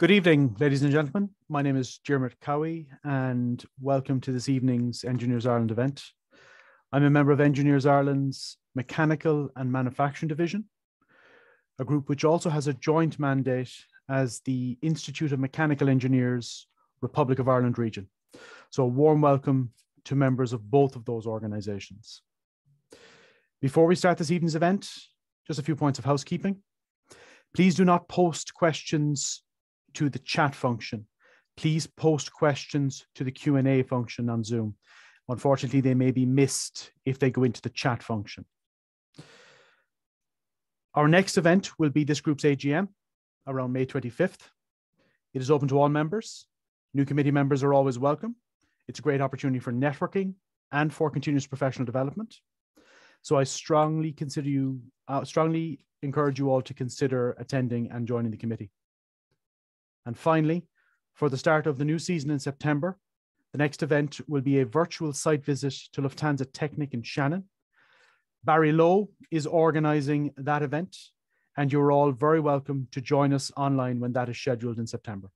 Good evening, ladies and gentlemen. My name is Dermot Cowie, and welcome to this evening's Engineers Ireland event. I'm a member of Engineers Ireland's Mechanical and Manufacturing Division, a group which also has a joint mandate as the Institute of Mechanical Engineers, Republic of Ireland region. So, a warm welcome to members of both of those organizations. Before we start this evening's event, just a few points of housekeeping. Please do not post questions to the chat function. Please post questions to the Q&A function on Zoom. Unfortunately, they may be missed if they go into the chat function. Our next event will be this group's AGM around May 25th. It is open to all members. New committee members are always welcome. It's a great opportunity for networking and for continuous professional development. So I strongly consider you, uh, strongly encourage you all to consider attending and joining the committee. And finally, for the start of the new season in September, the next event will be a virtual site visit to Lufthansa Technik in Shannon. Barry Lowe is organising that event, and you're all very welcome to join us online when that is scheduled in September.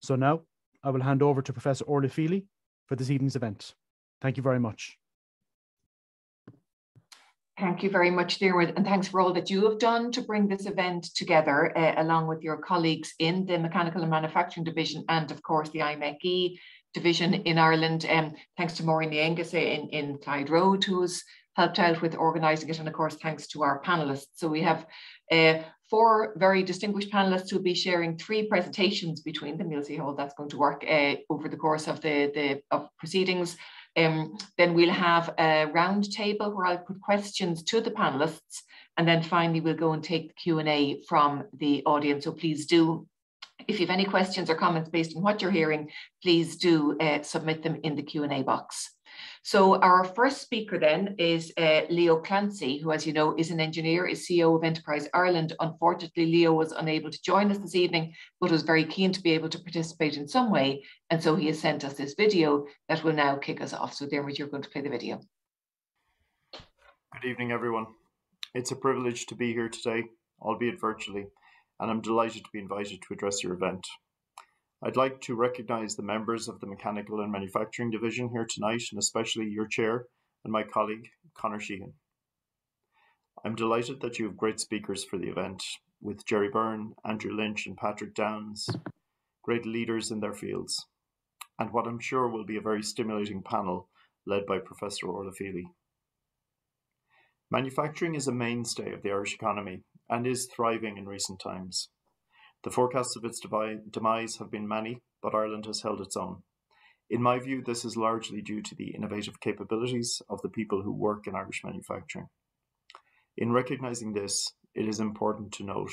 So now I will hand over to Professor Orla Feely for this evening's event. Thank you very much. Thank you very much, Dermot, and thanks for all that you have done to bring this event together, uh, along with your colleagues in the Mechanical and Manufacturing Division and, of course, the IMechE division in Ireland. Um, thanks to Maureen Niengus in, in Clyde Road, who's helped out with organising it, and of course, thanks to our panellists. So we have uh, four very distinguished panellists who'll be sharing three presentations between them. You'll see how that's going to work uh, over the course of the, the of proceedings. Um, then we'll have a round table where I'll put questions to the panelists. And then finally, we'll go and take the Q&A from the audience. So please do, if you have any questions or comments based on what you're hearing, please do uh, submit them in the Q&A box. So our first speaker then is uh, Leo Clancy, who, as you know, is an engineer, is CEO of Enterprise Ireland. Unfortunately, Leo was unable to join us this evening, but was very keen to be able to participate in some way. And so he has sent us this video that will now kick us off. So Dermot, you're going to play the video. Good evening, everyone. It's a privilege to be here today, albeit virtually, and I'm delighted to be invited to address your event. I'd like to recognise the members of the Mechanical and Manufacturing Division here tonight, and especially your chair and my colleague, Conor Sheehan. I'm delighted that you have great speakers for the event, with Gerry Byrne, Andrew Lynch, and Patrick Downes, great leaders in their fields, and what I'm sure will be a very stimulating panel led by Professor Orla Feely. Manufacturing is a mainstay of the Irish economy and is thriving in recent times. The forecasts of its demise have been many, but Ireland has held its own. In my view, this is largely due to the innovative capabilities of the people who work in Irish manufacturing. In recognising this, it is important to note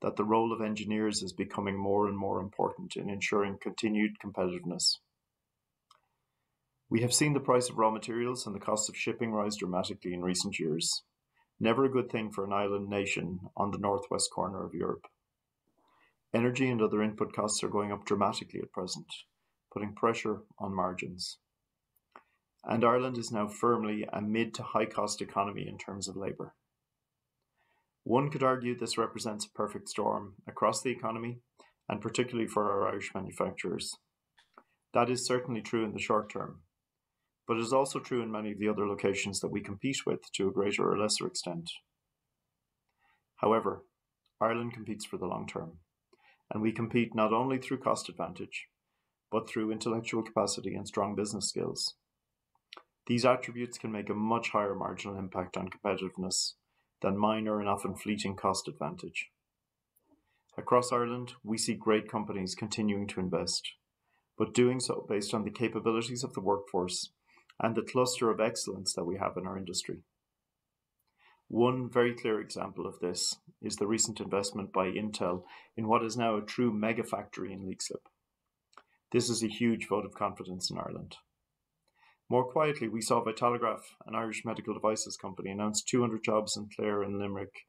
that the role of engineers is becoming more and more important in ensuring continued competitiveness. We have seen the price of raw materials and the cost of shipping rise dramatically in recent years. Never a good thing for an island nation on the northwest corner of Europe. Energy and other input costs are going up dramatically at present, putting pressure on margins. And Ireland is now firmly a mid to high cost economy in terms of labour. One could argue this represents a perfect storm across the economy and particularly for our Irish manufacturers. That is certainly true in the short term, but it is also true in many of the other locations that we compete with to a greater or lesser extent. However, Ireland competes for the long term and we compete not only through cost advantage, but through intellectual capacity and strong business skills. These attributes can make a much higher marginal impact on competitiveness than minor and often fleeting cost advantage. Across Ireland, we see great companies continuing to invest, but doing so based on the capabilities of the workforce and the cluster of excellence that we have in our industry. One very clear example of this is the recent investment by Intel in what is now a true mega factory in Leixlip. This is a huge vote of confidence in Ireland. More quietly, we saw Vitalograph, an Irish medical devices company, announce 200 jobs in Clare and Limerick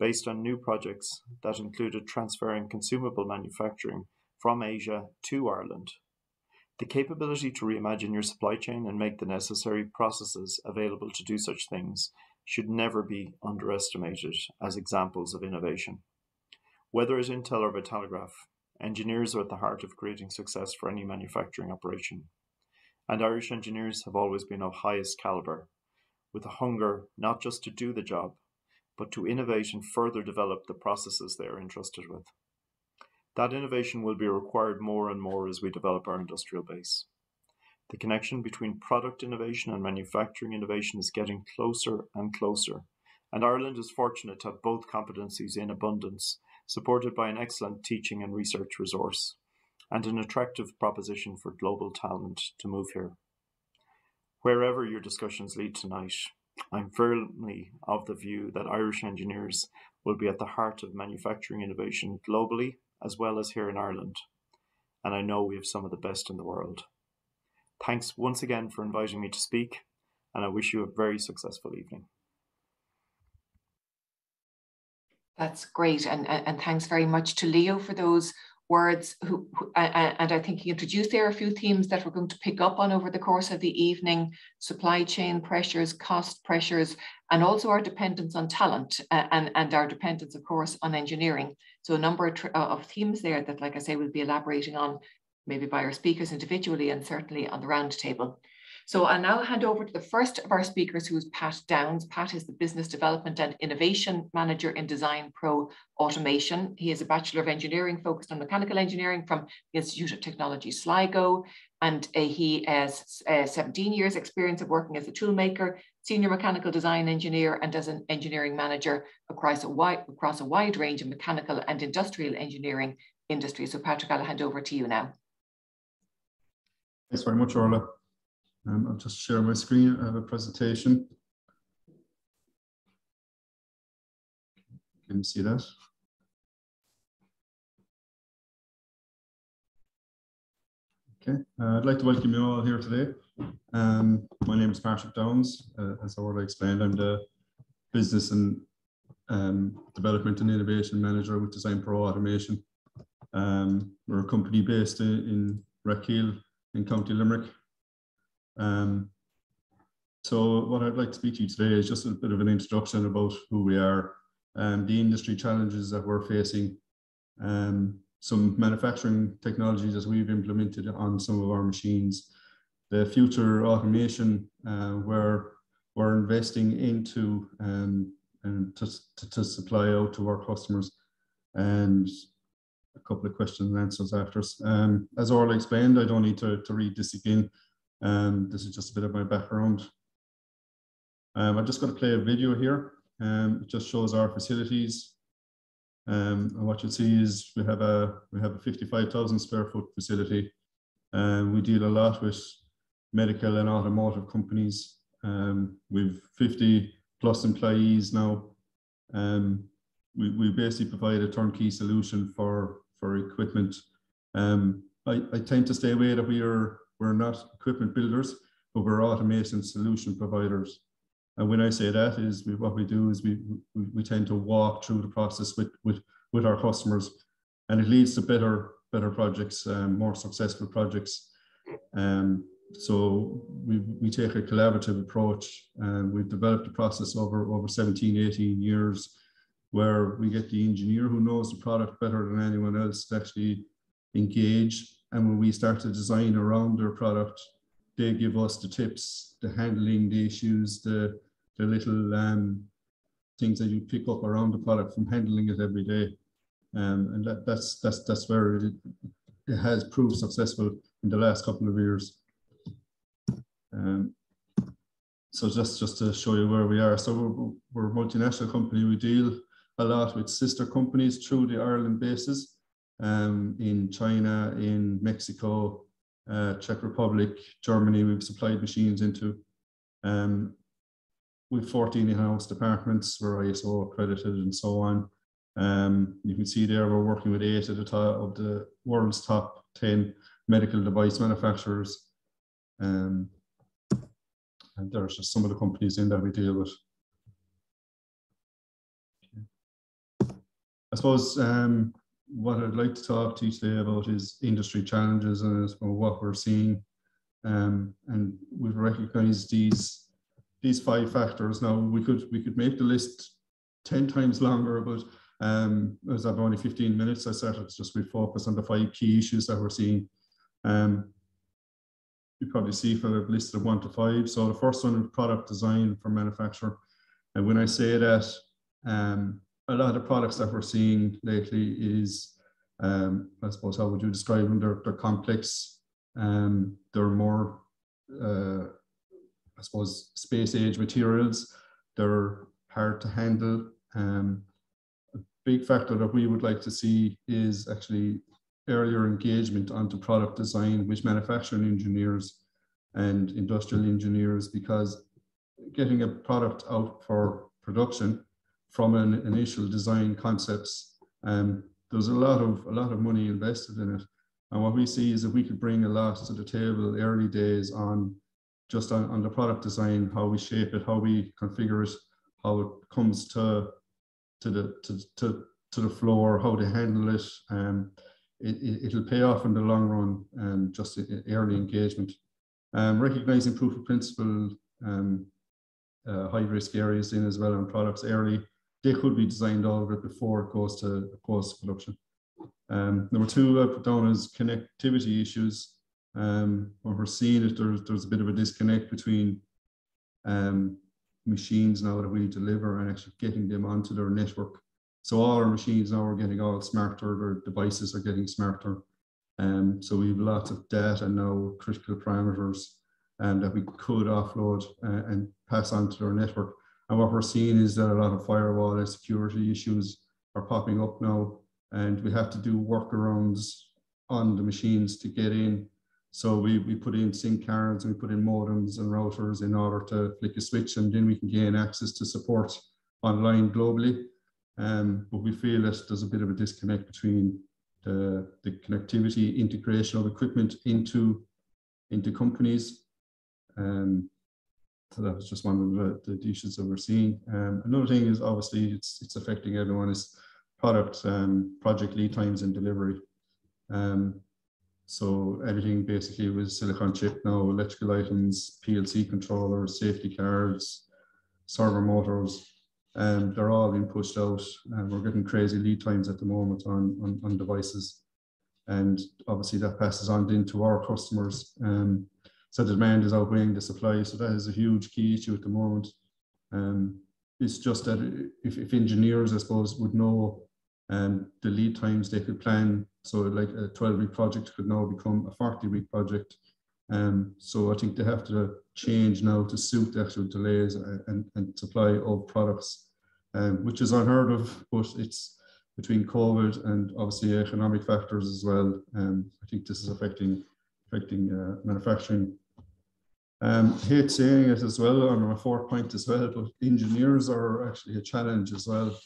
based on new projects that included transferring consumable manufacturing from Asia to Ireland. The capability to reimagine your supply chain and make the necessary processes available to do such things should never be underestimated as examples of innovation. Whether at Intel or Vitalograph, engineers are at the heart of creating success for any manufacturing operation. And Irish engineers have always been of highest caliber, with a hunger not just to do the job, but to innovate and further develop the processes they are entrusted with. That innovation will be required more and more as we develop our industrial base. The connection between product innovation and manufacturing innovation is getting closer and closer, and Ireland is fortunate to have both competencies in abundance, supported by an excellent teaching and research resource, and an attractive proposition for global talent to move here. Wherever your discussions lead tonight, I'm firmly of the view that Irish engineers will be at the heart of manufacturing innovation globally as well as here in Ireland, and I know we have some of the best in the world. Thanks once again for inviting me to speak, and I wish you a very successful evening. That's great, and, and, thanks very much to Leo for those words. Who, who and I think he introduced there a few themes that we're going to pick up on over the course of the evening: supply chain pressures, cost pressures, and also our dependence on talent, and and our dependence, of course, on engineering. So a number of, of themes there that, like I say, we'll be elaborating on maybe by our speakers individually and certainly on the roundtable. So I'll now hand over to the first of our speakers, who is Pat Downes. Pat is the Business Development and Innovation Manager in Design Pro Automation. He is a Bachelor of Engineering focused on mechanical engineering from the Institute of Technology Sligo. And uh, he has uh, 17 years experience of working as a toolmaker, senior mechanical design engineer, and as an engineering manager across a wide, across a wide range of mechanical and industrial engineering industries. So Patrick, I'll hand over to you now. Thanks very much, Orla. Um, I'll just share my screen. I have a presentation. Can you see that? Okay, uh, I'd like to welcome you all here today. Um, my name is Patrick Downes. Uh, as I already explained, I'm the Business and um, Development and Innovation Manager with Design Pro Automation. Um, we're a company based in, in in County Limerick. Um, so what I'd like to speak to you today is just a bit of an introduction about who we are, and um, the industry challenges that we're facing, um, some manufacturing technologies that we've implemented on some of our machines, the future automation uh, where we're investing into um, and to, to, to, supply out to our customers and couple of questions and answers after. Um, as Orla explained, I don't need to, to read this again. Um, this is just a bit of my background. Um, I'm just going to play a video here. Um, it just shows our facilities. Um, and what you'll see is we have a we have a 55,000 square foot facility. Um, we deal a lot with medical and automotive companies. Um, we've 50 plus employees now. Um, we, we basically provide a turnkey solution for, for equipment. Um, I, I tend to stay away that we are, we're not equipment builders, but we're automation solution providers. And when I say that is we, what we do is we, we, we tend to walk through the process with, with, with our customers and it leads to better, better projects, um, more successful projects. Um, so we, we take a collaborative approach and we've developed a process over, over 17, 18 years where we get the engineer who knows the product better than anyone else to actually engage. And when we start to design around their product, they give us the tips, the handling, the issues, the, the little um, things that you pick up around the product from handling it every day. Um, and that, that's, that's, that's where it, it has proved successful in the last couple of years. Um, so just, just to show you where we are. So we're, we're a multinational company. We deal a lot with sister companies through the Ireland bases um, in China, in Mexico, uh, Czech Republic, Germany, we've supplied machines into. Um, we've 14 in-house departments, we're ISO accredited and so on. Um, you can see there we're working with eight at the top of the world's top 10 medical device manufacturers. Um, and there's just some of the companies in that we deal with. I suppose um, what I'd like to talk to you today about is industry challenges and what we're seeing. Um, and we've recognized these these five factors. Now we could we could make the list 10 times longer, but Um, as I've only 15 minutes, I said it's just we focus on the five key issues that we're seeing. Um, you probably see for the list of one to five. So the first one is product design for manufacturer. And when I say that, um, a lot of the products that we're seeing lately is, um, I suppose, how would you describe them? They're, they're complex. Um, they're more, uh, I suppose, space age materials. They're hard to handle. Um, a big factor that we would like to see is actually earlier engagement onto product design with manufacturing engineers and industrial engineers because getting a product out for production from an initial design concepts um, there's a lot of a lot of money invested in it. And what we see is that we could bring a lot to the table early days on just on, on the product design how we shape it how we configure it how it comes to to the to, to, to the floor how to handle it. Um, it, will pay off in the long run, um, just early engagement. Um, recognizing proof of principle, um, uh, high risk areas in as well and products early, they could be designed all of it before it goes to post production. Um, number two, I put down as connectivity issues. Um, what we're seeing is there's, there's a bit of a disconnect between um, machines now that we deliver and actually getting them onto their network. So all our machines now are getting all smarter, their devices are getting smarter. Um, so we have lots of data now, critical parameters um, that we could offload uh, and pass on to their network. And what we're seeing is that a lot of firewall and security issues are popping up now, and we have to do workarounds on the machines to get in. So we, we put in SIM cards and we put in modems and routers in order to flick a switch, and then we can gain access to support online globally. Um, but we feel that there's a bit of a disconnect between the, the connectivity integration of equipment into, into companies. Um, so that was just one of the, the issues that we're seeing. Um, another thing is obviously it's, it's affecting everyone is product um, project lead times and delivery. Um, so everything basically with silicon chip now, electrical items, PLC controllers, safety cards, servo motors, and they're all being pushed out. And we're getting crazy lead times at the moment on, on, on devices. And obviously that passes on into our customers. Um, so the demand is outweighing the supply. So that is a huge key issue at the moment. Um, it's just that if, if engineers, I suppose, would know um, the lead times they could plan. So like a 12 week project could now become a 40 week project. Um, so I think they have to change now to suit the actual delays and, and, supply of products um, which is unheard of, but it's between COVID and obviously economic factors as well. Um, I think this is affecting affecting uh, manufacturing. Um, hate saying it as well on my fourth point as well, but engineers are actually a challenge as well.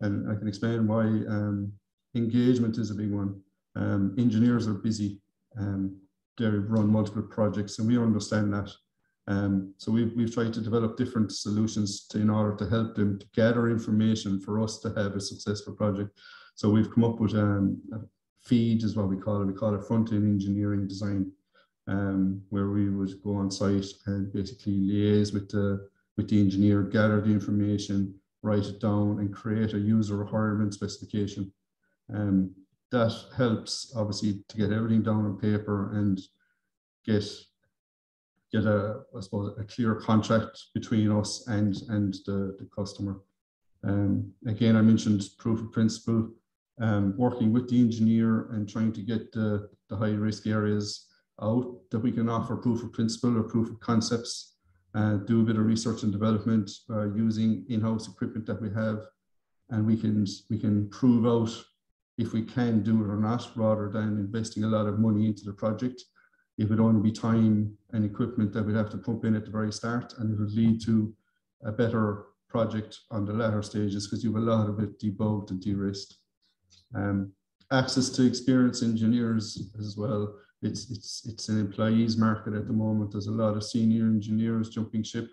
And I can explain why um, engagement is a big one. Um, engineers are busy. Um, they run multiple projects and we understand that. Um, so we've, we've tried to develop different solutions to, in order to help them to gather information for us to have a successful project. So we've come up with um, a feed is what we call it. We call it front-end engineering design, um, where we would go on site and basically liaise with the, with the engineer, gather the information, write it down and create a user requirement specification. Um, that helps obviously to get everything down on paper and get get a, I suppose, a clear contract between us and, and the, the customer. Um, again, I mentioned proof of principle, um, working with the engineer and trying to get the, the high risk areas out that we can offer proof of principle or proof of concepts, uh, do a bit of research and development uh, using in-house equipment that we have, and we can, we can prove out if we can do it or not, rather than investing a lot of money into the project it would only be time and equipment that we'd have to pump in at the very start, and it would lead to a better project on the latter stages because you have a lot of it debugged and de-risked. Um, access to experienced engineers as well. It's, it's, it's an employees market at the moment. There's a lot of senior engineers jumping ship,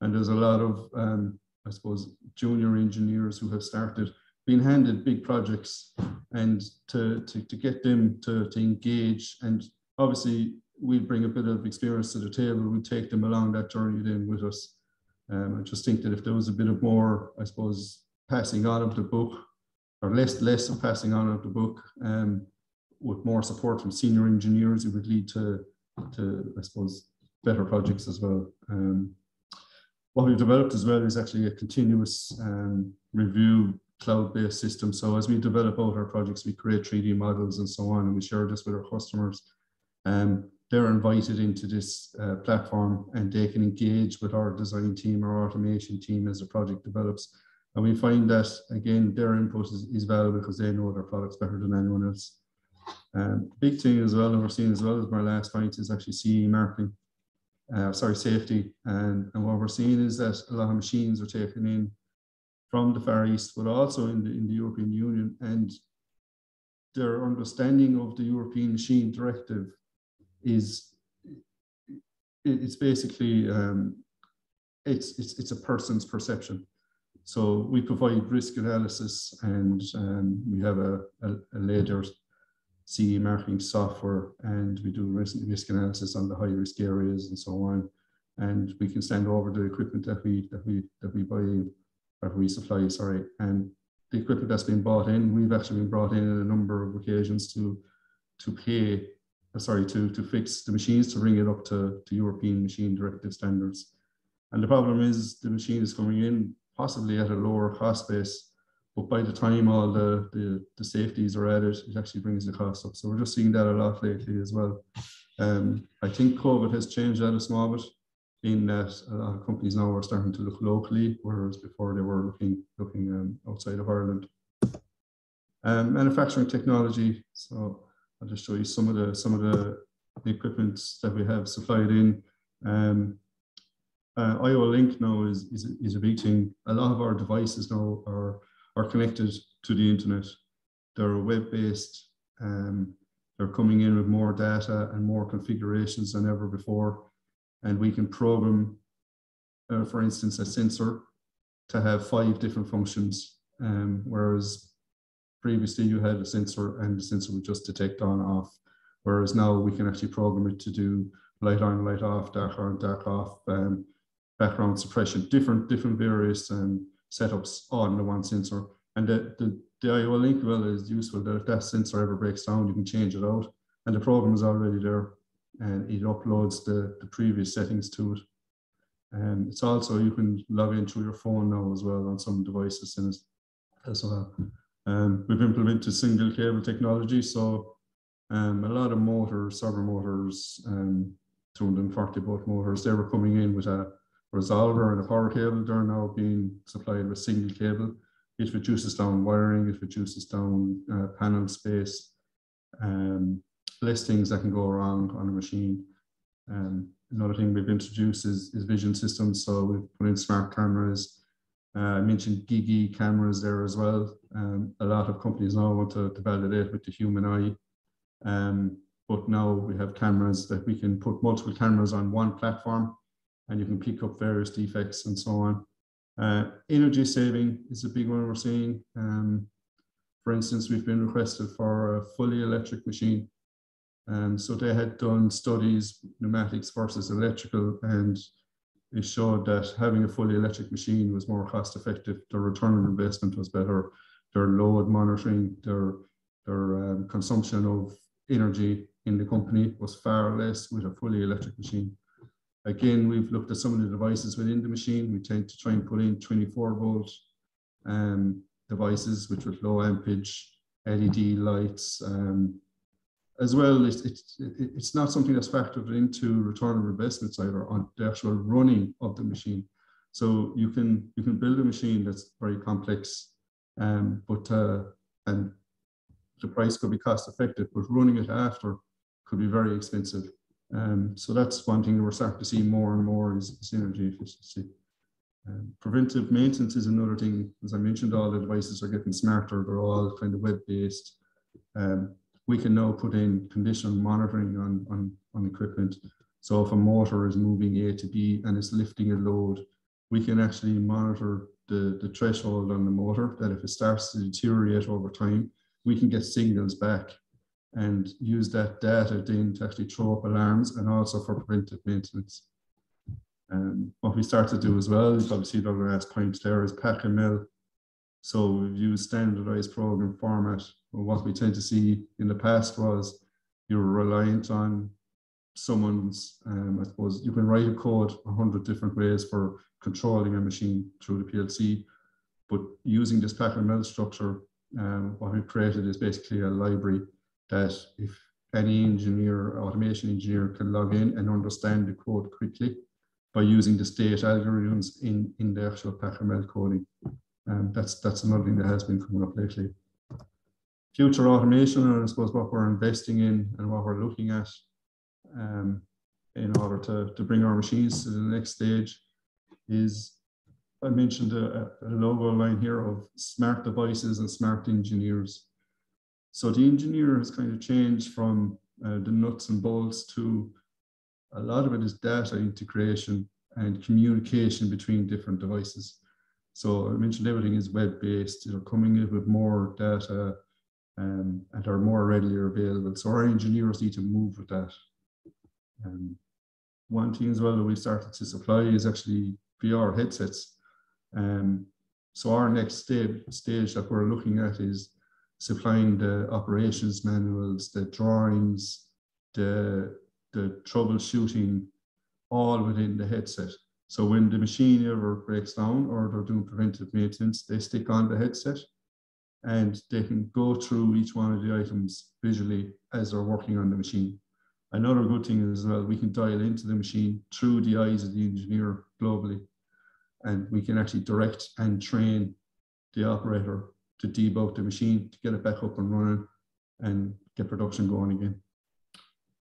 and there's a lot of, um, I suppose, junior engineers who have started being handed big projects and to, to, to get them to, to engage and obviously we bring a bit of experience to the table. We take them along that journey then with us. Um, I just think that if there was a bit of more, I suppose, passing on of the book or less less of passing on of the book. Um, with more support from senior engineers, it would lead to, to I suppose, better projects as well. Um, what we've developed as well is actually a continuous um, review cloud-based system. So as we develop out our projects, we create 3D models and so on, and we share this with our customers. Um, they're invited into this uh, platform and they can engage with our design team or automation team as the project develops. And we find that, again, their input is, is valuable because they know their products better than anyone else. Um, big thing as well, and we're seeing as well as my last point is actually CE marking, uh, sorry, safety. And, and what we're seeing is that a lot of machines are taken in from the Far East, but also in the, in the European Union. And their understanding of the European Machine Directive is it's basically um, it's, it's it's a person's perception. So we provide risk analysis and um, we have a, a, a later CE marking software and we do risk, risk analysis on the high risk areas and so on. And we can send over the equipment that we that we that we buy or we supply, sorry. And the equipment that's been bought in, we've actually been brought in on a number of occasions to to pay, uh, sorry, to to fix the machines to bring it up to, to European machine directive standards. And the problem is the machine is coming in possibly at a lower cost base but by the time all the, the, the safeties are added, it actually brings the cost up. So we're just seeing that a lot lately as well. Um, I think COVID has changed that a small bit in that a lot of companies now are starting to look locally, whereas before they were looking looking um, outside of Ireland. Um, manufacturing technology. So I'll just show you some of the some of the, equipment that we have supplied in. Um, uh, Link now is, is, is a big thing. A lot of our devices now are are connected to the internet. They're web-based. Um, they're coming in with more data and more configurations than ever before. And we can program, uh, for instance, a sensor to have five different functions, um, whereas previously you had a sensor and the sensor would just detect on off. Whereas now we can actually program it to do light on, light off, dark on, dark off, um, background suppression, different different various um, setups on the one sensor. And the, the, the IO link well is useful that if that sensor ever breaks down, you can change it out. And the program is already there and it uploads the, the previous settings to it. And it's also, you can log in through your phone now as well on some devices as well. Um, we've implemented single cable technology. So um, a lot of motors, servo motors, um, 240 volt motors, they were coming in with a resolver and a power cable, they're now being supplied with single cable. It reduces down wiring, it reduces down uh, panel space, um, less things that can go wrong on a machine. Um, another thing we've introduced is, is vision systems. So we've put in smart cameras. Uh, I mentioned GigE cameras there as well. Um, a lot of companies now want to, to validate with the human eye. Um, but now we have cameras that we can put multiple cameras on one platform and you can pick up various defects and so on. Uh, energy saving is a big one we're seeing. Um, for instance, we've been requested for a fully electric machine. Um, so they had done studies, pneumatics versus electrical, and it showed that having a fully electric machine was more cost effective. Their return on investment was better. Their load monitoring, their, their um, consumption of energy in the company was far less with a fully electric machine. Again, we've looked at some of the devices within the machine. We tend to try and put in 24 volt um, devices, which with low ampage, LED lights. Um, as well, it's, it's, not something that's factored into return on investments either on the actual running of the machine. So you can you can build a machine that's very complex, um, but uh, and the price could be cost effective, but running it after could be very expensive. Um, so that's one thing that we're starting to see more and more is, is energy efficiency. Um, preventive maintenance is another thing. As I mentioned, all the devices are getting smarter. They're all kind of web-based. Um, we can now put in condition monitoring on, on, on equipment. So if a motor is moving A to B and it's lifting a load, we can actually monitor the, the threshold on the motor that if it starts to deteriorate over time, we can get signals back and use that data then to actually throw up alarms and also for preventive maintenance. Um, what we start to do as well, probably see the last point there, is PackML. So we've used standardized program format. What we tend to see in the past was you're reliant on someone's, um, I suppose you can write a code a hundred different ways for controlling a machine through the PLC, but using this Platinum mill structure, um, what we've created is basically a library that if any engineer, automation engineer can log in and understand the code quickly by using the state algorithms in, in the actual MEL coding. Um, that's, that's another thing that has been coming up lately. Future automation, and I suppose what we're investing in and what we're looking at um, in order to, to bring our machines to the next stage is I mentioned a, a, logo line here of smart devices and smart engineers. So the engineer has kind of changed from uh, the nuts and bolts to a lot of it is data integration and communication between different devices. So I mentioned everything is web-based. They're coming in with more data um, and are more readily available. So our engineers need to move with that. Um, one thing as well that we started to supply is actually VR headsets. Um, so our next stage, stage that we're looking at is supplying the operations manuals, the drawings, the, the troubleshooting, all within the headset. So when the machine ever breaks down or they're doing preventive maintenance, they stick on the headset and they can go through each one of the items visually as they're working on the machine. Another good thing is well, we can dial into the machine through the eyes of the engineer globally, and we can actually direct and train the operator to debug the machine to get it back up and running and get production going again.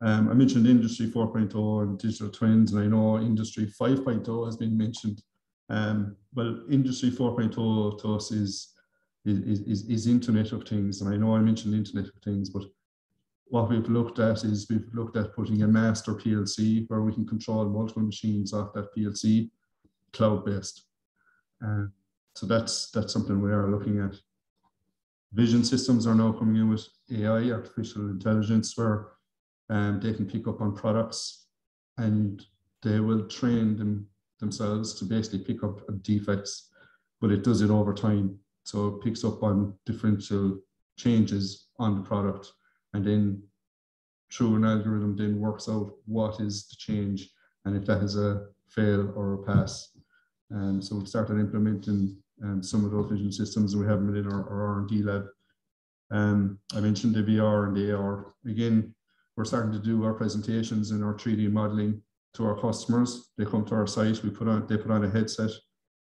Um, I mentioned Industry 4.0 and digital twins, and I know Industry 5.0 has been mentioned. Um, well, Industry 4.0 to us is, is, is, is Internet of Things, and I know I mentioned Internet of Things, but what we've looked at is we've looked at putting a master PLC where we can control multiple machines off that PLC, cloud-based. Uh, so that's that's something we are looking at. Vision systems are now coming in with AI, artificial intelligence, where um, they can pick up on products and they will train them themselves to basically pick up defects, but it does it over time. So it picks up on differential changes on the product and then through an algorithm then works out what is the change and if that is a fail or a pass. Um, so we started implementing um, some of those vision systems we have them in our, our R&D lab. Um, I mentioned the VR and the AR. Again, we're starting to do our presentations and our 3D modeling to our customers. They come to our site, we put on, they put on a headset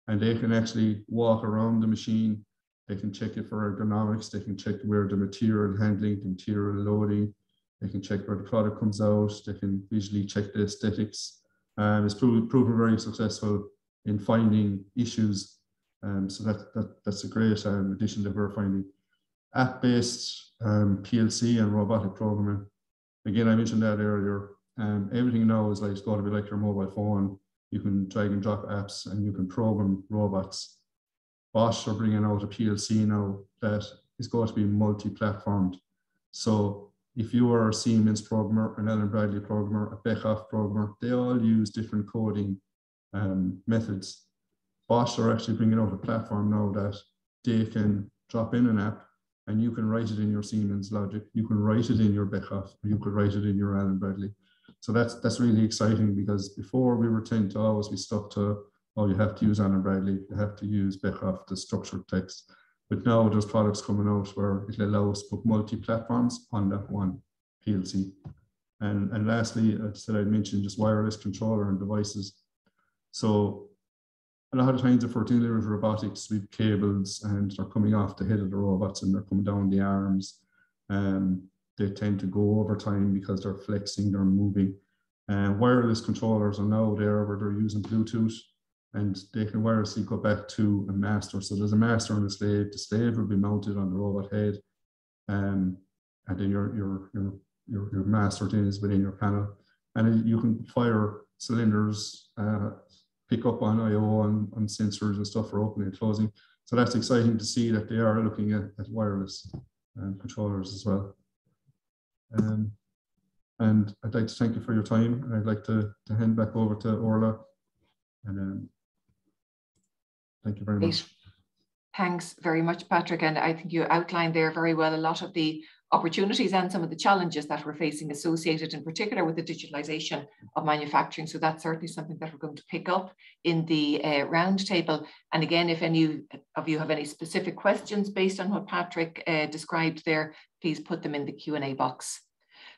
and they can actually walk around the machine they can check it for ergonomics. They can check where the material handling, the material loading. They can check where the product comes out. They can visually check the aesthetics. Um, it's proven, proven very successful in finding issues. Um, so that, that that's a great um, addition that we're finding. App-based um, PLC and robotic programming. Again, I mentioned that earlier. Um, everything now is like it's going to be like your mobile phone. You can drag and drop apps and you can program robots Bosch are bringing out a PLC now that is going to be multi-platformed. So if you are a Siemens programmer, an Allen Bradley programmer, a Beckhoff programmer, they all use different coding um, methods. Bosch are actually bringing out a platform now that they can drop in an app and you can write it in your Siemens logic, you can write it in your Beckhoff, you could write it in your Allen Bradley. So that's that's really exciting because before we were tend to always be stuck to oh, you have to use Allen Bradley, you have to use Beckhoff, the structured text. But now there's products coming out where it'll allow us to put multi-platforms on that one PLC. And, and lastly, I said I'd mention just wireless controller and devices. So a lot of times if we're dealing with robotics, we've cables and they're coming off the head of the robots and they're coming down the arms. Um, they tend to go over time because they're flexing, they're moving. Uh, wireless controllers are now there where they're using Bluetooth and they can wirelessly go back to a master. So there's a master and a slave. The slave will be mounted on the robot head, um, and then your your your your, your master thing is within your panel, and you can fire cylinders, uh, pick up on I/O and on sensors and stuff for opening and closing. So that's exciting to see that they are looking at, at wireless um, controllers as well. Um, and I'd like to thank you for your time. And I'd like to, to hand back over to Orla. And um, Thank you very much. Thanks very much, Patrick. And I think you outlined there very well a lot of the opportunities and some of the challenges that we're facing associated in particular with the digitalization of manufacturing. So that's certainly something that we're going to pick up in the uh, roundtable. And again, if any of you have any specific questions based on what Patrick uh, described there, please put them in the Q&A box.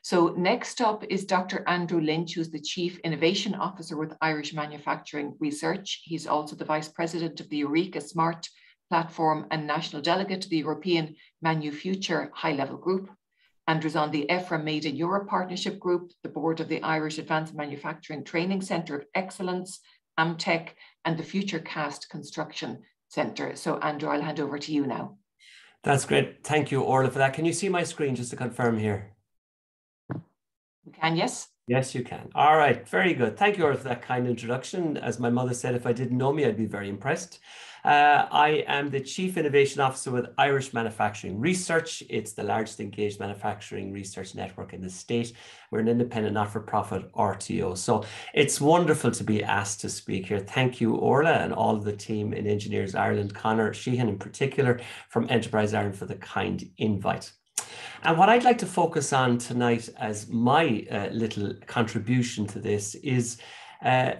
So next up is Dr. Andrew Lynch, who's the Chief Innovation Officer with Irish Manufacturing Research. He's also the Vice President of the Eureka Smart platform and national delegate to the European Manu Future High Level Group. Andrew's on the EFFRA Made in Europe Partnership Group, the board of the Irish Advanced Manufacturing Training Centre of Excellence, AMTEC, and the Future Cast Construction Centre. So, Andrew, I'll hand over to you now. That's great. Thank you, Orla, for that. Can you see my screen just to confirm here? We can, yes. Yes, you can. All right, very good. Thank you, Orla, for that kind introduction. As my mother said, if I didn't know me, I'd be very impressed. Uh, I am the Chief Innovation Officer with Irish Manufacturing Research. It's the largest engaged manufacturing research network in the state. We're an independent, not-for-profit RTO. So it's wonderful to be asked to speak here. Thank you, Orla, and all of the team in Engineers Ireland, Connor Sheehan in particular, from Enterprise Ireland for the kind invite. And what I'd like to focus on tonight as my uh, little contribution to this is uh,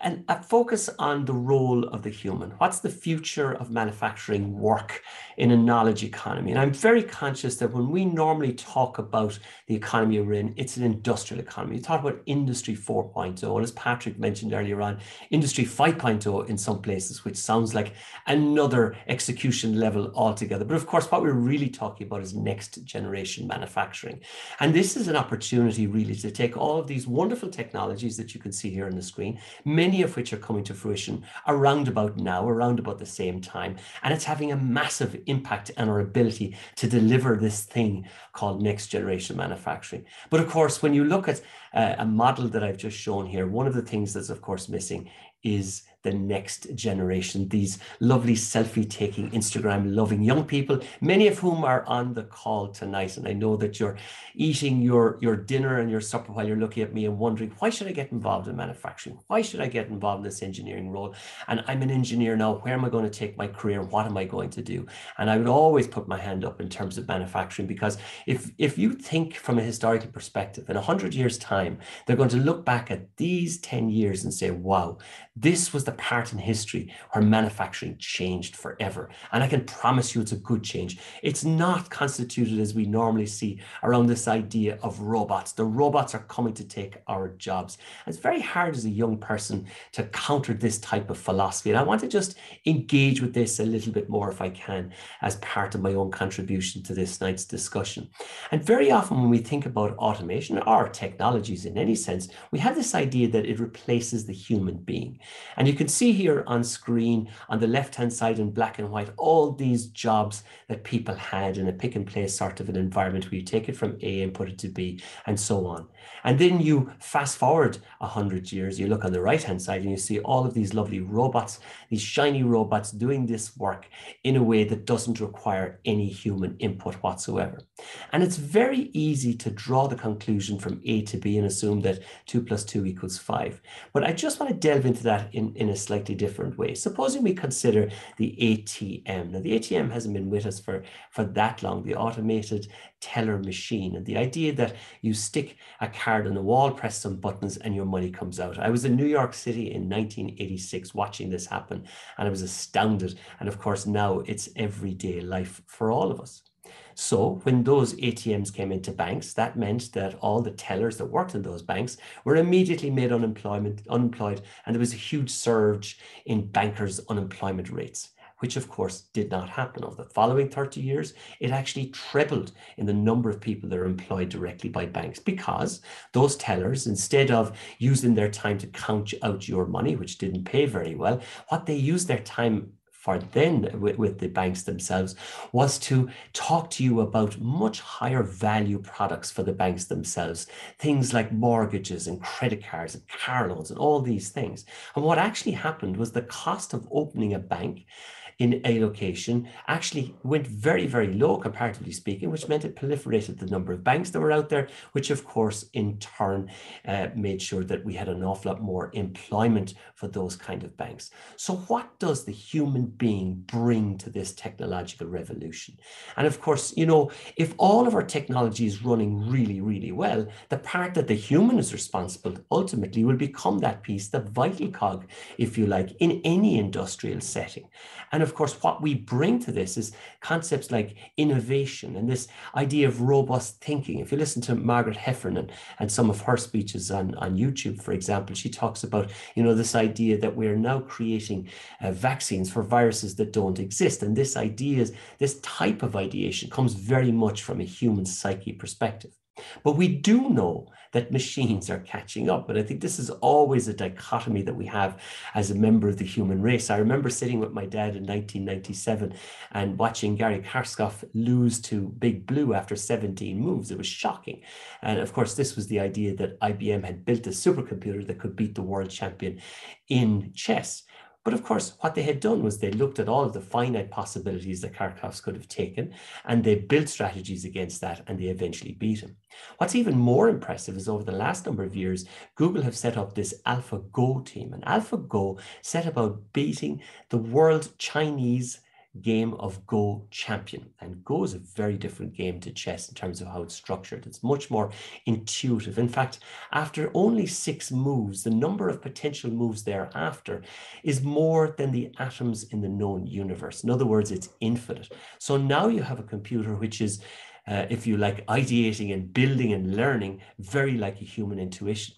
and a focus on the role of the human. What's the future of manufacturing work in a knowledge economy? And I'm very conscious that when we normally talk about the economy we're in, it's an industrial economy. You talk about industry 4.0, and as Patrick mentioned earlier on, industry 5.0 in some places, which sounds like another execution level altogether. But of course, what we're really talking about is next generation manufacturing. And this is an opportunity really to take all of these wonderful technologies that you can see here on the screen, many many of which are coming to fruition around about now, around about the same time. And it's having a massive impact on our ability to deliver this thing called next generation manufacturing. But of course, when you look at uh, a model that I've just shown here, one of the things that's of course missing is the next generation, these lovely selfie taking, Instagram loving young people, many of whom are on the call tonight. And I know that you're eating your, your dinner and your supper while you're looking at me and wondering, why should I get involved in manufacturing? Why should I get involved in this engineering role? And I'm an engineer now. Where am I going to take my career? What am I going to do? And I would always put my hand up in terms of manufacturing because if, if you think from a historical perspective, in 100 years' time, they're going to look back at these 10 years and say, wow, this was the part in history where manufacturing changed forever. And I can promise you it's a good change. It's not constituted as we normally see around this idea of robots. The robots are coming to take our jobs. And it's very hard as a young person to counter this type of philosophy. And I want to just engage with this a little bit more if I can as part of my own contribution to this night's discussion. And very often when we think about automation or technologies in any sense, we have this idea that it replaces the human being. And you can see here on screen on the left-hand side in black and white, all these jobs that people had in a pick and place sort of an environment where you take it from A and put it to B and so on. And then you fast forward 100 years, you look on the right-hand side and you see all of these lovely robots, these shiny robots doing this work in a way that doesn't require any human input whatsoever. And it's very easy to draw the conclusion from A to B and assume that 2 plus 2 equals 5. But I just want to delve into that in, in a slightly different way. Supposing we consider the ATM. Now, the ATM hasn't been with us for, for that long, the automated teller machine. And the idea that you stick a card on the wall, press some buttons, and your money comes out. I was in New York City in 1986 watching this happen, and I was astounded. And of course, now it's everyday life for all of us. So when those ATMs came into banks, that meant that all the tellers that worked in those banks were immediately made unemployment, unemployed, and there was a huge surge in bankers' unemployment rates which of course did not happen. Over the following 30 years, it actually tripled in the number of people that are employed directly by banks because those tellers, instead of using their time to count out your money, which didn't pay very well, what they used their time for then with, with, the banks themselves was to talk to you about much higher value products for the banks themselves. Things like mortgages and credit cards and car loans and all these things. And what actually happened was the cost of opening a bank in a location actually went very, very low, comparatively speaking, which meant it proliferated the number of banks that were out there, which of course in turn uh, made sure that we had an awful lot more employment for those kind of banks. So what does the human being bring to this technological revolution? And of course, you know, if all of our technology is running really, really well, the part that the human is responsible ultimately will become that piece, the vital cog, if you like, in any industrial setting. And of course, what we bring to this is concepts like innovation and this idea of robust thinking. If you listen to Margaret Heffernan and some of her speeches on, on YouTube, for example, she talks about, you know, this idea that we're now creating uh, vaccines for viruses that don't exist. And this idea is this type of ideation comes very much from a human psyche perspective. But we do know that machines are catching up. And I think this is always a dichotomy that we have as a member of the human race. I remember sitting with my dad in 1997 and watching Gary Kasparov lose to Big Blue after 17 moves. It was shocking. And of course, this was the idea that IBM had built a supercomputer that could beat the world champion in chess. But of course, what they had done was they looked at all of the finite possibilities that Kasparov could have taken, and they built strategies against that, and they eventually beat him. What's even more impressive is over the last number of years, Google have set up this AlphaGo team, and AlphaGo set about beating the world Chinese game of Go champion. And Go is a very different game to chess in terms of how it's structured. It's much more intuitive. In fact, after only six moves, the number of potential moves thereafter is more than the atoms in the known universe. In other words, it's infinite. So now you have a computer which is uh, if you like, ideating and building and learning, very like a human intuition.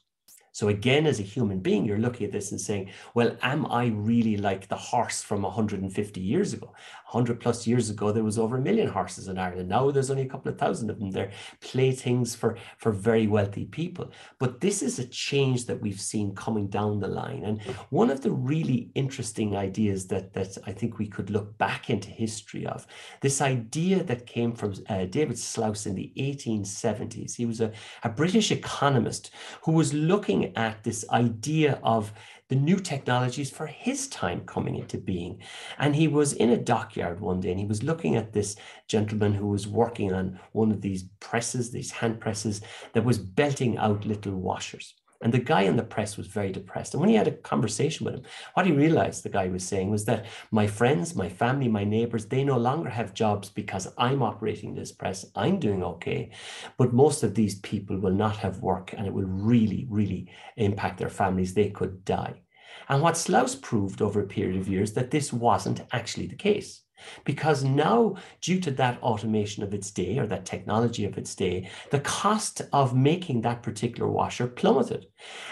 So again, as a human being, you're looking at this and saying, well, am I really like the horse from 150 years ago? 100 plus years ago, there was over a million horses in Ireland. Now there's only a couple of thousand of them. They're playthings for, for very wealthy people. But this is a change that we've seen coming down the line. And one of the really interesting ideas that, that I think we could look back into history of, this idea that came from uh, David Sluis in the 1870s. He was a, a British economist who was looking looking at this idea of the new technologies for his time coming into being. And he was in a dockyard one day and he was looking at this gentleman who was working on one of these presses, these hand presses, that was belting out little washers. And the guy in the press was very depressed. And when he had a conversation with him, what he realized the guy was saying was that my friends, my family, my neighbors, they no longer have jobs because I'm operating this press. I'm doing okay. But most of these people will not have work and it will really, really impact their families. They could die. And what Sluis proved over a period of years that this wasn't actually the case. Because now, due to that automation of its day or that technology of its day, the cost of making that particular washer plummeted.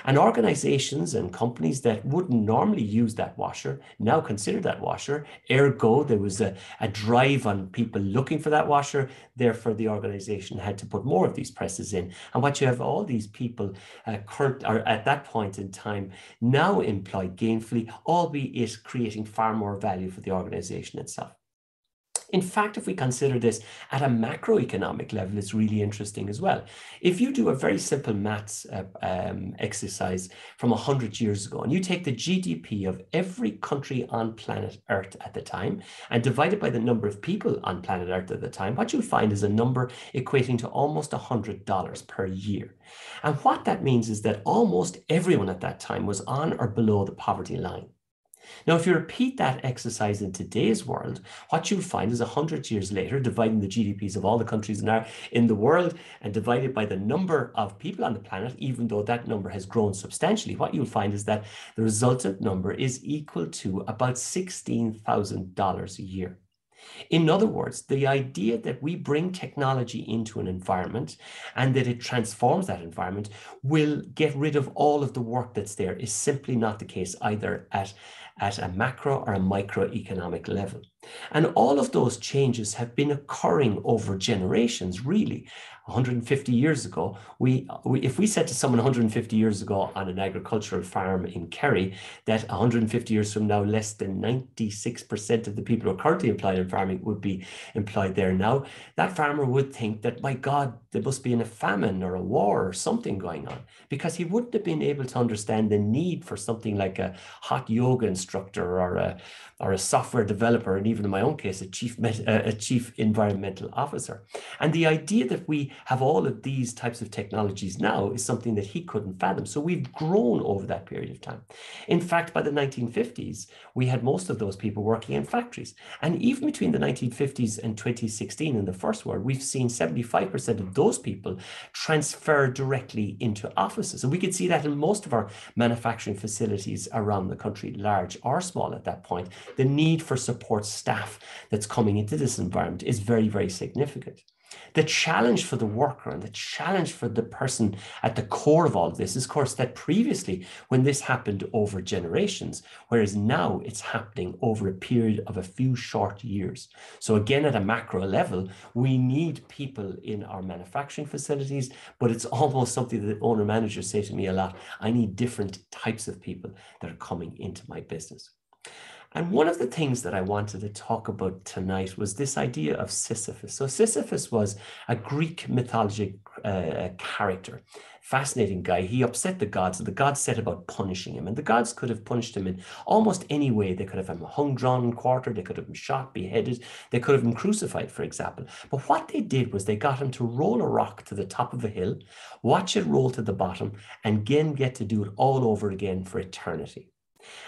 And organizations and companies that wouldn't normally use that washer now consider that washer. Ergo, there was a, a drive on people looking for that washer. Therefore, the organization had to put more of these presses in. And what you have all these people uh, current or at that point in time now employed gainfully, albeit creating far more value for the organization itself. In fact, if we consider this at a macroeconomic level, it's really interesting as well. If you do a very simple maths uh, um, exercise from 100 years ago, and you take the GDP of every country on planet Earth at the time and divide it by the number of people on planet Earth at the time, what you'll find is a number equating to almost $100 per year. And what that means is that almost everyone at that time was on or below the poverty line. Now, if you repeat that exercise in today's world, what you'll find is 100 years later, dividing the GDPs of all the countries in, in the world and divided by the number of people on the planet, even though that number has grown substantially, what you'll find is that the resultant number is equal to about $16,000 a year. In other words, the idea that we bring technology into an environment and that it transforms that environment will get rid of all of the work that's there is simply not the case either at at a macro or a microeconomic level. And all of those changes have been occurring over generations, really. 150 years ago, we, we, if we said to someone 150 years ago on an agricultural farm in Kerry that 150 years from now, less than 96% of the people who are currently employed in farming would be employed there now, that farmer would think that, my God, there must be in a famine or a war or something going on, because he wouldn't have been able to understand the need for something like a hot yoga instructor or a, or a software developer, and even in my own case, a chief, uh, a chief environmental officer. And the idea that we have all of these types of technologies now is something that he couldn't fathom. So we've grown over that period of time. In fact, by the 1950s, we had most of those people working in factories. And even between the 1950s and 2016 in the first world, we've seen 75% of those people transfer directly into offices. And we could see that in most of our manufacturing facilities around the country, large or small at that point the need for support staff that's coming into this environment is very, very significant. The challenge for the worker and the challenge for the person at the core of all of this is, of course, that previously, when this happened over generations, whereas now it's happening over a period of a few short years. So, again, at a macro level, we need people in our manufacturing facilities, but it's almost something that owner managers say to me a lot I need different types of people that are coming into my business. And one of the things that I wanted to talk about tonight was this idea of Sisyphus. So Sisyphus was a Greek mythology uh, character, fascinating guy. He upset the gods, and the gods set about punishing him. And the gods could have punished him in almost any way. They could have him hung, drawn, and quartered. They could have him shot, beheaded. They could have him crucified, for example. But what they did was they got him to roll a rock to the top of a hill, watch it roll to the bottom, and again get to do it all over again for eternity.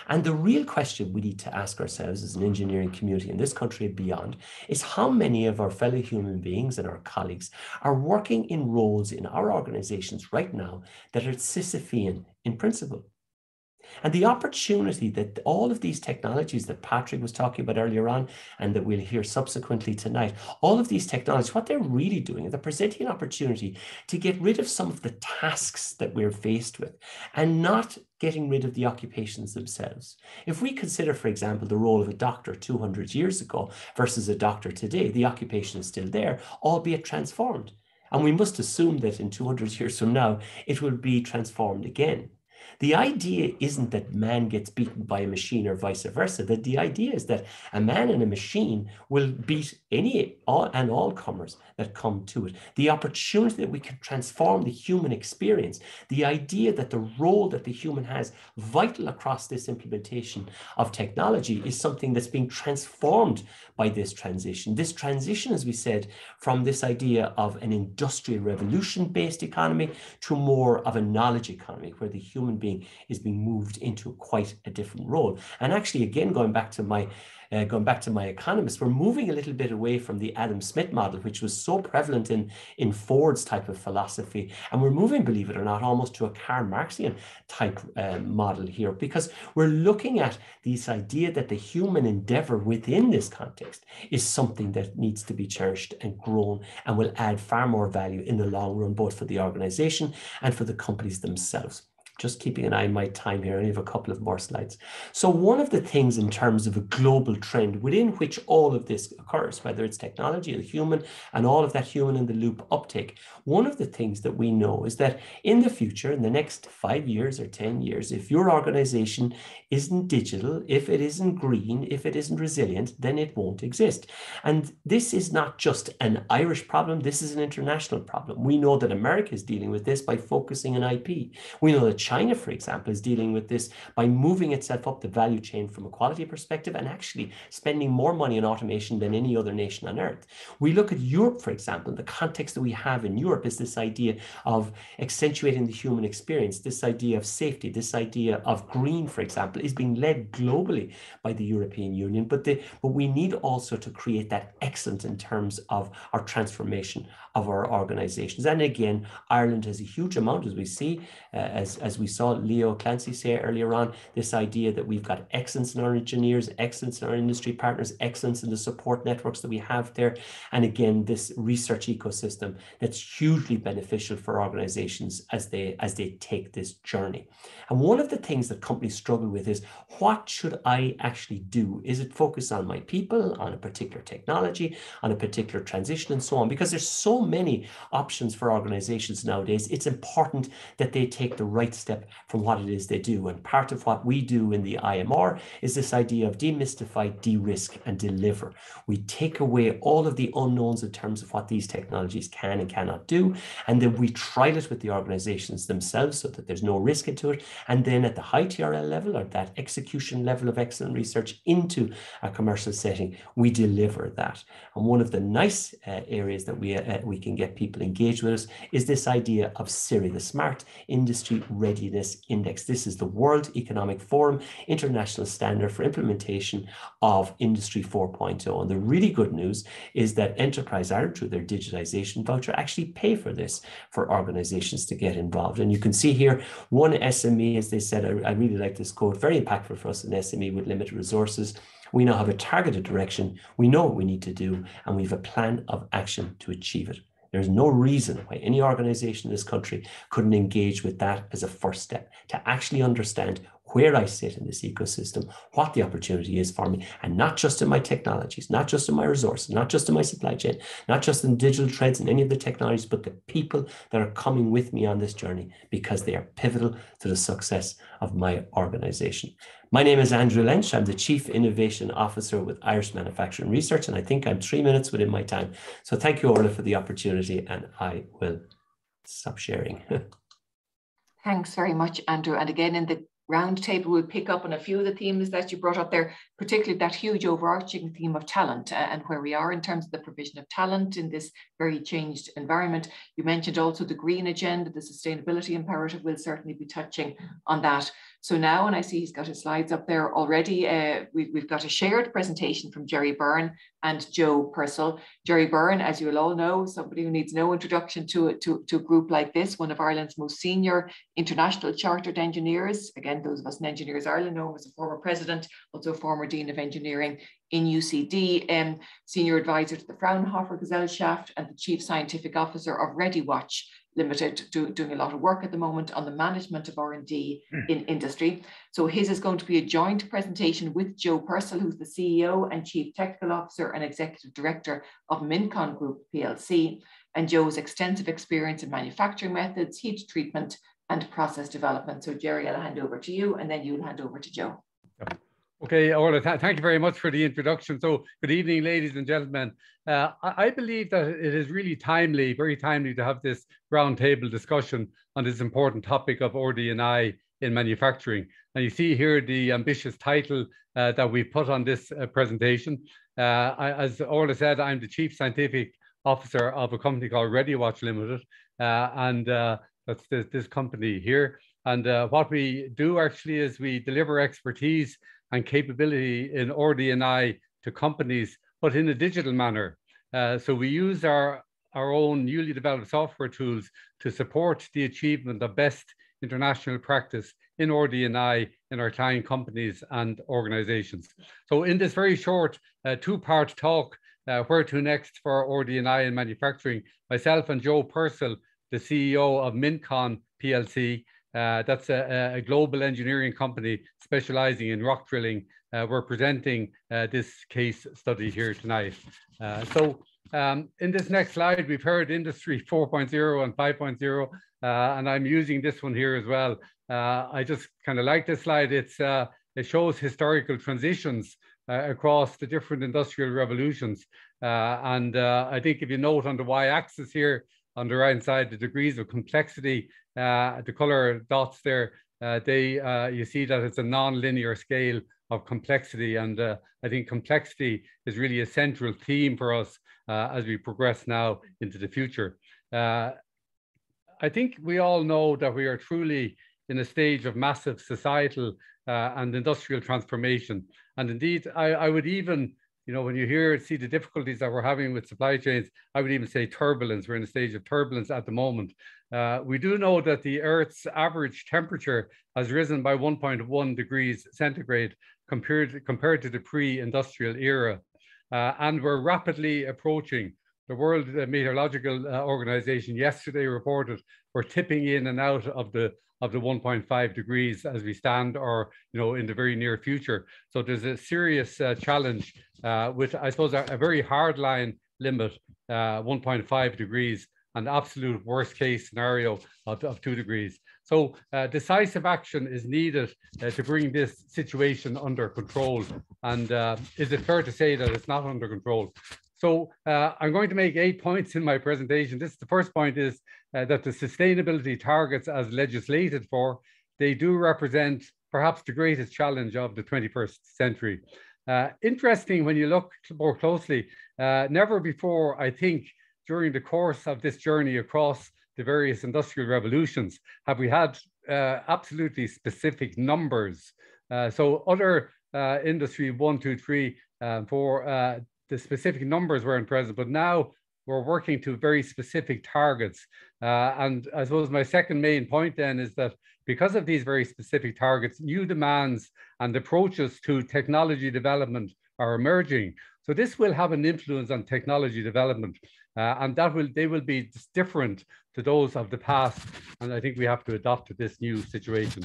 And the real question we need to ask ourselves as an engineering community in this country and beyond is how many of our fellow human beings and our colleagues are working in roles in our organizations right now that are Sisyphean in principle. And the opportunity that all of these technologies that Patrick was talking about earlier on, and that we'll hear subsequently tonight, all of these technologies, what they're really doing they're presenting an opportunity to get rid of some of the tasks that we're faced with and not getting rid of the occupations themselves. If we consider, for example, the role of a doctor 200 years ago versus a doctor today, the occupation is still there, albeit transformed. And we must assume that in 200 years from now, it will be transformed again. The idea isn't that man gets beaten by a machine or vice versa. That the idea is that a man and a machine will beat any all, and all comers that come to it. The opportunity that we can transform the human experience, the idea that the role that the human has vital across this implementation of technology is something that's being transformed by this transition. This transition, as we said, from this idea of an industrial revolution based economy to more of a knowledge economy where the human being is being moved into quite a different role. And actually, again, going back to my uh, going back to my economist, we're moving a little bit away from the Adam Smith model, which was so prevalent in, in Ford's type of philosophy. And we're moving, believe it or not, almost to a Karl Marxian type uh, model here, because we're looking at this idea that the human endeavor within this context is something that needs to be cherished and grown and will add far more value in the long run, both for the organization and for the companies themselves just keeping an eye on my time here. I have a couple of more slides. So one of the things in terms of a global trend within which all of this occurs, whether it's technology, the human, and all of that human in the loop uptake, one of the things that we know is that in the future, in the next five years or 10 years, if your organization isn't digital, if it isn't green, if it isn't resilient, then it won't exist. And this is not just an Irish problem, this is an international problem. We know that America is dealing with this by focusing on IP. We know that China, for example, is dealing with this by moving itself up the value chain from a quality perspective and actually spending more money on automation than any other nation on earth. We look at Europe, for example, the context that we have in Europe is this idea of accentuating the human experience, this idea of safety, this idea of green, for example, is being led globally by the European Union. But, the, but we need also to create that excellence in terms of our transformation of our organizations. And again, Ireland has a huge amount, as we see, Uh, as, as we saw Leo Clancy say earlier on, this idea that we've got excellence in our engineers, excellence in our industry partners, excellence in the support networks that we have there. And again, this research ecosystem that's hugely beneficial for organizations as they, as they take this journey. And one of the things that companies struggle with is what should I actually do? Is it focus on my people, on a particular technology, on a particular transition and so on? Because there's so many options for organizations nowadays, it's important that they take the right step from what it is they do. And part of what we do in the IMR is this idea of demystify, de-risk, and deliver. We take away all of the unknowns in terms of what these technologies can and cannot do, and then we trial it with the organizations themselves so that there's no risk into it. And then at the high TRL level or that execution level of excellent research into a commercial setting, we deliver that. And one of the nice uh, areas that we, uh, we can get people engaged with us is this idea of SIRI, the Smart Industry Readiness Index. This is the World Economic Forum international standard for implementation of Industry 4.0. And the really good news is that Enterprise Ireland, through their digitization voucher, actually pay for this for organizations to get involved. And you can see here one SME, as they said, I, I really like this quote, very impactful for us, an SME with limited resources. We now have a targeted direction. We know what we need to do, and we have a plan of action to achieve it. There's no reason why any organization in this country couldn't engage with that as a first step to actually understand where I sit in this ecosystem, what the opportunity is for me, and not just in my technologies, not just in my resources, not just in my supply chain, not just in digital trends and any of the technologies, but the people that are coming with me on this journey because they are pivotal to the success of my organization. My name is Andrew Lynch. I'm the Chief Innovation Officer with Irish Manufacturing Research, and I think I'm three minutes within my time. So thank you, Orla, for the opportunity, and I will stop sharing. Thanks very much, Andrew. And again, in the roundtable we'll pick up on a few of the themes that you brought up there, particularly that huge overarching theme of talent uh, and where we are in terms of the provision of talent in this very changed environment. You mentioned also the green agenda, the sustainability imperative. We'll certainly be touching on that. So now, and I see he's got his slides up there already, uh, we've, we've got a shared presentation from Gerry Byrne and Joe Purcell. Gerry Byrne, as you will all know, somebody who needs no introduction to, to, to a group like this, one of Ireland's most senior international chartered engineers. Again, those of us in Engineers Ireland know him as a former president, also a former Dean of Engineering in UCD, um, senior advisor to the Fraunhofer Gesellschaft and the chief scientific officer of ReadyWatch, Limited, do, doing a lot of work at the moment on the management of R&D mm. in industry. So his is going to be a joint presentation with Joe Purcell, who's the CEO and Chief Technical Officer and Executive Director of Mincon Group PLC, and Joe's extensive experience in manufacturing methods, heat treatment, and process development. So Gerry, I'll hand over to you, and then you'll hand over to Joe. Okay, Orla, th thank you very much for the introduction. So good evening, ladies and gentlemen. Uh, I, I, believe that it is really timely, very timely to have this roundtable discussion on this important topic of RD&I in manufacturing. And you see here the ambitious title uh, that we put on this uh, presentation. Uh, I, as Orla said, I'm the Chief Scientific Officer of a company called ReadyWatch Limited. Uh, and uh, that's this, this, company here. And what we do actually is we deliver expertise and capability in RD&I to companies, but in a digital manner. Uh, so we use our, our own newly developed software tools to support the achievement of best international practice in RD&I in our client companies and organizations. So in this very short uh, two-part talk, uh, where to next for RD&I in manufacturing, myself and Joe Purcell, the CEO of Mincon PLC, uh, that's a, a, global engineering company specializing in rock drilling. Uh, we're presenting uh, this case study here tonight. Uh, so um, in this next slide, we've heard Industry 4.0 and 5.0, uh, and I'm using this one here as well. Uh, I just kind of like this slide. It's, it shows historical transitions across the different industrial revolutions. and I think if you note on the y-axis here, on the right side, the degrees of complexity uh, the color dots there, uh, they uh, you see that it's a non-linear scale of complexity, and I think complexity is really a central theme for us as we progress now into the future. I think we all know that we are truly in a stage of massive societal uh, and industrial transformation. And indeed, I, I, would even you know, when you hear, see the difficulties that we're having with supply chains, I would even say turbulence. We're in a stage of turbulence at the moment. Uh, we do know that the Earth's average temperature has risen by 1.1 degrees centigrade compared, compared to the pre-industrial era. Uh, and we're rapidly approaching the World Meteorological uh, Organization yesterday reported we're tipping in and out of the of the 1.5 degrees as we stand or you know in the very near future so there's a serious uh, challenge uh, with i suppose a, a, very hard line limit uh, 1.5 degrees and absolute worst case scenario of, of two degrees. So uh, decisive action is needed uh, to bring this situation under control. And uh, is it fair to say that it's not under control? So uh, I'm going to make eight points in my presentation. This the first point is uh, that the sustainability targets as legislated for, they do represent perhaps the greatest challenge of the 21st century. Uh, interesting when you look more closely, never before, I think, during the course of this journey across the various industrial revolutions have we had uh, absolutely specific numbers. Uh, so other uh, industry one, two, three, uh, four, uh, the specific numbers weren't present, but now we're working to very specific targets. Uh, and I suppose my second main point then is that because of these very specific targets, new demands and approaches to technology development are emerging. So this will have an influence on technology development. Uh, and that will they will be different to those of the past. And I think we have to adapt to this new situation.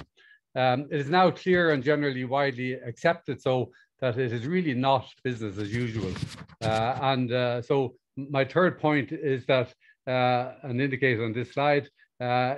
Um, it is now clear and generally widely accepted so that it is really not business as usual. Uh, and uh, so my third point is that, uh, an indicator on this slide, uh,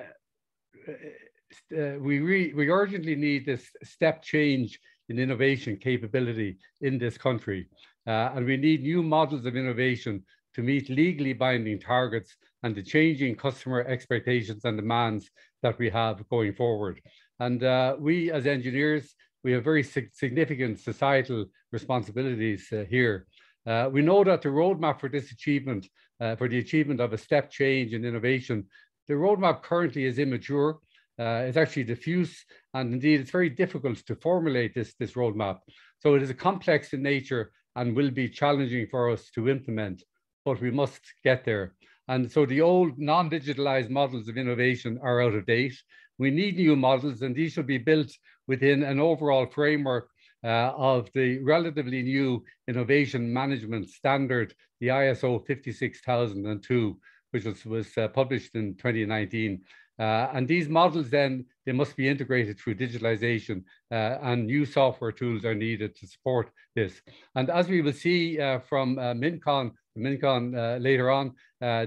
uh, we, re we urgently need this step change in innovation capability in this country. and we need new models of innovation to meet legally binding targets and the changing customer expectations and demands that we have going forward. And uh, we as engineers, we have very significant societal responsibilities uh, here. Uh, we know that the roadmap for this achievement, uh, for the achievement of a step change in innovation, the roadmap currently is immature. Uh, it's actually diffuse, and indeed, it's very difficult to formulate this, this roadmap. So it is a complex in nature and will be challenging for us to implement but we must get there. And so the old non-digitalized models of innovation are out of date. We need new models and these should be built within an overall framework uh, of the relatively new innovation management standard, the ISO 56002, which was, was uh, published in 2019. Uh, and these models then, they must be integrated through digitalization uh, and new software tools are needed to support this. And as we will see uh, from uh, Mincon, Mincon later on,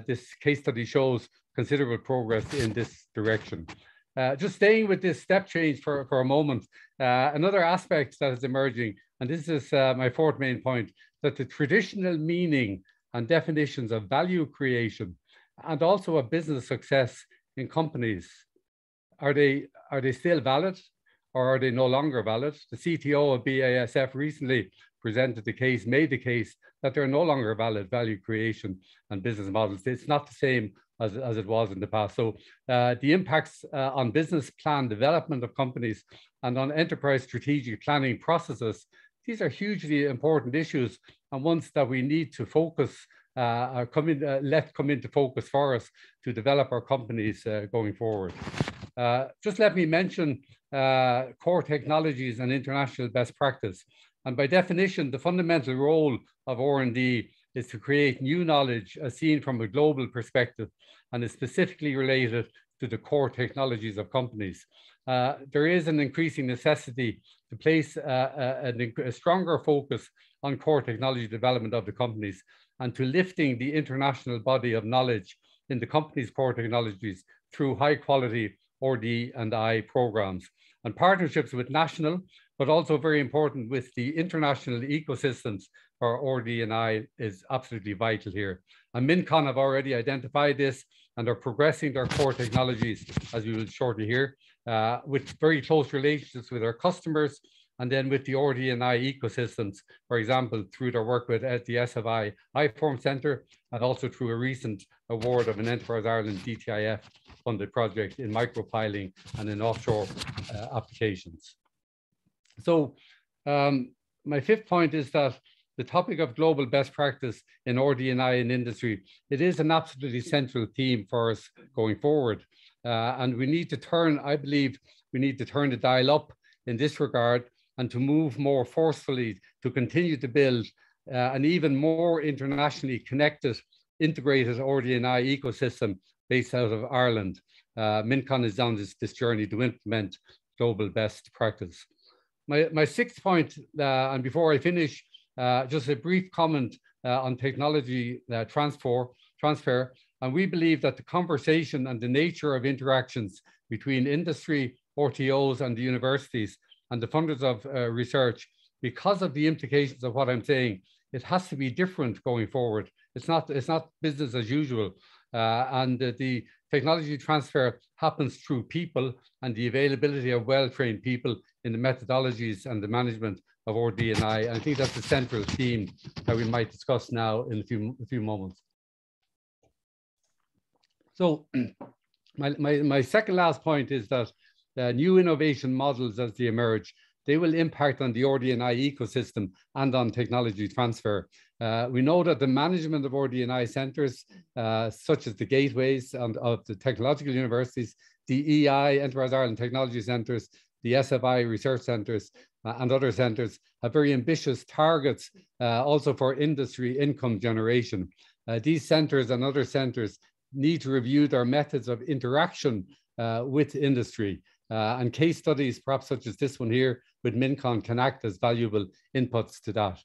this case study shows considerable progress in this direction. Uh, just staying with this step change for, for a moment, uh, another aspect that is emerging, and this is uh, my fourth main point, that the traditional meaning and definitions of value creation and also a business success in companies, are they, are they still valid or are they no longer valid? The CTO of BASF recently presented the case, made the case that they're no longer valid value creation and business models. It's not the same as, as it was in the past. So uh, the impacts uh, on business plan development of companies and on enterprise strategic planning processes, these are hugely important issues and ones that we need to focus uh, come in, uh, let come into focus for us to develop our companies uh, going forward. Uh, just let me mention uh, core technologies and international best practice. And by definition, the fundamental role of R&D is to create new knowledge as seen from a global perspective and is specifically related to the core technologies of companies. Uh, there is an increasing necessity to place a, a, a stronger focus on core technology development of the companies and to lifting the international body of knowledge in the company's core technologies through high quality RD and I programs and partnerships with national, but also very important with the international ecosystems for RD and I is absolutely vital here. And Mincon have already identified this and are progressing their core technologies, as we will shortly hear, uh, with very close relationships with our customers and then with the RD&I ecosystems, for example, through their work with the SFI iForm Centre, and also through a recent award of an Enterprise Ireland DTIF funded project in micropiling and in offshore uh, applications. So um, my fifth point is that the topic of global best practice in RD&I in industry, it is an absolutely central theme for us going forward. Uh, and we need to turn, I believe, we need to turn the dial up in this regard and to move more forcefully to continue to build uh, an even more internationally connected, integrated RD&I ecosystem based out of Ireland. Uh, Mincon is on this, this journey to implement global best practice. My, my sixth point, uh, and before I finish, uh, just a brief comment uh, on technology transfer. transfer. And we believe that the conversation and the nature of interactions between industry, RTOs, and the universities and the funders of uh, research, because of the implications of what I'm saying, it has to be different going forward. It's not, it's not business as usual. Uh, and the technology transfer happens through people and the availability of well-trained people in the methodologies and the management of RD&I. And I think that's the central theme that we might discuss now in a few, a few moments. So my, my, my second last point is that uh, new innovation models as they emerge, they will impact on the RD&I ecosystem and on technology transfer. Uh, we know that the management of RD&I centres, uh, such as the gateways and of the technological universities, the EI, Enterprise Ireland Technology Centres, the SFI research centres, uh, and other centres have very ambitious targets uh, also for industry income generation. Uh, these centres and other centres need to review their methods of interaction uh, with industry. And case studies, perhaps such as this one here with Mincon, can act as valuable inputs to that.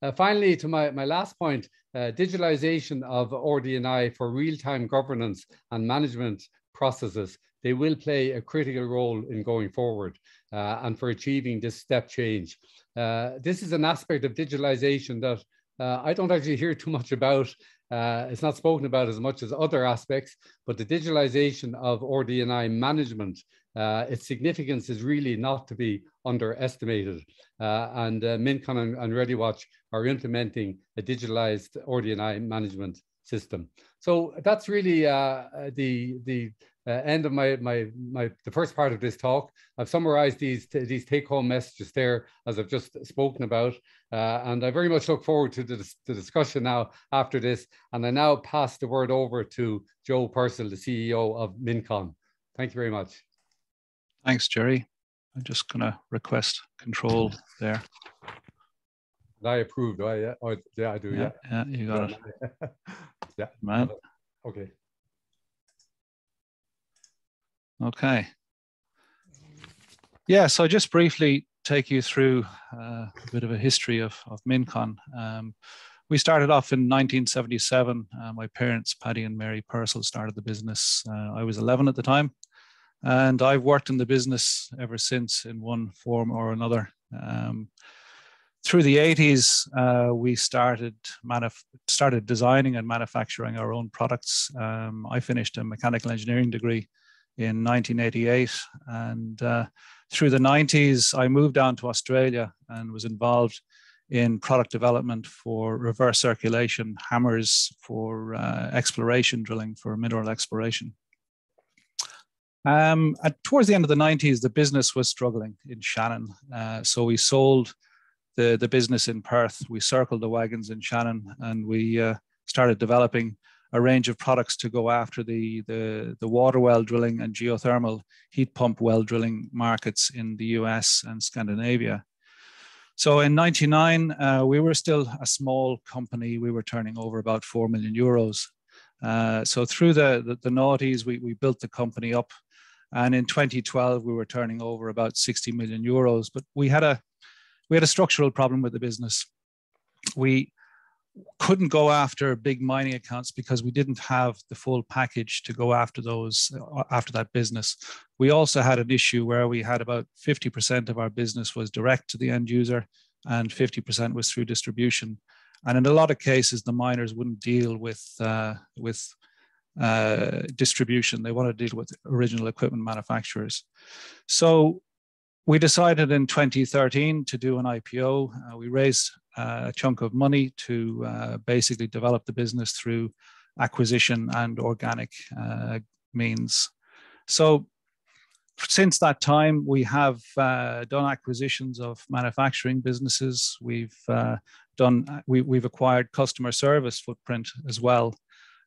Uh, finally, to my, my last point, uh, digitalization of RD&I for real-time governance and management processes, they will play a critical role in going forward uh, and for achieving this step change. Uh, this is an aspect of digitalization that uh, I don't actually hear too much about uh, it's not spoken about as much as other aspects, but the digitalization of RD&I management, uh, its significance is really not to be underestimated. Uh, and uh, Mincon and, and ReadyWatch are implementing a digitalized RD&I management system. So that's really uh, the, the uh, end of my, my, my, the first part of this talk. I've summarized these, these take home messages there as I've just spoken about. Uh, and I very much look forward to the, the, discussion now after this. And I now pass the word over to Joe Purcell, the CEO of Mincon. Thank you very much. Thanks, Gerry. I'm just going to request control there. I approve, do I? Yeah, oh, yeah I do. Yeah, yeah, yeah you got it. yeah, man. Okay. Okay. Yeah, so just briefly take you through uh, a bit of a history of, of Mincon. Um, we started off in 1977. Uh, my parents, Paddy and Mary Purcell, started the business. Uh, I was 11 at the time, and I've worked in the business ever since in one form or another. Um, through the 80s, uh, we started manuf- started designing and manufacturing our own products. Um, I finished a mechanical engineering degree in 1988. And uh, through the 90s, I moved down to Australia and was involved in product development for reverse circulation hammers for uh, exploration drilling for mineral exploration. Um, at, towards the end of the 90s, the business was struggling in Shannon. Uh, so we sold the, the business in Perth. We circled the wagons in Shannon and we uh, started developing a range of products to go after the, the, the water well drilling and geothermal heat pump well drilling markets in the US and Scandinavia. So in 99, uh, we were still a small company. We were turning over about 4 million euros. Uh, so through the, the, the noughties, we, we built the company up. And in 2012, we were turning over about 60 million euros. But we had a, we had a structural problem with the business. We, couldn't go after big mining accounts because we didn't have the full package to go after those uh, after that business. We also had an issue where we had about 50% of our business was direct to the end user and 50% was through distribution. And in a lot of cases, the miners wouldn't deal with uh, with uh, distribution. They want to deal with original equipment manufacturers. So we decided in 2013 to do an IPO. Uh, we raised a chunk of money to uh, basically develop the business through acquisition and organic uh, means. So since that time, we have uh, done acquisitions of manufacturing businesses. We've uh, done uh, we, we've acquired customer service footprint as well.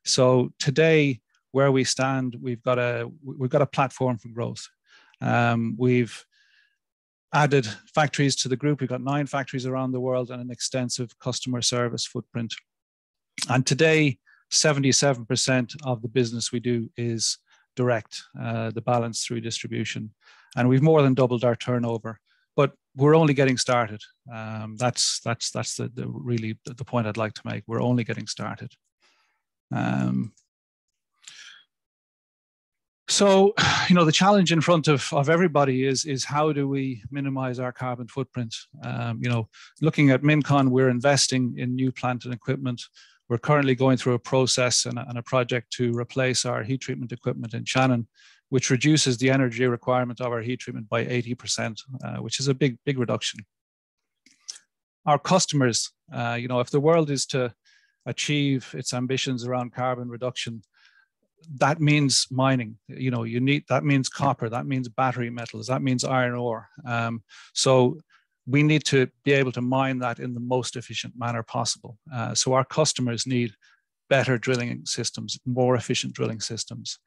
So today, where we stand, we've got a we've got a platform for growth. Um, we've added factories to the group. We've got nine factories around the world and an extensive customer service footprint. And today, 77% of the business we do is direct, uh, the balance through distribution. And we've more than doubled our turnover, but we're only getting started. Um, that's that's that's the, the really the point I'd like to make. We're only getting started. Um, so, you know, the challenge in front of, of everybody is, is how do we minimize our carbon footprint? Um, you know, looking at Mincon, we're investing in new plant and equipment. We're currently going through a process and a, and a project to replace our heat treatment equipment in Shannon, which reduces the energy requirement of our heat treatment by 80%, uh, which is a big, big reduction. Our customers, uh, you know, if the world is to achieve its ambitions around carbon reduction, that means mining. You know you need that means copper that means battery metals that means iron ore. Um, so we need to be able to mine that in the most efficient manner possible. Uh, so our customers need better drilling systems more efficient drilling systems.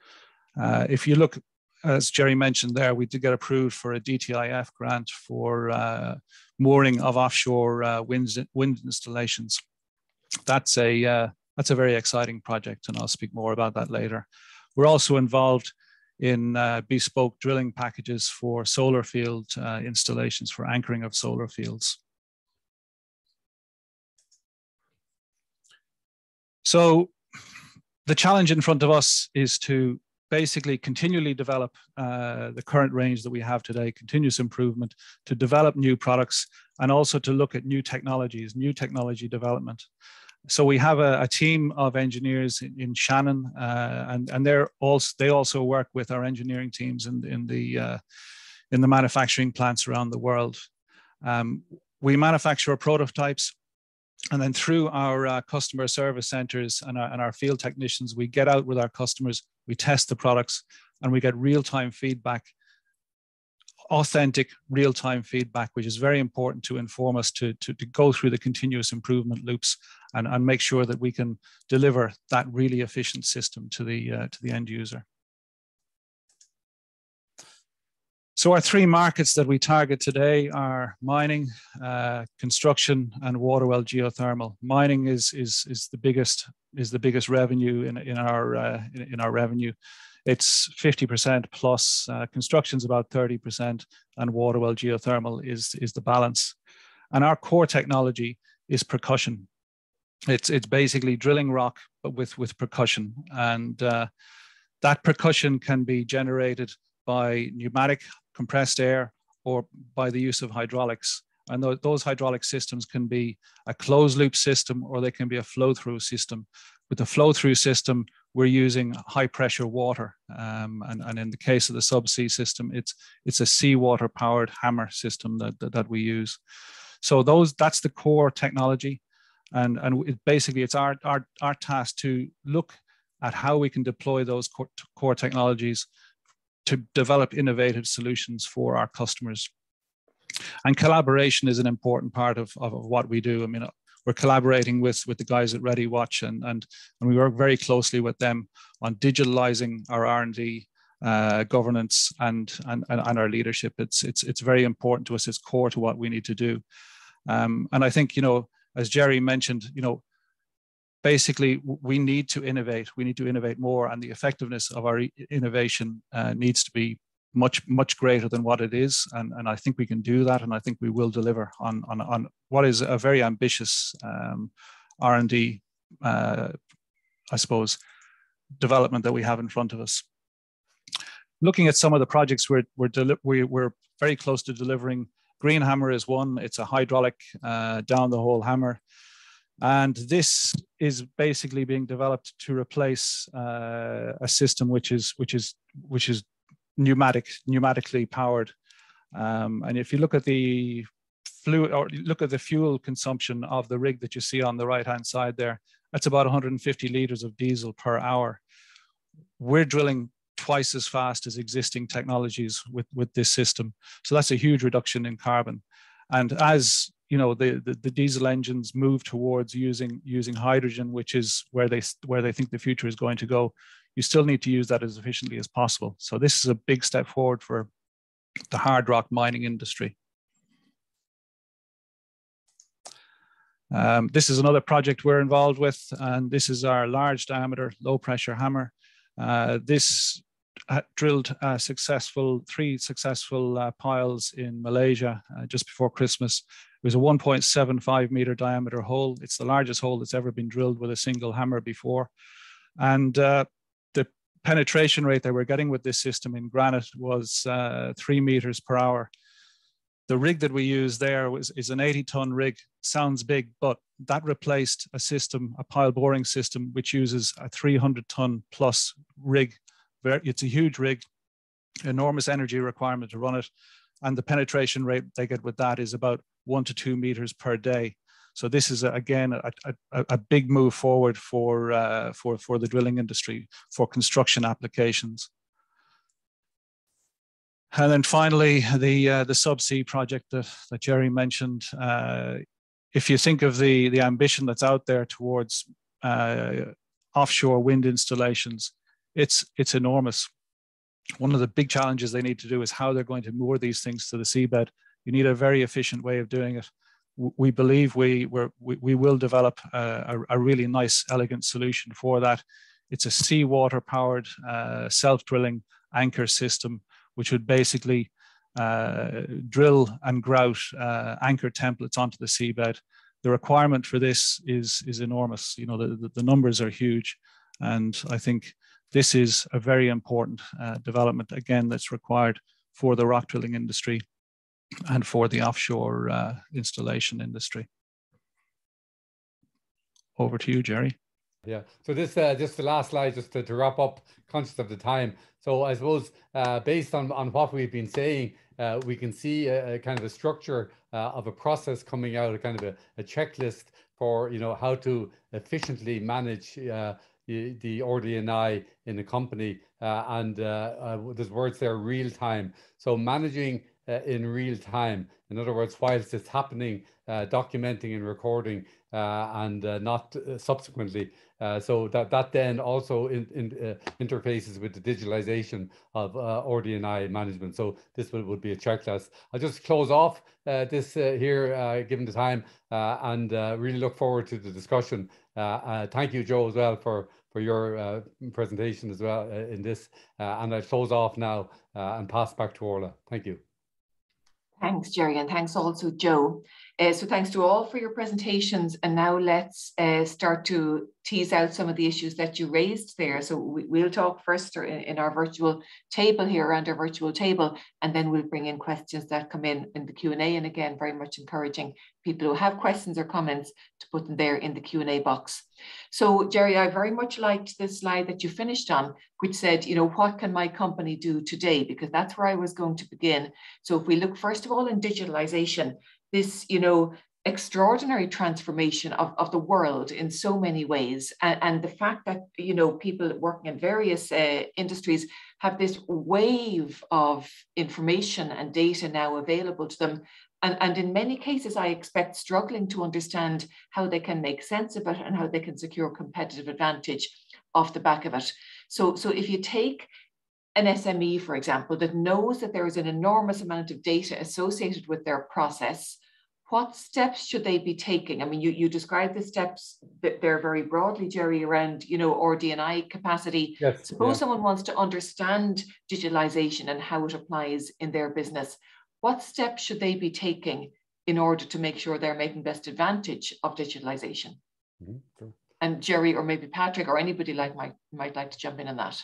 Uh, if you look as jerry mentioned there we did get approved for a dtif grant for uh, mooring of offshore uh, wind, wind installations that's a uh, that's a very exciting project, and I'll speak more about that later. We're also involved in uh, bespoke drilling packages for solar field uh, installations for anchoring of solar fields. So the challenge in front of us is to basically continually develop uh, the current range that we have today, continuous improvement, to develop new products, and also to look at new technologies, new technology development so we have a, a, team of engineers in, in Shannon, uh, and and they're also they also work with our engineering teams in in the uh, in the manufacturing plants around the world. Um, we manufacture prototypes, and then through our uh, customer service centers and our, and our field technicians, we get out with our customers, we test the products, and we get real time feedback authentic real-time feedback, which is very important to inform us to, to, to go through the continuous improvement loops and, and make sure that we can deliver that really efficient system to the, uh, to the end user. So our three markets that we target today are mining, uh, construction, and water well geothermal. Mining is, is, is the biggest is the biggest revenue in, in our uh, in, in our revenue it's 50% plus uh, construction's about 30% and water well geothermal is, is the balance. And our core technology is percussion. It's, it's basically drilling rock, but with, with percussion. And uh, that percussion can be generated by pneumatic compressed air or by the use of hydraulics. And those hydraulic systems can be a closed loop system or they can be a flow through system. With the flow through system, we're using high pressure water. Um, and, and in the case of the subsea system, it's, it's a seawater powered hammer system that, that, that we use. So those that's the core technology. And, and it basically it's our, our, our task to look at how we can deploy those core, core technologies to develop innovative solutions for our customers. And collaboration is an important part of, of, of what we do. I mean, we're collaborating with with the guys at ReadyWatch and and and we work very closely with them on digitalizing our R and D uh, governance and, and and our leadership. It's it's it's very important to us. It's core to what we need to do. Um, and I think you know, as Gerry mentioned, you know, basically we need to innovate. We need to innovate more, and the effectiveness of our innovation uh, needs to be much much greater than what it is. And, and i think we can do that. And i think we will deliver on on, on what is a very ambitious um, r&d uh, i suppose development that we have in front of us. Looking at some of the projects we're we're, deli- we, we're very close to delivering green hammer is one. It's a hydraulic uh, down the hole hammer. And this is basically being developed to replace uh, a system which is which is which is pneumatic, pneumatically powered. Um, and if you look at the fluid or look at the fuel consumption of the rig that you see on the right hand side there, that's about 150 liters of diesel per hour. We're drilling twice as fast as existing technologies with, with this system. So that's a huge reduction in carbon. And as you know, the, the, the diesel engines move towards using using hydrogen, which is where they where they think the future is going to go you still need to use that as efficiently as possible. So this is a big step forward for the hard rock mining industry. Um, this is another project we're involved with, and this is our large diameter, low pressure hammer. Uh, this drilled successful three successful uh, piles in Malaysia uh, just before Christmas. It was a 1.75 meter diameter hole. It's the largest hole that's ever been drilled with a single hammer before. And uh, penetration rate they we're getting with this system in granite was uh, three meters per hour. The rig that we use there was, is an 80 ton rig. Sounds big, but that replaced a system, a pile boring system, which uses a 300 ton plus rig. It's a huge rig, enormous energy requirement to run it. And the penetration rate they get with that is about one to two meters per day. So this is again a, a, a, big move forward for uh, for for the drilling industry for construction applications. And then finally, the uh, the subsea project that, that Gerry mentioned. Uh, if you think of the the ambition that's out there towards uh, offshore wind installations, it's it's enormous. One of the big challenges they need to do is how they're going to moor these things to the seabed. You need a very efficient way of doing it we believe we, we, we will develop a, a, really nice, elegant solution for that. It's a seawater powered uh, self drilling anchor system, which would basically uh, drill and grout uh, anchor templates onto the seabed. The requirement for this is, is enormous. You know, the, the numbers are huge. And I think this is a very important uh, development, again, that's required for the rock drilling industry and for the offshore uh, installation industry. Over to you, Gerry. Yeah. So this uh, just the last slide, just to, to wrap up, conscious of the time. So I suppose uh, based on, on what we've been saying, uh, we can see a, a, kind of a structure uh, of a process coming out, a kind of a, a, checklist for you know how to efficiently manage uh, the, the RD&I in a company. Uh, and there's words there, real time. So managing uh, in real time. In other words, whilst it's happening, uh, documenting and recording, uh, and uh, not uh, subsequently. Uh, so that that then also in, in, interfaces with the digitalization of uh, RD&I management. So this would, would be a checklist. I'll just close off this here, given the time, and really look forward to the discussion. thank you, Joe, as well for for your presentation as well in this. and I'll close off now and pass back to Orla. Thank you. Thanks, Gerry, and thanks also, Joe. Uh, so thanks to all for your presentations. And now let's uh, start to tease out some of the issues that you raised there. So we, will talk first in, in, our virtual table here around our virtual table, and then we'll bring in questions that come in in the Q&A. And again, very much encouraging people who have questions or comments to put them there in the Q&A box. So Gerry, I very much liked the slide that you finished on, which said, you know, what can my company do today? Because that's where I was going to begin. So if we look first of all in digitalization, this, you know, extraordinary transformation of, of the world in so many ways. And, and the fact that you know people working in various uh, industries have this wave of information and data now available to them. And, and in many cases i expect struggling to understand how they can make sense of it and how they can secure competitive advantage off the back of it. So so if you take an SME, for example, that knows that there is an enormous amount of data associated with their process, what steps should they be taking? I mean, you, you described the steps that they're very broadly, Gerry, around, you know, RD&I capacity. Yes, Suppose yeah. someone wants to understand digitalization and how it applies in their business. What steps should they be taking in order to make sure they're making best advantage of digitalization? Mm -hmm. sure. And Gerry, or maybe Patrick, or anybody like might might like to jump in on that.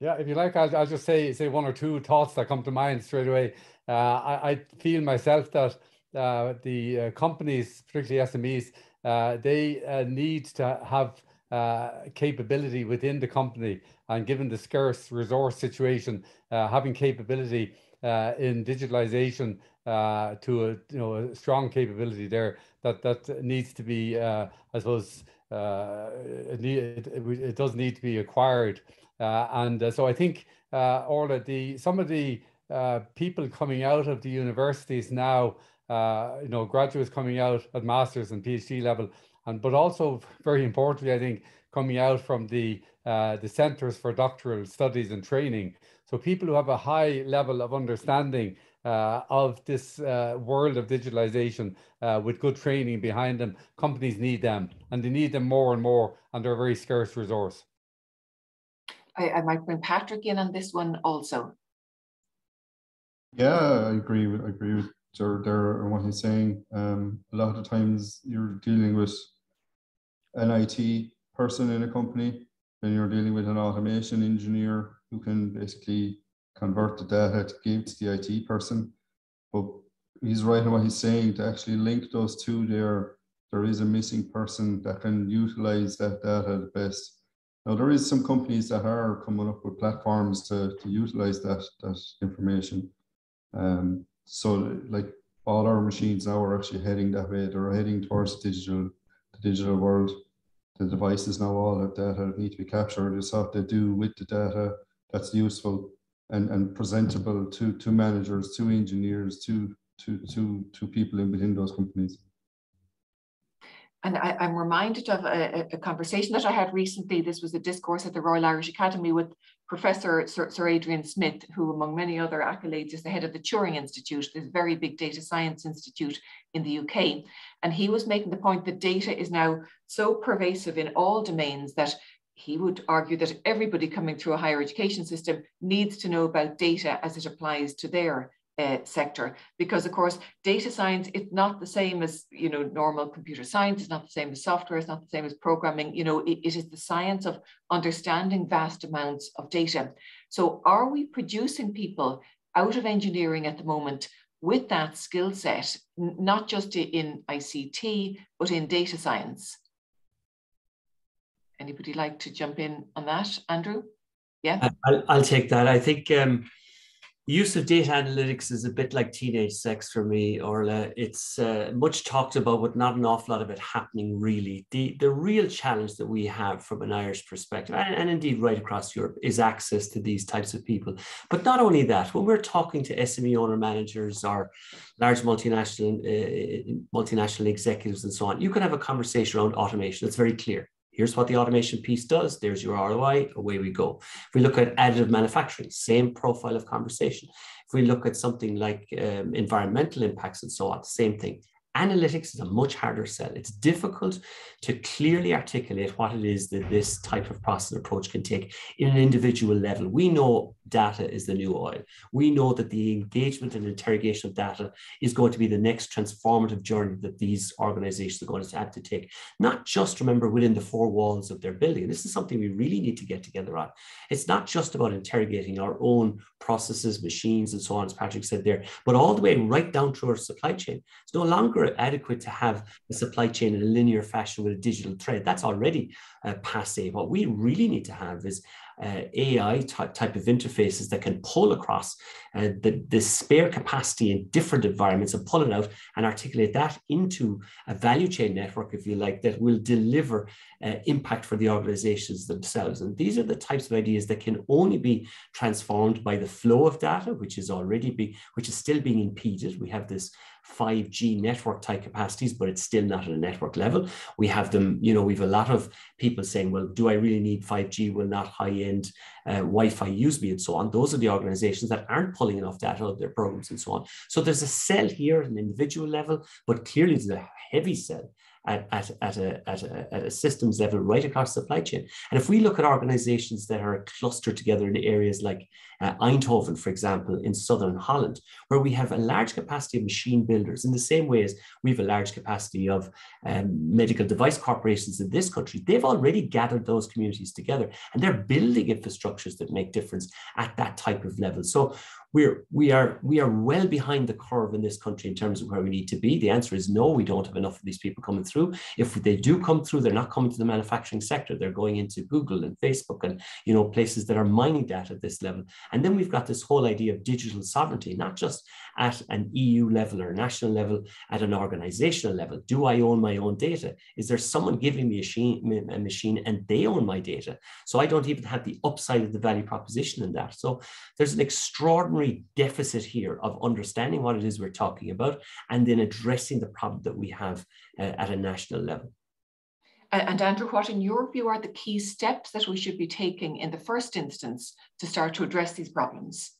Yeah, if you like, I'll, I'll just say say one or two thoughts that come to mind straight away. Uh, I, I, feel myself that uh, the uh, companies, particularly SMEs, uh, they uh, need to have uh, capability within the company. And given the scarce resource situation, having capability in digitalization to a you know a strong capability there that that needs to be, I suppose, it, need, it, it does need to be acquired. Uh, and uh, so I think, uh, Orla, the some of the uh, people coming out of the universities now, uh, you know, graduates coming out at master's and PhD level, and but also very importantly, I think coming out from the uh, the centers for doctoral studies and training. So people who have a high level of understanding uh, of this uh, world of digitalization uh, with good training behind them. Companies need them and they need them more and more, and they're a very scarce resource. I, I might bring Patrick in on this one also. Yeah, I agree with I agree with Ger there and what he's saying. Um, a lot of times you're dealing with an IT person in a company, then you're dealing with an automation engineer who can basically convert the data to give to the IT person. But he's right in what he's saying to actually link those two there. There is a missing person that can utilize that data the best. Now there is some companies that are coming up with platforms to, to utilize that that information. Um, so like all our machines now are actually heading that way. They're heading towards digital, the digital world. The devices now all have data that need to be captured. It's what they do with the data that's useful and, and presentable to, to managers, to engineers, to, to, to, to people in within those companies. And I, am reminded of a, a, conversation that I had recently. This was a discourse at the Royal Irish Academy with Professor Sir, Sir, Adrian Smith, who, among many other accolades, is the head of the Turing Institute, this very big data science institute in the UK. And he was making the point that data is now so pervasive in all domains that he would argue that everybody coming through a higher education system needs to know about data as it applies to their uh, sector. Because of course data science it's not the same as you know normal computer science it's not the same as software it's not the same as programming. You know it, it is the science of understanding vast amounts of data. So are we producing people out of engineering at the moment with that skill set not just in ict but in data science Anybody like to jump in on that, Andrew? Yeah. I'll, I'll take that. I think um, use of data analytics is a bit like teenage sex for me, Orla. It's uh, much talked about, but not an awful lot of it happening really. The, the real challenge that we have from an Irish perspective, and, and indeed right across Europe, is access to these types of people. But not only that, when we're talking to SME owner managers or large multinational, uh, multinational executives and so on, you can have a conversation around automation. It's very clear Here's what the automation piece does. There's your ROI, away we go. If we look at additive manufacturing, same profile of conversation. If we look at something like um, environmental impacts and so on, same thing. Analytics is a much harder sell. It's difficult to clearly articulate what it is that this type of process approach can take in an individual level. We know data is the new oil. We know that the engagement and interrogation of data is going to be the next transformative journey that these organizations are going to have to take, not just remember within the four walls of their building. This is something we really need to get together on. It's not just about interrogating our own processes, machines, and so on, as Patrick said there, but all the way right down through our supply chain. It's no longer adequate to have a supply chain in a linear fashion with a digital thread. That's already uh, passe. What we really need to have is uh, AI type, type of interfaces that can pull across uh, the, the spare capacity in different environments and pull it out and articulate that into a value chain network, if you like, that will deliver uh, impact for the organizations themselves. And these are the types of ideas that can only be transformed by the flow of data, which is already be, which is still being impeded. We have this 5G network type capacities, but it's still not at a network level. We have them, you know, we've a lot of people saying, well, do I really need 5G? Will not high end uh, Wi Fi use me and so on? Those are the organizations that aren't pulling enough data out of their programs and so on. So there's a sell here at an individual level, but clearly there's a heavy sell at, at, at, a, at, a, at a systems level right across the supply chain. And if we look at organizations that are clustered together in areas like uh, Eindhoven, for example, in southern Holland, where we have a large capacity of machine builders in the same way as we have a large capacity of um, medical device corporations in this country, they've already gathered those communities together and they're building infrastructures that make difference at that type of level. So we're we are we are well behind the curve in this country in terms of where we need to be. The answer is no, we don't have enough of these people coming through. If they do come through, they're not coming to the manufacturing sector. They're going into Google and Facebook and you know places that are mining data at this level. And then we've got this whole idea of digital sovereignty, not just at an EU level or national level, at an organizational level. Do I own my own data? Is there someone giving me a machine, a machine and they own my data? So I don't even have the upside of the value proposition in that. So there's an extraordinary deficit here of understanding what it is we're talking about and then addressing the problem that we have uh, at a national level. And Andrew, what in your view are the key steps that we should be taking in the first instance to start to address these problems?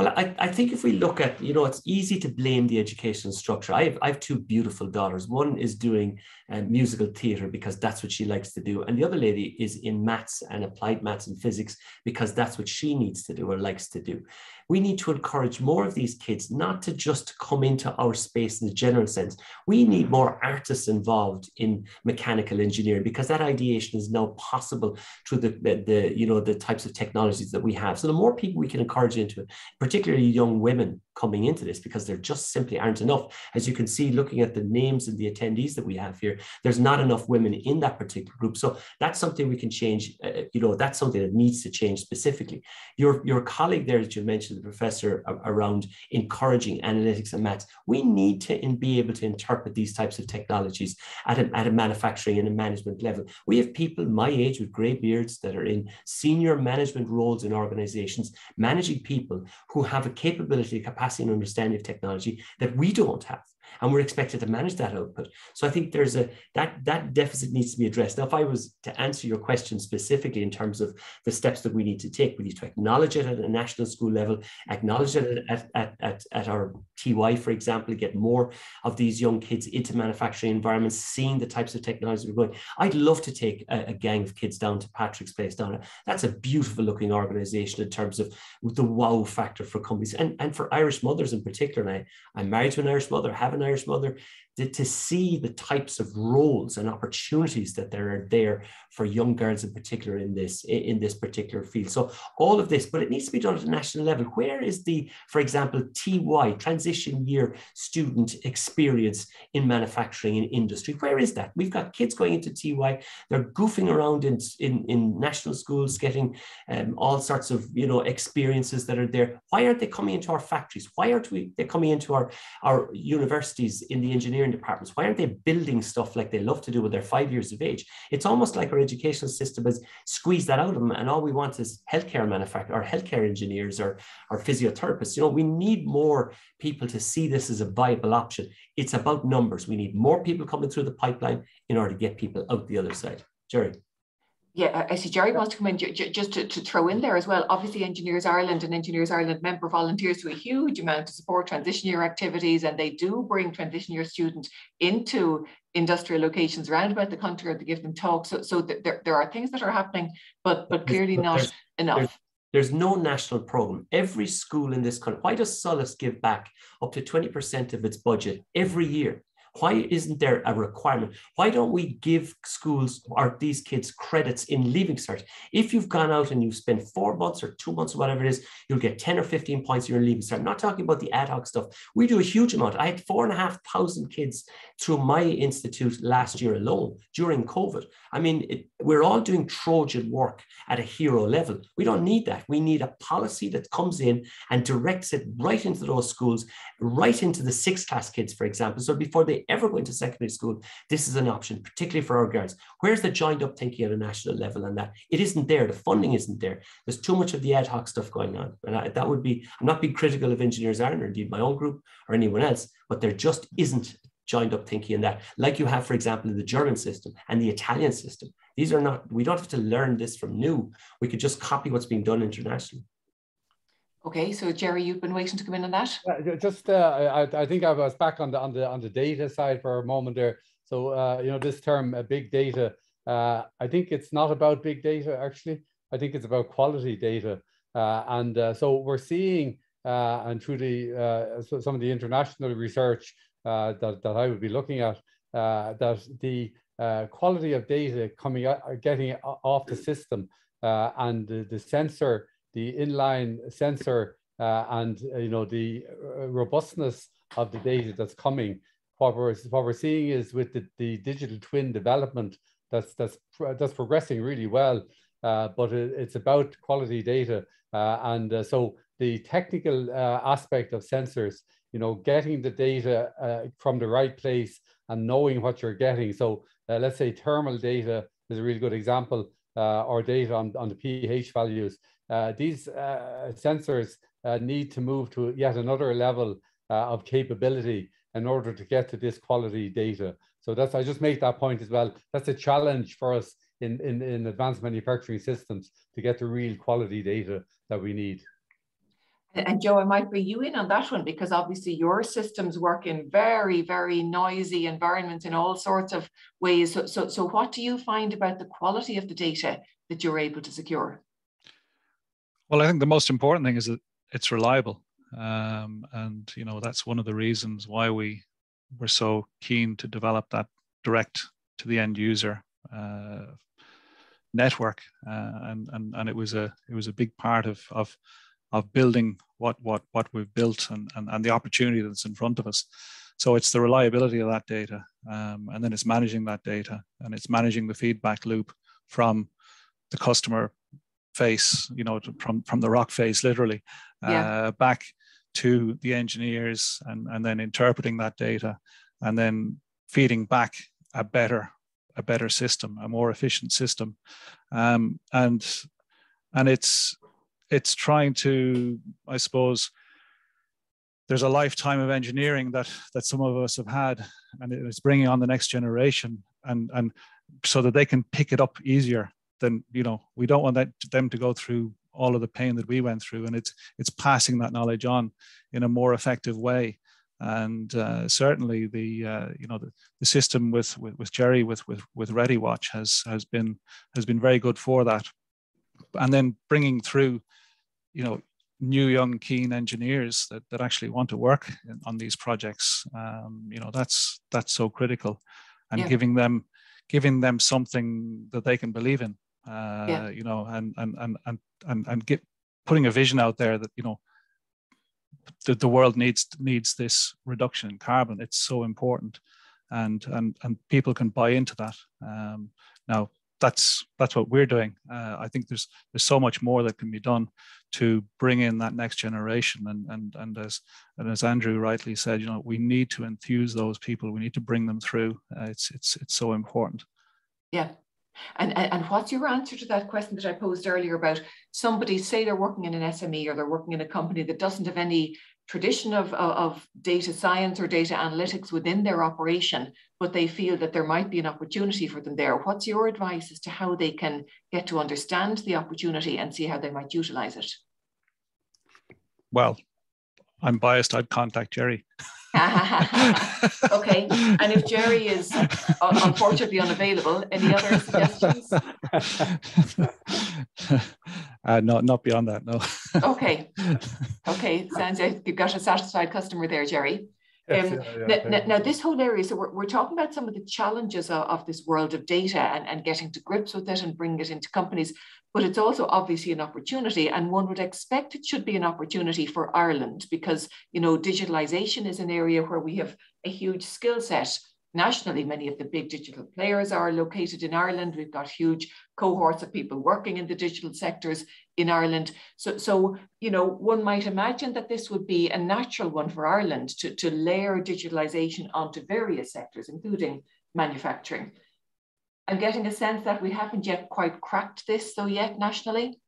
Well, I, I think if we look at, you know, it's easy to blame the educational structure. I have, I have two beautiful daughters. One is doing um, musical theatre because that's what she likes to do. And the other lady is in maths and applied maths and physics because that's what she needs to do or likes to do we need to encourage more of these kids not to just come into our space in the general sense. We need more artists involved in mechanical engineering because that ideation is now possible through the, the, the you know the types of technologies that we have. So the more people we can encourage into it, particularly young women coming into this, because there just simply aren't enough. As you can see, looking at the names and the attendees that we have here, there's not enough women in that particular group. So that's something we can change. Uh, you know, that's something that needs to change specifically. Your your colleague there that you mentioned the professor around encouraging analytics and maths. We need to be able to interpret these types of technologies at a, at a manufacturing and a management level. We have people my age with gray beards that are in senior management roles in organizations, managing people who have a capability, capacity, and understanding of technology that we don't have and we're expected to manage that output. So I think there's a that that deficit needs to be addressed. Now, if I was to answer your question specifically in terms of the steps that we need to take, we need to acknowledge it at a national school level, acknowledge it at, at, at, at our TY, for example, get more of these young kids into manufacturing environments, seeing the types of technology we're going. I'd love to take a, a gang of kids down to Patrick's Place down. That's a beautiful looking organization in terms of the wow factor for companies and, and for Irish mothers in particular. And I, I'm married to an Irish mother, have an Irish mother to, see the types of roles and opportunities that there are there for young girls in particular in this in this particular field. So all of this, but it needs to be done at a national level. Where is the, for example, TY transition year student experience in manufacturing and industry? Where is that? We've got kids going into TY, they're goofing around in in, in national schools, getting um, all sorts of you know experiences that are there. Why aren't they coming into our factories? Why aren't we they coming into our our universities in the engineering engineering departments? Why aren't they building stuff like they love to do with their five years of age? It's almost like our educational system has squeezed that out of them, and all we want is healthcare manufacturers or healthcare engineers or, or physiotherapists. You know, we need more people to see this as a viable option. It's about numbers. We need more people coming through the pipeline in order to get people out the other side. Gerry yeah, I see Gerry wants to come in just to, to throw in there as well. Obviously, Engineers Ireland and Engineers Ireland member volunteers do a huge amount to support transition year activities, and they do bring transition year students into industrial locations around about the country or to give them talks. So, so there, there are things that are happening, but but clearly not there's, enough. There's, there's no national program. Every school in this country, why does SOLAS give back up to 20% of its budget every year? Why isn't there a requirement? Why don't we give schools or these kids credits in leaving cert? If you've gone out and you've spent four months or two months or whatever it is, you'll get 10 or 15 points in your leaving cert. I'm not talking about the ad hoc stuff. We do a huge amount. I had four and a half thousand kids through my institute last year alone during COVID. I mean, it, we're all doing Trojan work at a hero level. We don't need that. We need a policy that comes in and directs it right into those schools, right into the sixth class kids, for example. So before they ever go into secondary school, this is an option, particularly for our girls. Where's the joined up thinking at a national level on that? It isn't there. The funding isn't there. There's too much of the ad hoc stuff going on. And I, that would be, I'm not being critical of Engineers Ireland or indeed my own group or anyone else, but there just isn't joined up thinking in that, like you have, for example, in the German system and the Italian system. These are not, we don't have to learn this from new. We could just copy what's being done internationally. Okay, so Gerry, you've been waiting to come in on that. Uh, just, uh, I, I think I was back on the on the on the data side for a moment there. So uh, you know, this term uh, big data, uh, I think it's not about big data actually. I think it's about quality data, and so we're seeing, uh, and through the so some of the international research that that I would be looking at, uh, that the quality of data coming out, getting off the system, uh, and the, the sensor the inline sensor uh, and uh, you know the uh, robustness of the data that's coming. What we're what we're seeing is with the, the digital twin development that's that's that's progressing really well. Uh, but it, it's about quality data, uh, and uh, so the technical aspect of sensors, you know, getting the data from the right place and knowing what you're getting. So let's say thermal data is a really good example, or data on, on the pH values. Uh, these uh, sensors uh, need to move to yet another level of capability in order to get to this quality data. So that's I just make that point as well. That's a challenge for us in, in, in advanced manufacturing systems to get the real quality data that we need. And Joe, I might bring you in on that one because obviously your systems work in very, very noisy environments in all sorts of ways. So, so, so what do you find about the quality of the data that you're able to secure? Well, I think the most important thing is that it's reliable. Um, and, you know, that's one of the reasons why we were so keen to develop that direct to the end user uh, network. Uh, and, and, and it was a, it was a big part of, of of building what what what we've built and, and, and the opportunity that's in front of us. So it's the reliability of that data, um, and then it's managing that data, and it's managing the feedback loop from the customer face, you know, from from the rock face, literally, yeah. uh, back to the engineers, and and then interpreting that data, and then feeding back a better a better system, a more efficient system, um, and and it's it's trying to, I suppose, there's a lifetime of engineering that that some of us have had, and it's bringing on the next generation, and and so that they can pick it up easier. Than you know, we don't want that, them to go through all of the pain that we went through, and it's it's passing that knowledge on in a more effective way. And uh, certainly the uh, you know the, the system with, with with Gerry with with with ReadyWatch has has been has been very good for that. And then bringing through you know new young keen engineers that, that actually want to work in, on these projects. Um, you know that's that's so critical. And yeah. giving them giving them something that they can believe in uh, yeah. you know and and and and and, and get putting a vision out there that you know the, the world needs needs this reduction in carbon. It's so important. And and and people can buy into that. Um, now that's that's what we're doing. Uh, I think there's there's so much more that can be done to bring in that next generation. And and and as and as Andrew rightly said, you know, we need to enthuse those people. We need to bring them through. Uh, it's it's it's so important. Yeah. And, and, and what's your answer to that question that I posed earlier about somebody say they're working in an SME or they're working in a company that doesn't have any tradition of, of, of, data science or data analytics within their operation, but they feel that there might be an opportunity for them there. What's your advice as to how they can get to understand the opportunity and see how they might utilize it? Well, I'm biased. I'd contact Gerry. okay. And if Gerry is uh, unfortunately unavailable, any other suggestions? Uh, no, not beyond that, no. okay. Okay. Sounds like you've got a satisfied customer there, Gerry. Um, yeah, yeah, now, now, this whole area, so we're, we're talking about some of the challenges of, of this world of data and, and getting to grips with it and bringing it into companies, but it's also obviously an opportunity and one would expect it should be an opportunity for Ireland because, you know, digitalization is an area where we have a huge skill set nationally, many of the big digital players are located in Ireland. We've got huge cohorts of people working in the digital sectors in Ireland. So, so you know, one might imagine that this would be a natural one for Ireland to, to layer digitalization onto various sectors, including manufacturing. I'm getting a sense that we haven't yet quite cracked this, though, yet nationally.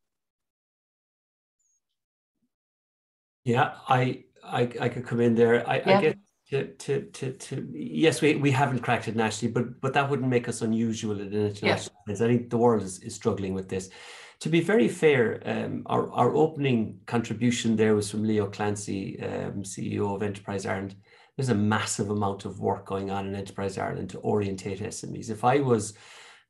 Yeah, I I, I could come in there. I, yeah. I get to, to, to, to yes, we, we haven't cracked it nationally, but but that wouldn't make us unusual in international sense. I think the world is, is struggling with this. To be very fair, um, our, our opening contribution there was from Leo Clancy, um, CEO of Enterprise Ireland. There's a massive amount of work going on in Enterprise Ireland to orientate SMEs. If I was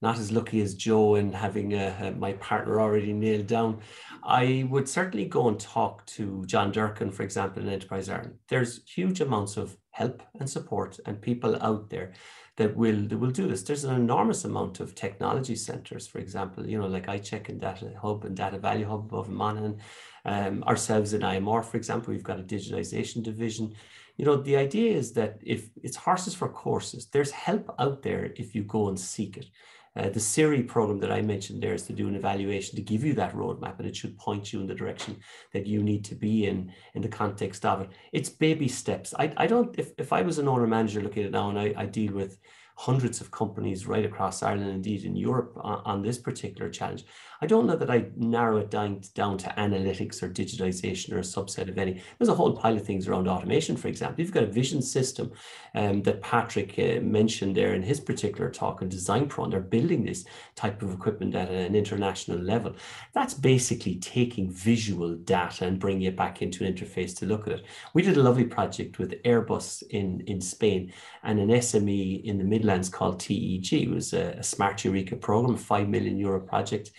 not as lucky as Joe in having uh, uh, my partner already nailed down. I would certainly go and talk to John Durkin, for example, in Enterprise Ireland. There's huge amounts of help and support and people out there that will that will do this. There's an enormous amount of technology centers, for example, you know, like ICHEC and Data Hub and Data Value Hub above Monaghan. Um, ourselves in IMR, for example, we've got a digitalization division. You know, the idea is that if it's horses for courses, there's help out there if you go and seek it. Uh, the CIRI program that I mentioned there is to do an evaluation to give you that roadmap and it should point you in the direction that you need to be in in the context of it. It's baby steps. I, I don't, if, if I was an owner manager looking at it now and I, I deal with hundreds of companies right across Ireland, indeed in Europe, on, on this particular challenge. I don't know that I narrow it down, down to analytics or digitization or a subset of any. There's a whole pile of things around automation, for example. You've got a vision system um, that Patrick uh, mentioned there in his particular talk on Design Pro, and they're building this type of equipment at an international level. That's basically taking visual data and bringing it back into an interface to look at it. We did a lovely project with Airbus in, in Spain and an SME in the Midlands called TEG. It was a, a Smart Eureka program, a 5 million euro project.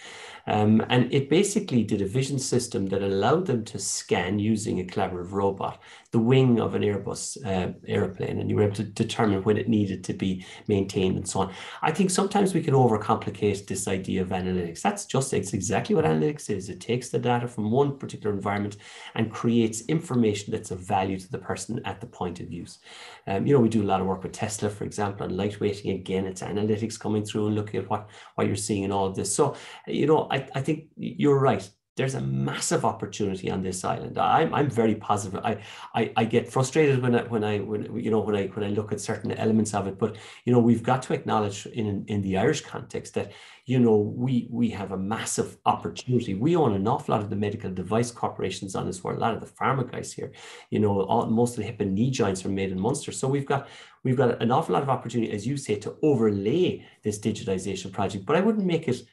Um, and it basically did a vision system that allowed them to scan using a collaborative robot the wing of an Airbus uh, airplane, and you were able to determine when it needed to be maintained and so on. I think sometimes we can overcomplicate this idea of analytics. That's just it's exactly what analytics is. It takes the data from one particular environment and creates information that's of value to the person at the point of use. Um, you know, we do a lot of work with Tesla, for example, on lightweighting. Again, it's analytics coming through and looking at what, what you're seeing in all of this. So, you know, I, I think you're right there's a massive opportunity on this island. I'm, I'm very positive. I, I, I get frustrated when I, when I, when, you know, when I, when I look at certain elements of it, but, you know, we've got to acknowledge in, in the Irish context that, you know, we, we have a massive opportunity. We own an awful lot of the medical device corporations on this world, a lot of the pharma guys here, you know, all, most of the hip and knee joints are made in Munster. So we've got, we've got an awful lot of opportunity, as you say, to overlay this digitization project, but I wouldn't make it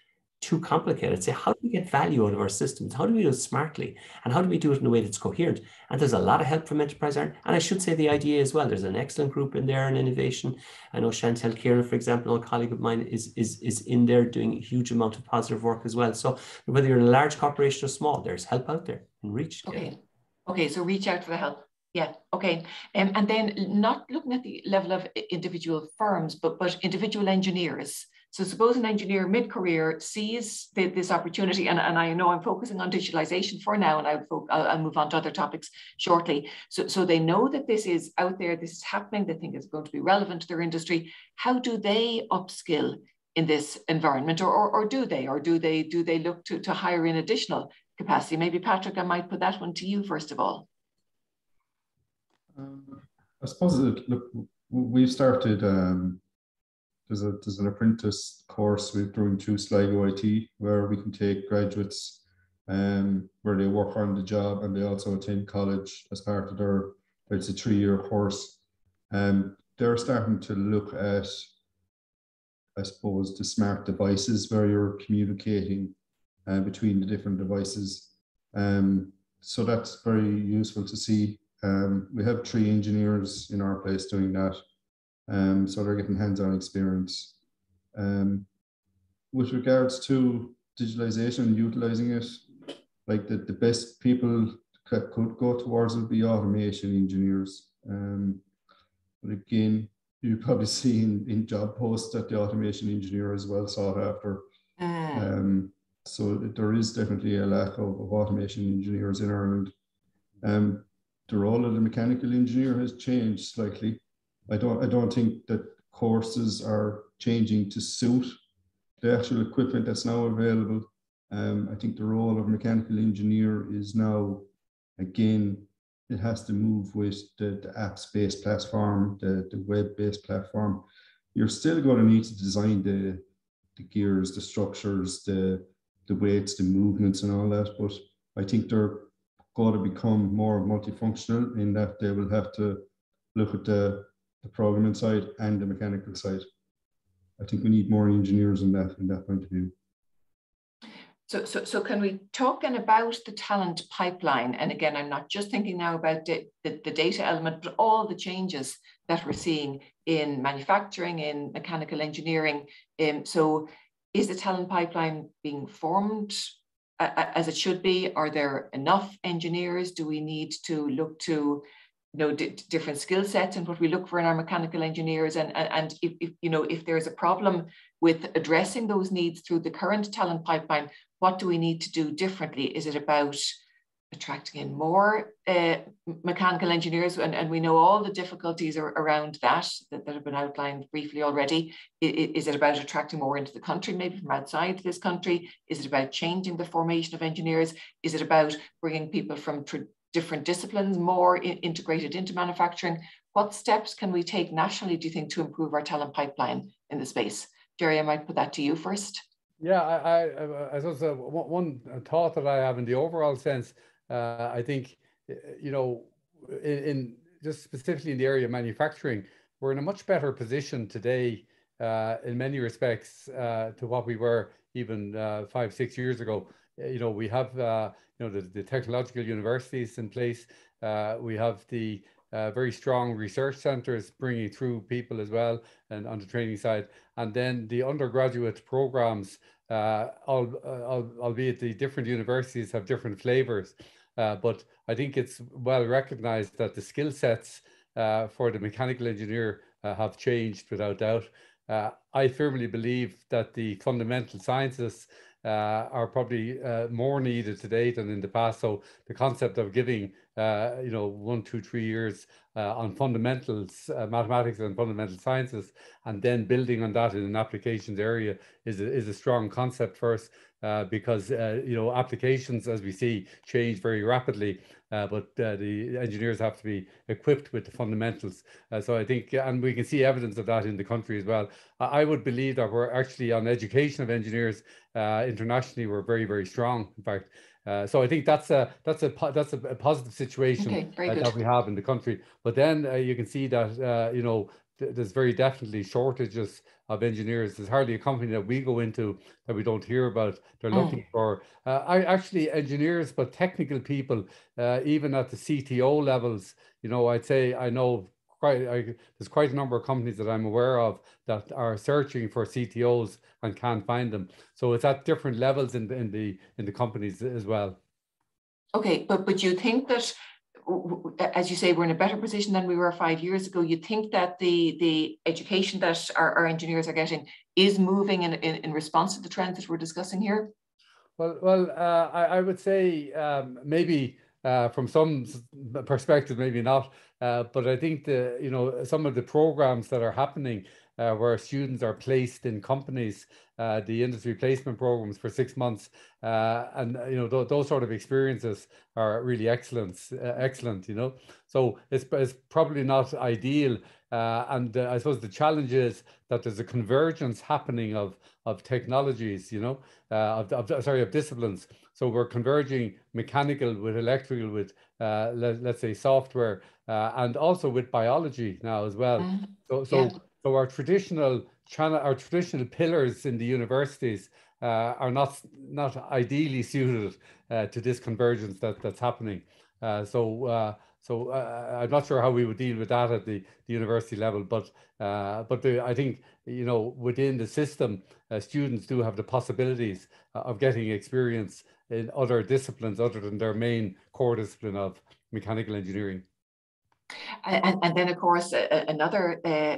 too complicated. Say, how do we get value out of our systems? How do we do it smartly? And how do we do it in a way that's coherent? And there's a lot of help from Enterprise Ireland. And I should say the IDA as well. There's an excellent group in there in innovation. I know Chantel Kieran, for example, a colleague of mine, is, is, is in there doing a huge amount of positive work as well. So whether you're in a large corporation or small, there's help out there and reach. Okay. Okay, so reach out for the help. Yeah, okay. Um, and then not looking at the level of individual firms, but but individual engineers so suppose an engineer mid-career sees the, this opportunity, and, and I know I'm focusing on digitalization for now, and I'll, I'll, move on to other topics shortly. So, so they know that this is out there, this is happening, they think it's going to be relevant to their industry. How do they upskill in this environment, or, or, or do they, or do they do they look to, to hire in additional capacity? Maybe Patrick, I might put that one to you first of all. Um, I suppose, look, we've started um, there's a there's an apprentice course we're doing through Sligo IT where we can take graduates um, where they work on the job and they also attend college as part of their it's a three-year course. Um, they're starting to look at I suppose the smart devices where you're communicating uh, between the different devices. Um, so that's very useful to see. Um, we have three engineers in our place doing that. Um, so they're getting hands-on experience. Um, with regards to digitalization and utilizing it, like the, the best people could, could go towards would be automation engineers. Um, but again, you probably see in, in job posts that the automation engineer is well sought after. Um, so there is definitely a lack of, of automation engineers in Ireland. Um, the role of the mechanical engineer has changed slightly. I don't I don't think that courses are changing to suit the actual equipment that's now available. Um, I think the role of mechanical engineer is now again it has to move with the, the apps-based platform, the, the web-based platform. You're still going to need to design the the gears, the structures, the the weights, the movements, and all that. But I think they're going to become more multifunctional in that they will have to look at the the programming side and the mechanical side. I think we need more engineers in that in that point of view. So, so, so can we talk then about the talent pipeline? And again, I'm not just thinking now about the, the, the, data element, but all the changes that we're seeing in manufacturing, in mechanical engineering. Um, so is the talent pipeline being formed as it should be? Are there enough engineers? Do we need to look to you know different skill sets and what we look for in our mechanical engineers and and if, if, you know if there's a problem with addressing those needs through the current talent pipeline what do we need to do differently? Is it about attracting in more uh, mechanical engineers? And, and we know all the difficulties are around that, that that have been outlined briefly already. Is, is it about attracting more into the country maybe from outside this country? Is it about changing the formation of engineers? Is it about bringing people from different disciplines more in, integrated into manufacturing? what steps can we take nationally, do you think, to improve our talent pipeline in the space? Gerry, I might put that to you first. Yeah, I, I, I suppose uh, one thought that I have in the overall sense, uh, I think, you know, in, in, just specifically in the area of manufacturing, we're in a much better position today uh, in many respects uh, to what we were even uh, five, six years ago. You know, we have, uh, you know, the, the technological universities in place. we have the uh, very strong research centers bringing through people as well and on the training side. And then the undergraduate programs, uh, uh, albeit the different universities have different flavors. Uh, but I think it's well recognized that the skill sets uh, for the mechanical engineer uh, have changed without doubt. I firmly believe that the fundamental sciences uh, are probably uh, more needed today than in the past. So the concept of giving, uh, you know, one, two, three years uh, on fundamentals, uh, mathematics and fundamental sciences, and then building on that in an applications area is a, is a strong concept for us uh, because, you know, applications, as we see, change very rapidly. Uh, but uh, the engineers have to be equipped with the fundamentals. Uh, so I think, and we can see evidence of that in the country as well. I would believe that we're actually on education of engineers internationally, we're very, very strong. In fact, uh, so I think that's a that's a that's a, positive situation okay, uh, that we have in the country. But then uh, you can see that you know there's very definitely shortages of engineers. There's hardly a company that we go into that we don't hear about. They're mm. looking for uh, I actually engineers, but technical people, uh, even at the CTO levels. You know, I'd say I know quite I, there's quite a number of companies that I'm aware of that are searching for CTOs and can't find them. So it's at different levels in the in the in the companies as well. Okay, but but you think that as you say, we're in a better position than we were five years ago. You think that the the education that our, our engineers are getting is moving in, in, in response to the trends that we're discussing here? Well, well, uh, I, I, would say um, maybe uh, from some perspective, maybe not. Uh, but I think the you know some of the programs that are happening uh, where students are placed in companies, uh, the industry placement programs for six months, uh, and you know th those sort of experiences are really excellent, uh, excellent. You know, so it's it's probably not ideal, uh, and uh, I suppose the challenge is that there's a convergence happening of of technologies. You know, of, of sorry of disciplines. So we're converging mechanical with electrical with let, us say software and also with biology now as well. Mm, so so. Yeah so our traditional channel, our traditional pillars in the universities uh, are not not ideally suited uh, to this convergence that that's happening. Uh, so uh, so uh, I'm not sure how we would deal with that at the, the university level, but uh, but the, I think you know within the system, students do have the possibilities of getting experience in other disciplines other than their main core discipline of mechanical engineering. And, and then, of course, uh, another uh,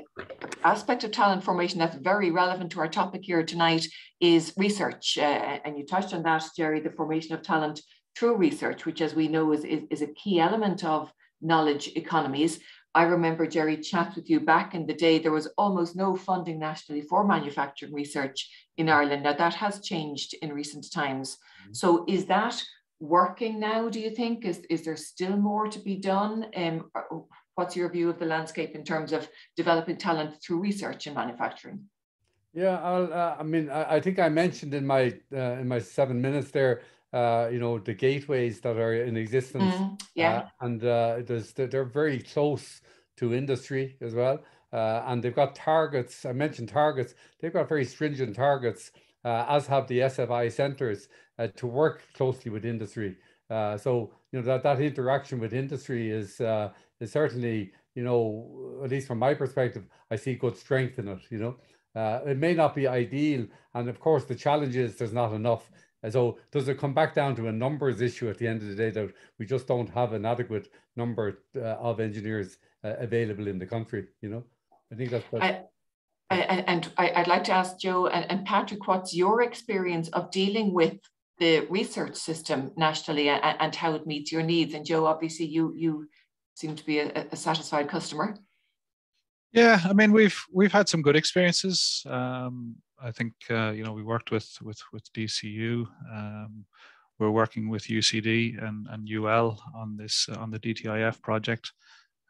aspect of talent formation that's very relevant to our topic here tonight is research. Uh, and you touched on that, Gerry, the formation of talent through research, which, as we know, is, is, is a key element of knowledge economies. I remember, Gerry, chats with you back in the day, there was almost no funding nationally for manufacturing research in Ireland. Now, that has changed in recent times. Mm-hmm. So, is that working now, do you think? Is, is there still more to be done? Um, what's your view of the landscape in terms of developing talent through research and manufacturing? Yeah, uh, i mean, I, I, think I mentioned in my uh, in my seven minutes there, uh, you know, the gateways that are in existence. Mm, yeah, uh, and uh, there's they're very close to industry as well, uh, and they've got targets. I mentioned targets. They've got very stringent targets, as have the SFI centres uh, to work closely with industry. Uh, so you know that that interaction with industry is uh, is certainly you know at least from my perspective I see good strength in it. You know, uh, it may not be ideal, and of course the challenge is there's not enough. So does it come back down to a numbers issue at the end of the day that we just don't have an adequate number uh, of engineers uh, available in the country? You know, I think that's. that's I, and I, would like to ask Joe and, and Patrick, what's your experience of dealing with the research system nationally and, and how it meets your needs. And Joe, obviously, you you seem to be a, a satisfied customer. Yeah, I mean we've we've had some good experiences. Um, I think uh, you know we worked with with with DCU. Um, we're working with UCD and, and UL on this on the DTIF project.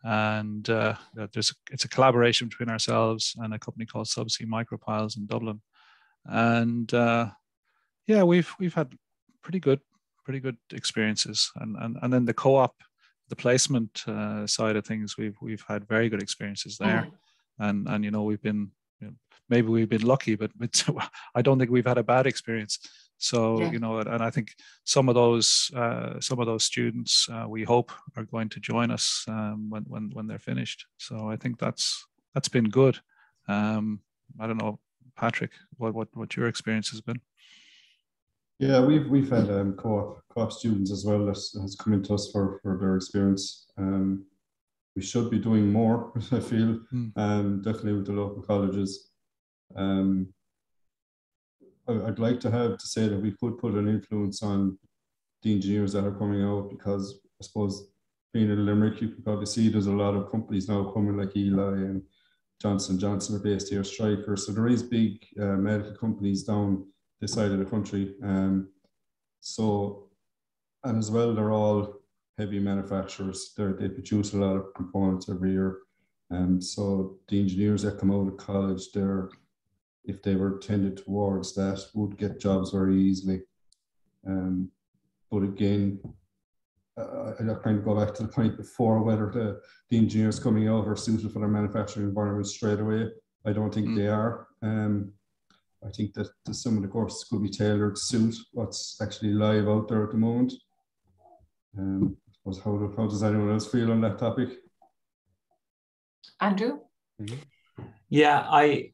and uh, there's it's a collaboration between ourselves and a company called Subsea Micropiles in Dublin, and uh, yeah, we've we've had pretty good pretty good experiences, and and and then the co-op, the placement uh, side of things, we've we've had very good experiences there, mm. and and you know we've been you know, maybe we've been lucky, but but I don't think we've had a bad experience. So yeah. you know, and I think some of those uh, some of those students uh, we hope are going to join us um, when when when they're finished. So I think that's that's been good. Um, I don't know, Patrick, what what what your experience has been. Yeah, we've we've had um, co-op co-op students as well that has come into us for for their experience. Um, we should be doing more. I feel mm. um, definitely with the local colleges. Um, I'd like to have to say that we could put an influence on the engineers that are coming out because I suppose being in Limerick, you can probably see there's a lot of companies now coming like Eli and Johnson Johnson are based here, Stryker. So there is big uh, medical companies down this side of the country. Um, so, and as well, they're all heavy manufacturers. They're, they produce a lot of components every year. Um, so the engineers that come out of college, they're if they were tended towards that, would get jobs very easily. Um, but again, uh, I kind of go back to the point before whether the, the engineers coming out are suited for their manufacturing environment straight away. I don't think mm. they are. Um, I think that the, some of the courses could be tailored to suit what's actually live out there at the moment. Um, how, how does anyone else feel on that topic? Andrew? Mm -hmm. Yeah, I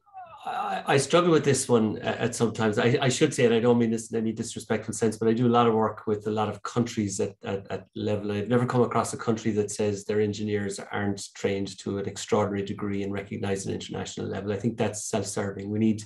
I, I struggle with this one at sometimes. I, I should say, and I don't mean this in any disrespectful sense, but I do a lot of work with a lot of countries at, at, at level. I've never come across a country that says their engineers aren't trained to an extraordinary degree and recognized at an international level. I think that's self-serving. We need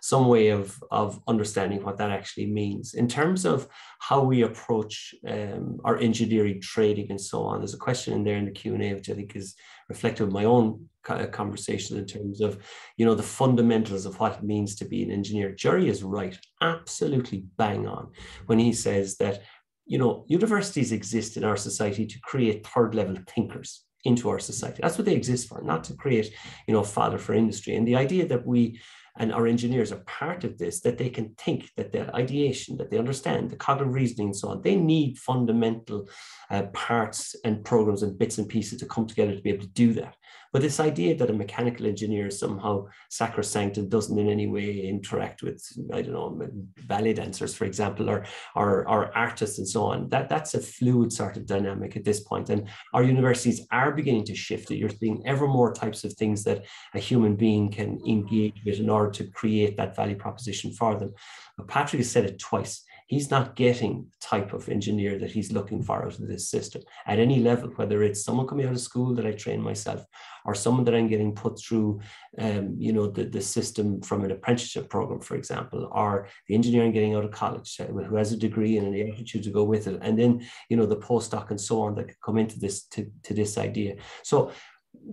some way of, of understanding what that actually means. In terms of how we approach um, our engineering trading and so on, there's a question in there in the Q&A, which I think is reflective of my own conversation in terms of, you know, the fundamentals of what it means to be an engineer. Gerry is right, absolutely bang on, when he says that, you know, universities exist in our society to create third level thinkers into our society. That's what they exist for, not to create, you know, fodder for industry. And the idea that we and our engineers are part of this, that they can think, that their ideation, that they understand the cognitive reasoning and so on. They need fundamental uh, parts and programs and bits and pieces to come together to be able to do that. But this idea that a mechanical engineer is somehow sacrosanct and doesn't in any way interact with, I don't know, ballet dancers, for example, or, or, or artists and so on, that, that's a fluid sort of dynamic at this point. And our universities are beginning to shift it. You're seeing ever more types of things that a human being can engage with in order to create that value proposition for them. But Patrick has said it twice he's not getting the type of engineer that he's looking for out of this system at any level, whether it's someone coming out of school that I train myself or someone that I'm getting put through, um, you know, the, the system from an apprenticeship program, for example, or the engineering getting out of college uh, who has a degree and an attitude to go with it. And then, you know, the postdoc and so on that could come into this, to, to this idea. So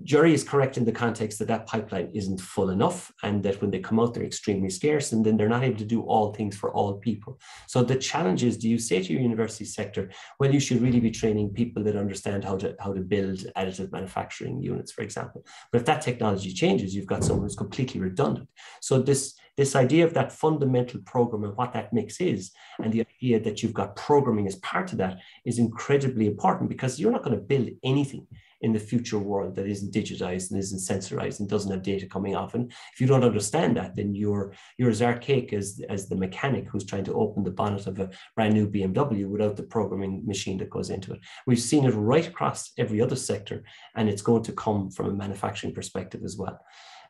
Gerry is correct in the context that that pipeline isn't full enough and that when they come out, they're extremely scarce and then they're not able to do all things for all people. So the challenge is, do you say to your university sector, well, you should really be training people that understand how to, how to build additive manufacturing units, for example. But if that technology changes, you've got someone who's completely redundant. So this, this idea of that fundamental program and what that mix is, and the idea that you've got programming as part of that is incredibly important because you're not going to build anything in the future world that isn't digitized and isn't sensorized and doesn't have data coming off. And if you don't understand that, then you're you're as archaic as, as the mechanic who's trying to open the bonnet of a brand new BMW without the programming machine that goes into it. We've seen it right across every other sector, and it's going to come from a manufacturing perspective as well.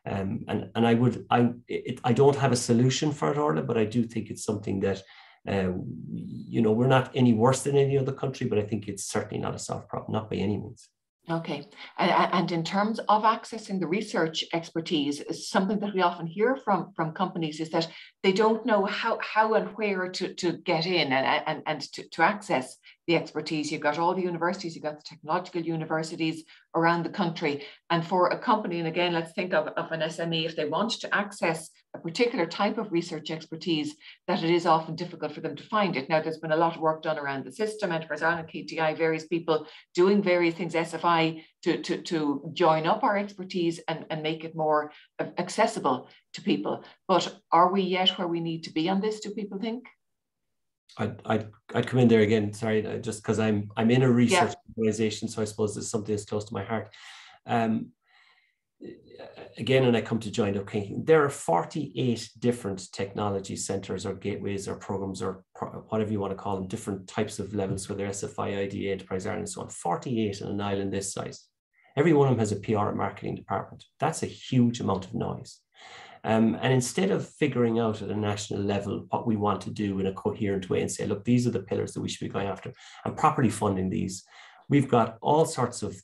Um, and and I would I it, I don't have a solution for it, Orla, but I do think it's something that uh, you know we're not any worse than any other country, but I think it's certainly not a soft problem, not by any means. Okay, and in terms of accessing the research expertise, something that we often hear from, from companies is that they don't know how, how and where to, to get in and, and, and to, to access the expertise. You've got all the universities, you've got the technological universities around the country. And for a company, and again, let's think of, of an SME, if they want to access a particular type of research expertise, that it is often difficult for them to find it. Now, there's been a lot of work done around the system, Enterprise Ireland, KTI, various people doing various things, SFI, to, to, to join up our expertise and, and make it more accessible to people. But are we yet where we need to be on this, do people think? I'd, I'd, I'd come in there again, sorry, uh, just because I'm I'm in a research yeah. organization, so I suppose it's something that's close to my heart. Um, again, when I come to joined up thinking, there are 48 different technology centers or gateways or programs or pro whatever you want to call them, different types of levels, whether SFI, IDA, Enterprise Ireland, and so on. 48 in an island this size. Every one of them has a PR and marketing department. That's a huge amount of noise. Um, and instead of figuring out at a national level what we want to do in a coherent way and say, look, these are the pillars that we should be going after and properly funding these, we've got all sorts of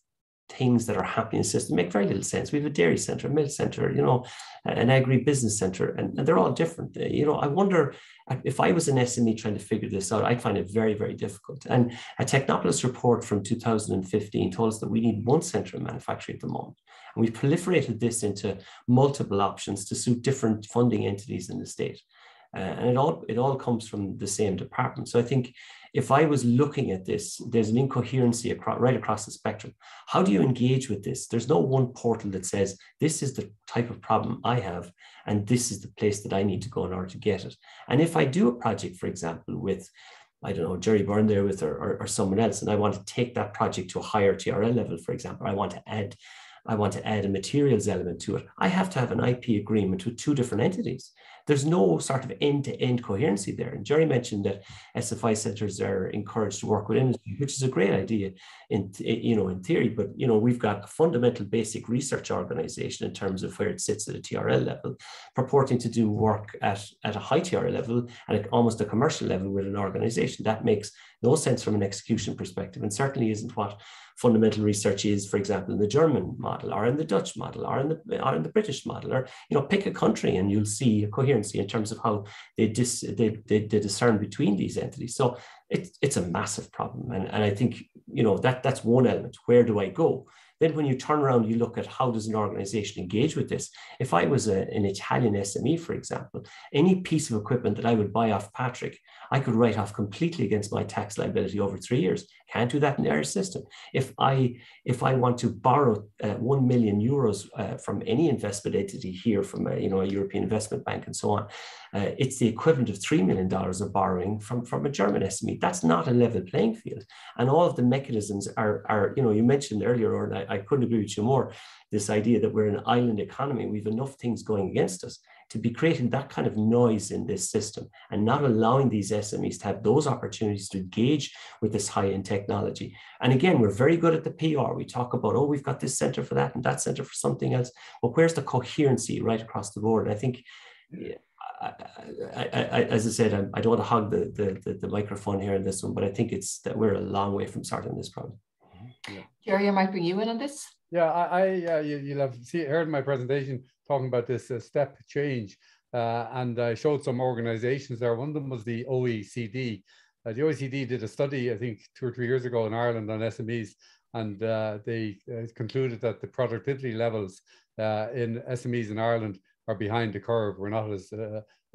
things that are happening in the system make very little sense. We have a dairy center, a milk center, you know, an agri-business center, and, and, they're all different. Uh, you know, I wonder if I was an SME trying to figure this out, I'd find it very, very difficult. And a Technopolis report from 2015 told us that we need one center of manufacturing at the moment. And we've proliferated this into multiple options to suit different funding entities in the state. Uh, and it all it all comes from the same department. So I think if I was looking at this, there's an incoherency across, right across the spectrum. How do you engage with this? There's no one portal that says this is the type of problem I have, and this is the place that I need to go in order to get it. And if I do a project, for example, with I don't know, Gerry Byrne there with or, or, or someone else, and I want to take that project to a higher TRL level, for example, I want to add I want to add a materials element to it, I have to have an IP agreement with two different entities. There's no sort of end-to-end coherency there. And Gerry mentioned that SFI centers are encouraged to work with industry, which is a great idea in you know in theory. But you know we've got a fundamental basic research organization in terms of where it sits at a TRL level, purporting to do work at, at a high TRL level and almost a commercial level with an organization. That makes no sense from an execution perspective, and certainly isn't what fundamental research is, for example, in the German model or in the Dutch model or in the, or in the British model, or, you know, pick a country and you'll see a in terms of how they, dis, they, they, they discern between these entities. So it, it's a massive problem. And, and I think, you know, that, that's one element. Where do I go? Then when you turn around, you look at how does an organization engage with this. If I was a, an Italian SME, for example, any piece of equipment that I would buy off Patrick, I could write off completely against my tax liability over three years. Can't do that in the Irish system. If I if I want to borrow uh, one million euros uh, from any investment entity here, from a, you know a European investment bank and so on, uh, it's the equivalent of three million dollars of borrowing from from a German SME. That's not a level playing field, and all of the mechanisms are are you know you mentioned earlier, or I, I couldn't agree with you more. This idea that we're an island economy, we've enough things going against us to be creating that kind of noise in this system and not allowing these SMEs to have those opportunities to engage with this high-end technology. And again, we're very good at the PR. We talk about, oh, we've got this center for that and that center for something else. But where's the coherency right across the board? And I think I, I, I, as I said, I, don't want to hog the, the, the, the, microphone here in this one, but I think it's that we're a long way from starting this problem. Mm-hmm. Yeah. Gerry, I might bring you in on this. Yeah, I, I uh, you, you'll have see, heard my presentation talking about this uh, step change. Uh, and I showed some organizations there. One of them was the OECD. Uh, the OECD did a study, I think, two or three years ago in Ireland on SMEs, and uh, they uh, concluded that the productivity levels uh, in SMEs in Ireland are behind the curve. We're not as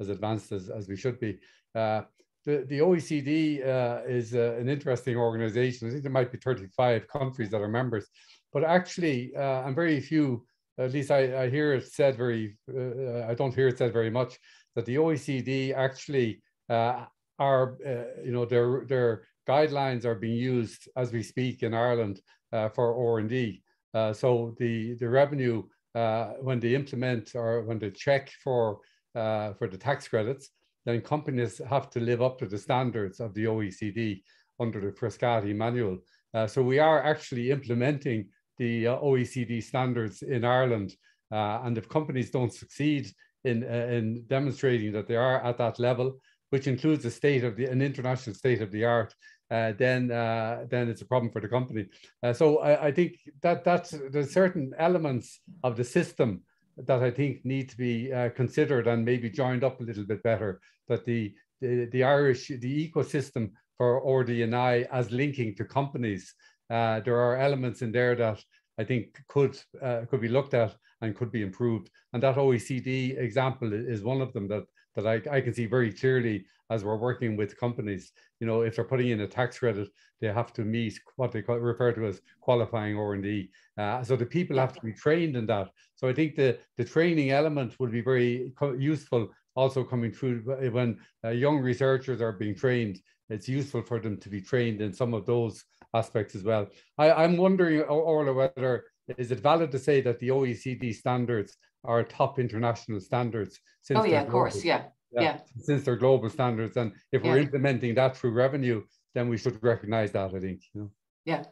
as advanced as, as we should be. the, the OECD is an interesting organization. I think there might be 35 countries that are members, but actually, and very few at least I, I hear it said very, uh, I don't hear it said very much, that the OECD actually uh, are, uh, you know, their, their guidelines are being used as we speak in Ireland uh, for R&D. Uh, so the, the revenue, uh, when they implement or when they check for, for the tax credits, then companies have to live up to the standards of the OECD under the Frascati manual. so we are actually implementing the uh, OECD standards in Ireland. Uh, and if companies don't succeed in, uh, in demonstrating that they are at that level, which includes a state of the, an international state of the art, uh, then uh, then it's a problem for the company. Uh, so I, I, think that that's there's certain elements of the system that I think need to be considered and maybe joined up a little bit better. That the the, the Irish the ecosystem for RD&I as linking to companies. Uh, there are elements in there that I think could uh, could be looked at and could be improved. And that OECD example is one of them that that I, I can see very clearly as we're working with companies. You know, if they're putting in a tax credit, they have to meet what they refer to as qualifying R&D. Uh, so the people have to be trained in that. So I think the, the training element will be very useful also coming through when uh, young researchers are being trained. It's useful for them to be trained in some of those aspects as well. I, am wondering, Orla, whether is it valid to say that the OECD standards are top international standards? Since oh yeah, of course, yeah. yeah. yeah. Since they're global standards, and if yeah. we're implementing that through revenue, then we should recognise that. I think. You know? Yeah.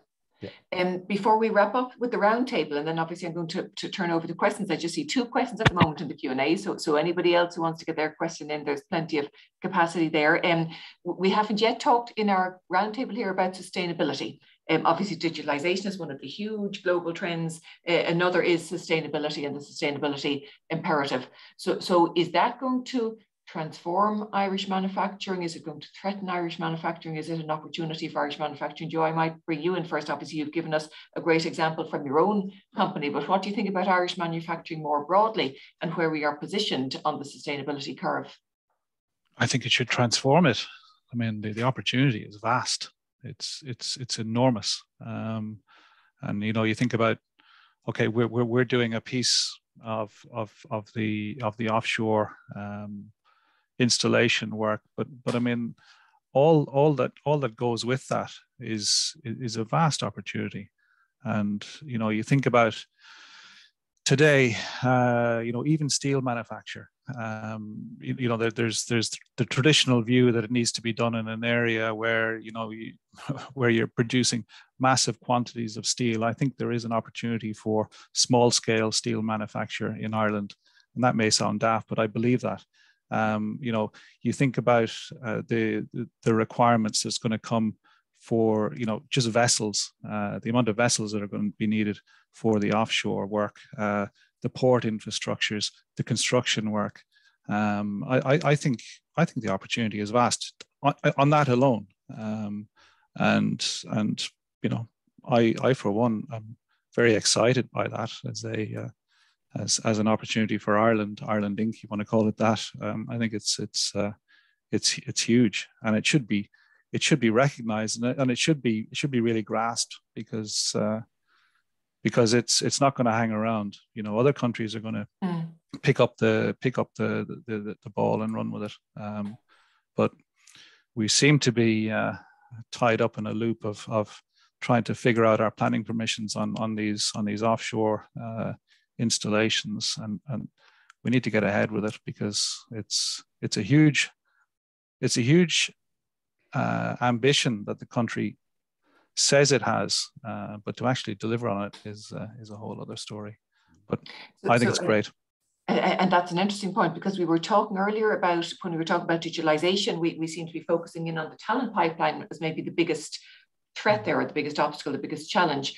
Yeah. And um, before we wrap up with the roundtable, and then obviously I'm going to, to turn over the questions. I just see two questions at the moment in the Q&A. So, so anybody else who wants to get their question in, there's plenty of capacity there. And um, we haven't yet talked in our roundtable here about sustainability. Um, obviously, digitalization is one of the huge global trends. Uh, another is sustainability and the sustainability imperative. So, so is that going to transform Irish manufacturing? Is it going to threaten Irish manufacturing? Is it an opportunity for Irish manufacturing? Joe, I might bring you in first. Obviously, you've given us a great example from your own company, but what do you think about Irish manufacturing more broadly and where we are positioned on the sustainability curve? I think it should transform it. I mean, the, the opportunity is vast. It's it's it's enormous. Um, and you know, you think about, okay, we're we're, we're doing a piece of of of the of the offshore um, installation work, but but I mean, all all that all that goes with that is is a vast opportunity, and you know, you think about today, uh, you know, even steel manufacture, um, you, you, know, there, there's there's the traditional view that it needs to be done in an area where you know you, where you're producing massive quantities of steel. I think there is an opportunity for small scale steel manufacture in Ireland, and that may sound daft, but I believe that. Um, you know, you think about uh, the the requirements that's going to come for you know just vessels, uh, the amount of vessels that are going to be needed for the offshore work, uh, the port infrastructures, the construction work. Um, I, I, I, think I think the opportunity is vast on, on that alone. Um, and and you know, I I for one am very excited by that as a uh, as as an opportunity for Ireland, Ireland Inc. You want to call it that? Um, I think it's it's uh, it's it's huge, and it should be it should be recognized and it, and it should be it should be really grasped because uh, because it's it's not going to hang around. You know, other countries are going to mm. pick up the pick up the, the the, the ball and run with it. Um, but we seem to be uh, tied up in a loop of of trying to figure out our planning permissions on on these on these offshore uh, installations, and and we need to get ahead with it because it's it's a huge it's a huge uh, ambition that the country says it has, uh, but to actually deliver on it is uh, is a whole other story. But so, I think so, it's great. And, that's an interesting point because we were talking earlier about when we were talking about digitalization, we, we seem to be focusing in on the talent pipeline as maybe the biggest threat there, or the biggest obstacle, the biggest challenge.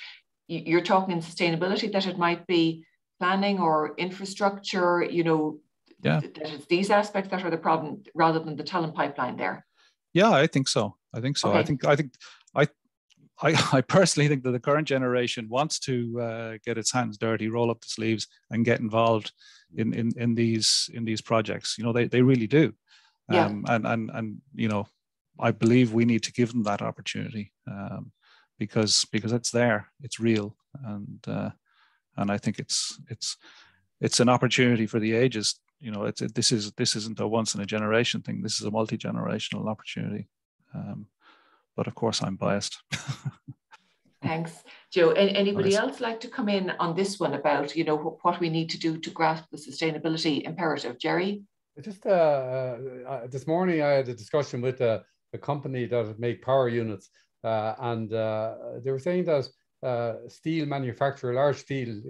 You're talking in sustainability that it might be planning or infrastructure, you know, yeah. that it's these aspects that are the problem rather than the talent pipeline there. Yeah, I think so. I think so. Okay. I think I think I I, I personally think that the current generation wants to uh, get its hands dirty, roll up the sleeves, and get involved in in, in these in these projects. You know, they, they really do. Yeah. Um, and and and you know, I believe we need to give them that opportunity um, because because it's there, it's real, and uh, and I think it's it's it's an opportunity for the ages. You know, it's it, this is this isn't a once in a generation thing. This is a multi generational opportunity. Um, but of course I'm biased. Thanks, Joe. Anybody nice. else like to come in on this one about you know what we need to do to grasp the sustainability imperative, Gerry? Just uh, uh, uh, this morning, I had a discussion with a, a company that make power units, uh, and uh, they were saying that steel manufacturer, large steel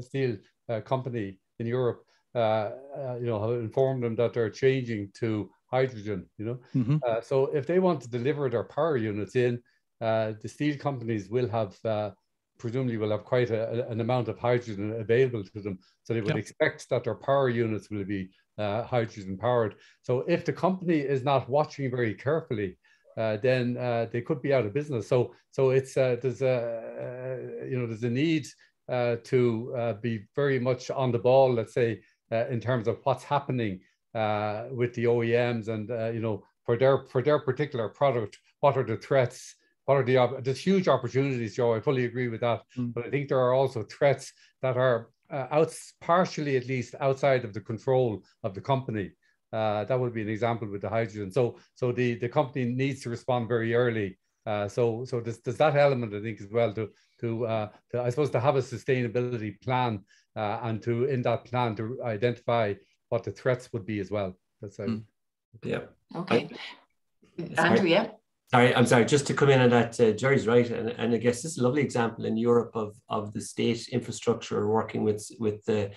steel company in Europe, you know, informed them that they're changing to hydrogen, you know. Mm-hmm. Uh, so if they want to deliver their power units in, uh, the steel companies will have, uh, presumably will have quite a, an amount of hydrogen available to them. So they would expect that their power units will be uh, hydrogen powered. So if the company is not watching very carefully, uh, then uh, they could be out of business. So, so it's uh, there's a you know there's a need to be very much on the ball. Let's say in terms of what's happening with the OEMs and you know for their for their particular product, what are the threats? What are the there's huge opportunities, Joe? I fully agree with that. Mm. But I think there are also threats that are uh, out partially at least outside of the control of the company. Uh, that would be an example with the hydrogen. So, so the, the company needs to respond very early. Uh, so, so there's, there's that element, I think, as well to, to, uh, to I suppose, to have a sustainability plan uh, and to, in that plan, to identify what the threats would be as well. That's mm. yeah. Okay. Andrew, yeah. Sorry, I'm sorry. Just to come in on that, uh, Gerry's right, and, and I guess this is a lovely example in Europe of of the state infrastructure working with with the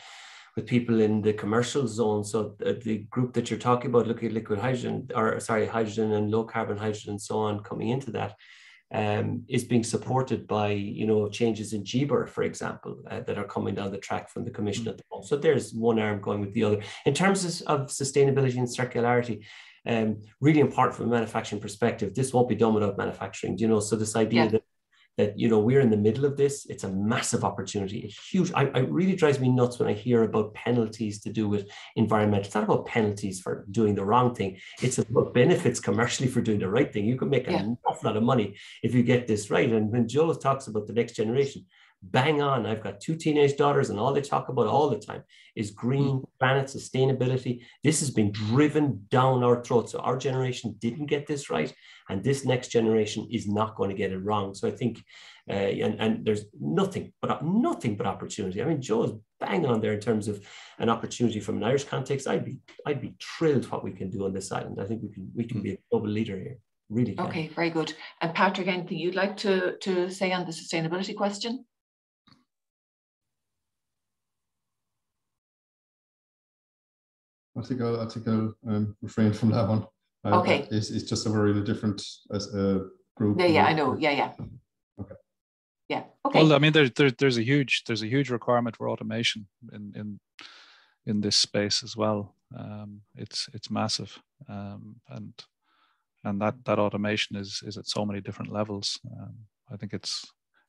with people in the commercial zone. So the, the group that you're talking about, looking at liquid hydrogen, or sorry, hydrogen and low carbon hydrogen and so on, coming into that, um, is being supported by you know changes in GBER, for example, uh, that are coming down the track from the Commission mm-hmm. at the moment. So there's one arm going with the other. In terms of, of sustainability and circularity, um, really important from a manufacturing perspective. This won't be done without manufacturing. You know, so this idea yeah. that that you know we're in the middle of this. It's a massive opportunity a huge I, I really drives me nuts when i hear about penalties to do with environment it's not about penalties for doing the wrong thing. It's about benefits commercially for doing the right thing. You can make yeah. an awful lot of money if you get this right. And when joe talks about the next generation bang on. I've got two teenage daughters, and all they talk about all the time is green, mm. planet, sustainability. This has been driven down our throats. So our generation didn't get this right, and this next generation is not going to get it wrong. So I think, uh, and, and there's nothing but nothing but opportunity. I mean, Joe's bang on there in terms of an opportunity from an Irish context. I'd be I'd be thrilled what we can do on this island. I think we can we can be a global leader here. Really. Can. Okay, very good. And Patrick, anything you'd like to to say on the sustainability question? I think I'll, I think I'll um, refrain from that one. Uh, okay. It's, it's just a very different as a group. Yeah, yeah, I know. Yeah, yeah. Okay. Yeah. Okay. Well, I mean, there's there, there's a huge there's a huge requirement for automation in in in this space as well. Um, it's it's massive, um, and and that that automation is is at so many different levels. Um, I think it's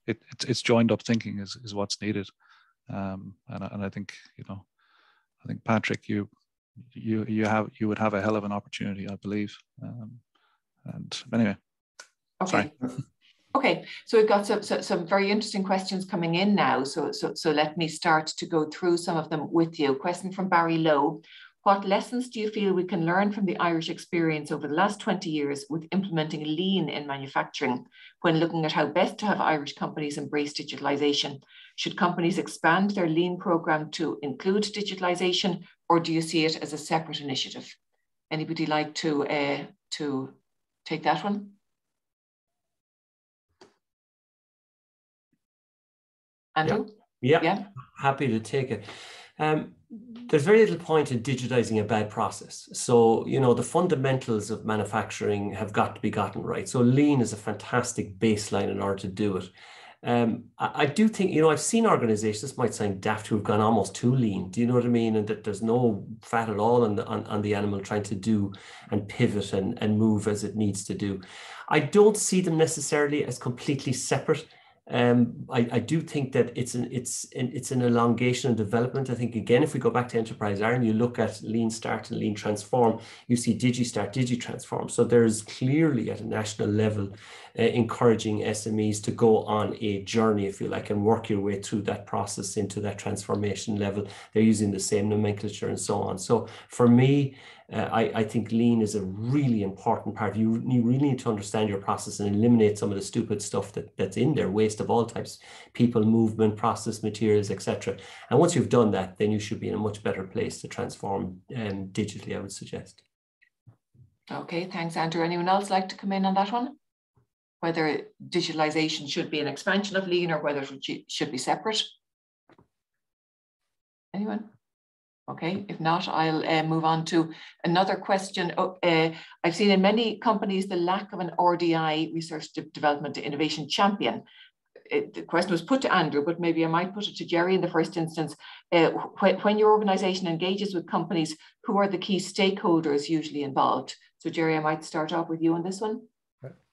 it, it's it's joined up thinking is is what's needed, um, and and I think you know, I think Patrick, you you you have you would have a hell of an opportunity, I believe. Um, and anyway, okay. Okay, so we've got some, some very interesting questions coming in now. So, so, so let me start to go through some of them with you. Question from Barry Lowe. What lessons do you feel we can learn from the Irish experience over the last 20 years with implementing lean in manufacturing when looking at how best to have Irish companies embrace digitalisation? Should companies expand their lean program to include digitalization, or do you see it as a separate initiative? Anybody like to, uh, to take that one? Andrew? Yeah. yeah. Happy to take it. Um, there's very little point in digitizing a bad process. So, you know, the fundamentals of manufacturing have got to be gotten right. So, lean is a fantastic baseline in order to do it. Um, I, I, do think, you know, I've seen organizations, this might sound daft, who have gone almost too lean. Do you know what I mean? And that there's no fat at all on the, on, on the animal trying to do and pivot and, and move as it needs to do. I don't see them necessarily as completely separate. Um, I, I, do think that it's an it's an, it's an elongation and development. I think again, if we go back to Enterprise Ireland, you look at Lean Start and Lean Transform, you see Digi Start, Digi Transform. So there's clearly at a national level uh, encouraging SMEs to go on a journey, if you like, and work your way through that process into that transformation level. They're using the same nomenclature and so on. So for me, uh, I, I think lean is a really important part. You, you really need to understand your process and eliminate some of the stupid stuff that, that's in there, waste of all types, people, movement, process, materials, etc. And once you've done that, then you should be in a much better place to transform um, digitally, I would suggest. Okay, thanks, Andrew. Anyone else like to come in on that one? Whether digitalization should be an expansion of lean or whether it should be separate? Anyone? Okay, if not, I'll uh, move on to another question. Oh, uh, I've seen in many companies the lack of an RDI, Research Development Innovation Champion. It, the question was put to Andrew, but maybe I might put it to Gerry in the first instance. Uh, when, when your organization engages with companies, who are the key stakeholders usually involved? So Gerry, I might start off with you on this one.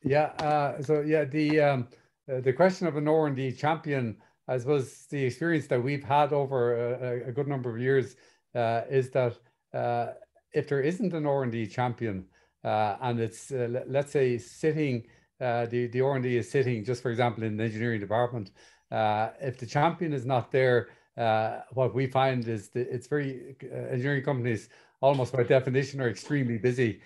Yeah, uh, so yeah, the um, uh, the question of an R&D champion, I suppose the experience that we've had over a, a good number of years uh, is that uh, if there isn't an R&D champion uh, and it's, let's say, sitting, the, the R&D is sitting, just for example, in the engineering department, if the champion is not there, what we find is that it's very, engineering companies almost by definition are extremely busy.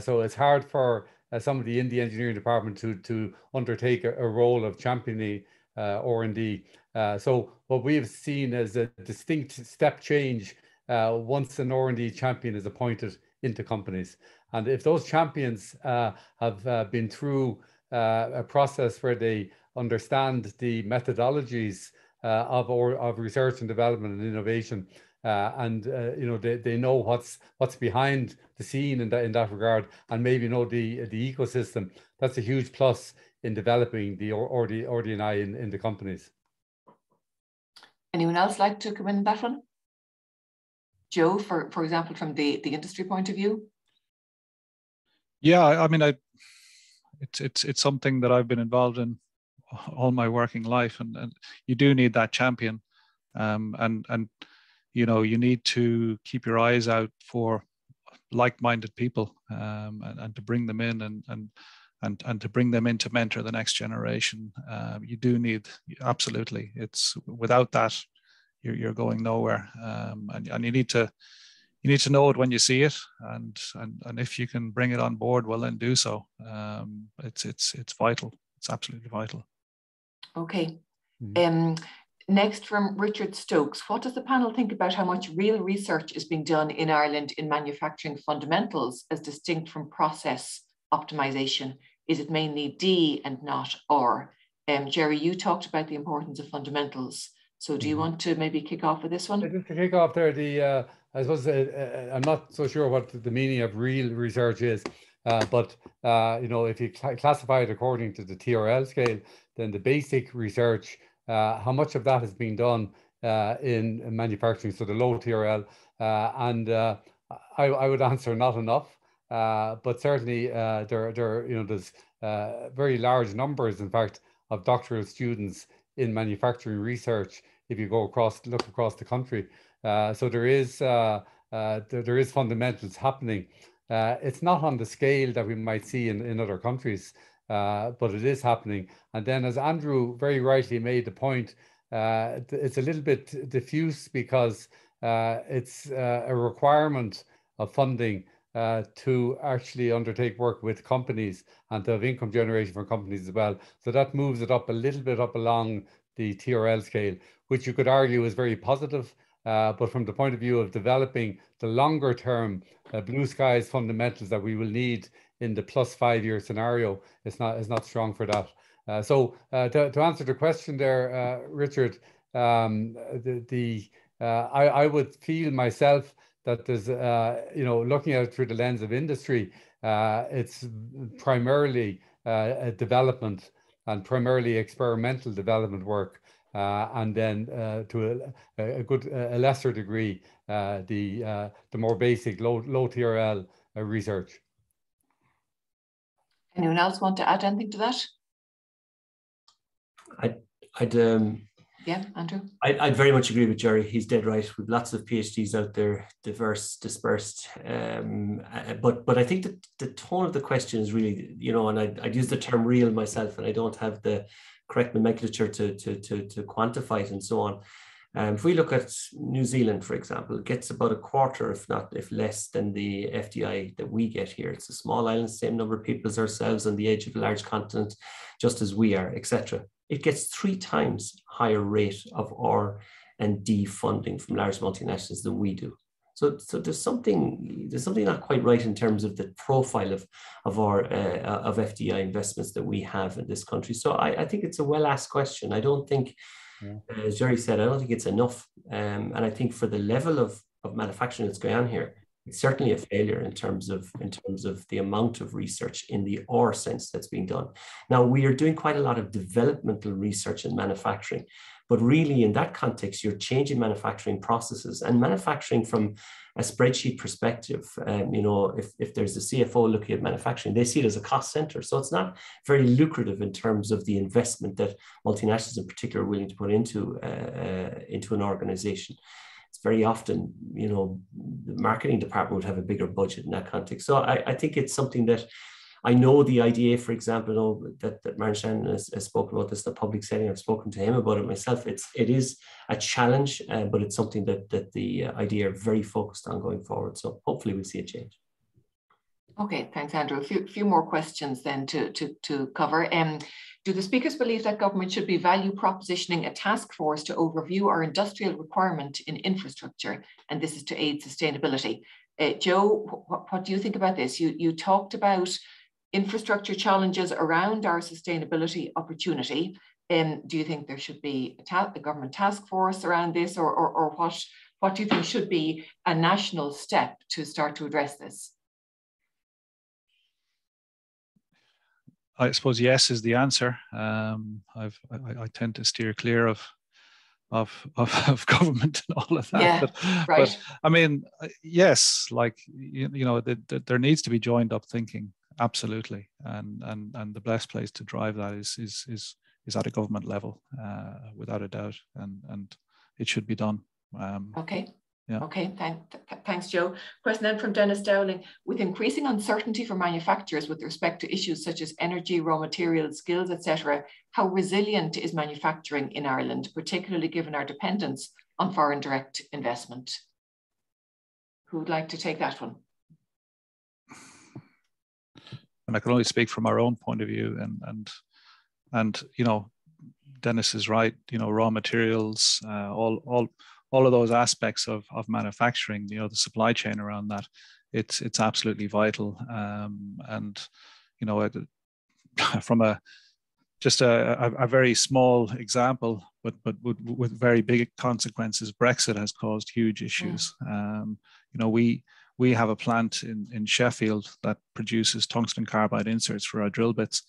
so it's hard for uh, somebody in the engineering department to to undertake a, a role of championing uh, R&D. Uh, so what we have seen is a distinct step change uh, once an R&D champion is appointed into companies. And if those champions uh, have uh, been through a process where they understand the methodologies of, or, of research and development and innovation, uh, and uh, you know they, they know what's what's behind the scene in that in that regard, and maybe know the the ecosystem. That's a huge plus in developing the or, or the RD&I in, in the companies. Anyone else like to come in that one? Joe, for for example, from the the industry point of view. Yeah, I mean, I it's it's it's something that I've been involved in all my working life, and, and you do need that champion, um, and and you know you need to keep your eyes out for like-minded people um, and, and, to bring them in and and and and to bring them in to mentor the next generation. Um, you do need absolutely. It's without that, you're you're going nowhere, um, and and you need to you need to know it when you see it, and and and if you can bring it on board, well then do so. Um, it's it's it's vital. It's absolutely vital. Okay. Mm-hmm. Um, Next from Richard Stokes, what does the panel think about how much real research is being done in Ireland in manufacturing fundamentals as distinct from process optimization? Is it mainly D and not R? Um, Gerry, you talked about the importance of fundamentals. So do you mm-hmm. want to maybe kick off with this one? Just to kick off there, the uh, I suppose uh, uh, I'm not so sure what the meaning of real research is, uh, but uh, you know if you cl classify it according to the TRL scale, then the basic research Uh, how much of that has been done uh, in, in, manufacturing, so the low TRL, uh, and uh, I, I, would answer not enough, uh, but certainly there, there, you know, there's very large numbers, in fact, of doctoral students in manufacturing research if you go across, look across the country. so there is there, there is fundamentals happening. Uh, it's not on the scale that we might see in, in other countries, uh, but it is happening. And then, as Andrew very rightly made the point, uh, it's a little bit diffuse because uh, it's uh, a requirement of funding uh, to actually undertake work with companies and to have income generation from companies as well. So that moves it up a little bit up along the TRL scale, which you could argue is very positive. Uh, but from the point of view of developing the longer term uh, blue skies fundamentals that we will need in the plus five year scenario is not is not strong for that. Uh, so uh, to, to answer the question there, uh, Richard, um, the, the uh, I, I would feel myself that there's uh, you know looking at it through the lens of industry, uh, it's primarily a development and primarily experimental development work. and then to a, a good a lesser degree the the more basic low low TRL research. Anyone else want to add anything to that? I'd, I'd um, yeah, Andrew. I'd, I'd very much agree with Gerry. He's dead right. We've lots of PhDs out there, diverse, dispersed. Um, uh, but but I think that the tone of the question is really, you know, and I'd, I'd use the term real myself, and I don't have the correct nomenclature to to to, to quantify it and so on. Um, if we look at New Zealand, for example, it gets about a quarter, if not if less, than the FDI that we get here. It's a small island, same number of people as ourselves on the edge of a large continent, just as we are, etc. It gets three times higher rate of R and D funding from large multinationals than we do. So, so there's something there's something not quite right in terms of the profile of of our uh, of FDI investments that we have in this country. So I, I think it's a well asked question. I don't think yeah. Uh, as Gerry said, I don't think it's enough. Um, and I think for the level of, of manufacturing that's going on here, it's certainly a failure in terms of in terms of the amount of research in the R sense that's being done. Now we are doing quite a lot of developmental research in manufacturing, but really in that context, you're changing manufacturing processes and manufacturing from a spreadsheet perspective, um, you know, if, if there's a CFO looking at manufacturing, they see it as a cost center. So it's not very lucrative in terms of the investment that multinationals in particular are willing to put into, uh, uh, into an organization. It's very often, you know, the marketing department would have a bigger budget in that context. So I, I think it's something that I know the IDA, for example, know that, that Martin has, has, spoken about this the public setting. I've spoken to him about it myself. It's it is a challenge, uh, but it's something that that the IDA are very focused on going forward. So hopefully we see a change. Okay, thanks, Andrew. A few, few more questions then to, to, to cover. Um, do the speakers believe that government should be value propositioning a task force to overview our industrial requirement in infrastructure? And this is to aid sustainability. Uh, Joe, what, what do you think about this? You, you talked about infrastructure challenges around our sustainability opportunity. Um, do you think there should be a, a government task force around this or, or, or what, what do you think should be a national step to start to address this? I suppose yes is the answer. Um, I've, I, I, tend to steer clear of of, of, of government and all of that. Yeah, but, right. but I mean, uh, yes, like you, you know, the, the, there needs to be joined up thinking absolutely and and and the best place to drive that is is is is at a government level uh, without a doubt and and it should be done um, okay yeah. Okay, thank, th thanks, Joe. Question then from Dennis Dowling. With increasing uncertainty for manufacturers with respect to issues such as energy, raw materials, skills, etc., how resilient is manufacturing in Ireland, particularly given our dependence on foreign direct investment? Who would like to take that one? And I can only speak from our own point of view. And and and you know, Dennis is right. You know, raw materials, uh, all all all of those aspects of of manufacturing. You know, the supply chain around that. It's it's absolutely vital. Um, and you know, from a just a, a, a, very small example, but but with, with, very big consequences. Brexit has caused huge issues. Um, you know, we we have a plant in, in Sheffield that produces tungsten carbide inserts for our drill bits.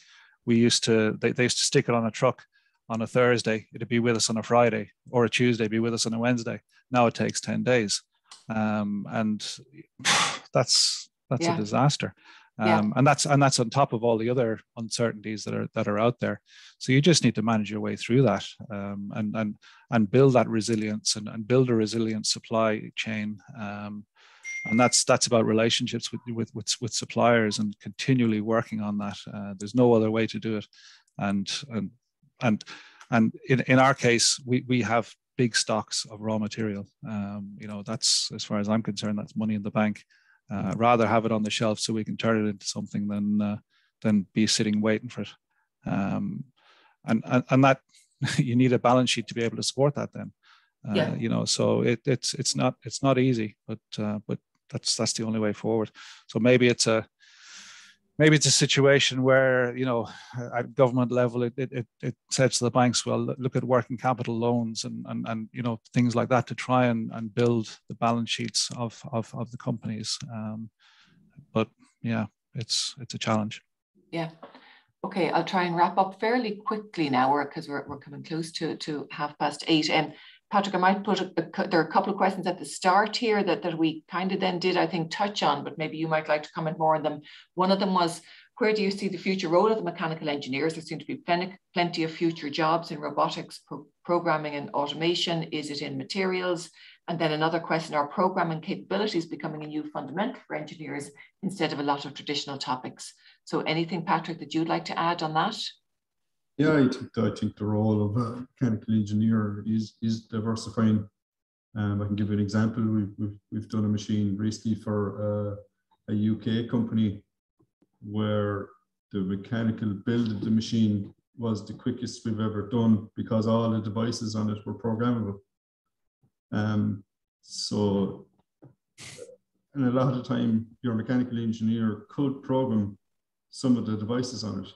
We used to, they, they used to stick it on a truck on a Thursday, it'd be with us on a Friday, or a Tuesday, be with us on a Wednesday. Now it takes 10 days. Um, and that's that's yeah. a disaster. Um, yeah. and that's and that's on top of all the other uncertainties that are that are out there. So you just need to manage your way through that um, and and and build that resilience and, and build a resilient supply chain. Um, and that's that's about relationships with with with, with suppliers and continually working on that. Uh, there's no other way to do it, and and and and in, in our case, we we have big stocks of raw material. Um, you know, that's as far as I'm concerned, that's money in the bank. Uh, rather have it on the shelf so we can turn it into something than uh, than be sitting waiting for it. Um, and, and and that you need a balance sheet to be able to support that. Then, uh, yeah. you know, so it, it's it's not it's not easy, but uh, but that's that's the only way forward. So maybe it's a maybe it's a situation where you know at government level it it, it says to the banks well look at working capital loans and and, and you know things like that to try and, and build the balance sheets of of, of the companies. Um, but yeah it's it's a challenge. Yeah. Okay i'll try and wrap up fairly quickly now. Because we're, we're coming close to to half past eight. And Patrick, I might put a, a, there are a couple of questions at the start here that, that we kind of then did, I think, touch on, but maybe you might like to comment more on them. One of them was, where do you see the future role of the mechanical engineers? There seem to be plenty, plenty of future jobs in robotics, pro programming and automation. Is it in materials? And then another question, are programming capabilities becoming a new fundamental for engineers instead of a lot of traditional topics? So anything, Patrick, that you'd like to add on that? Yeah, I think I think the role of a mechanical engineer is is diversifying. Um, I can give you an example. We've we've, we've done a machine recently for uh, a UK company where the mechanical build of the machine was the quickest we've ever done because all the devices on it were programmable. Um, so, and a lot of the time, your mechanical engineer could program some of the devices on it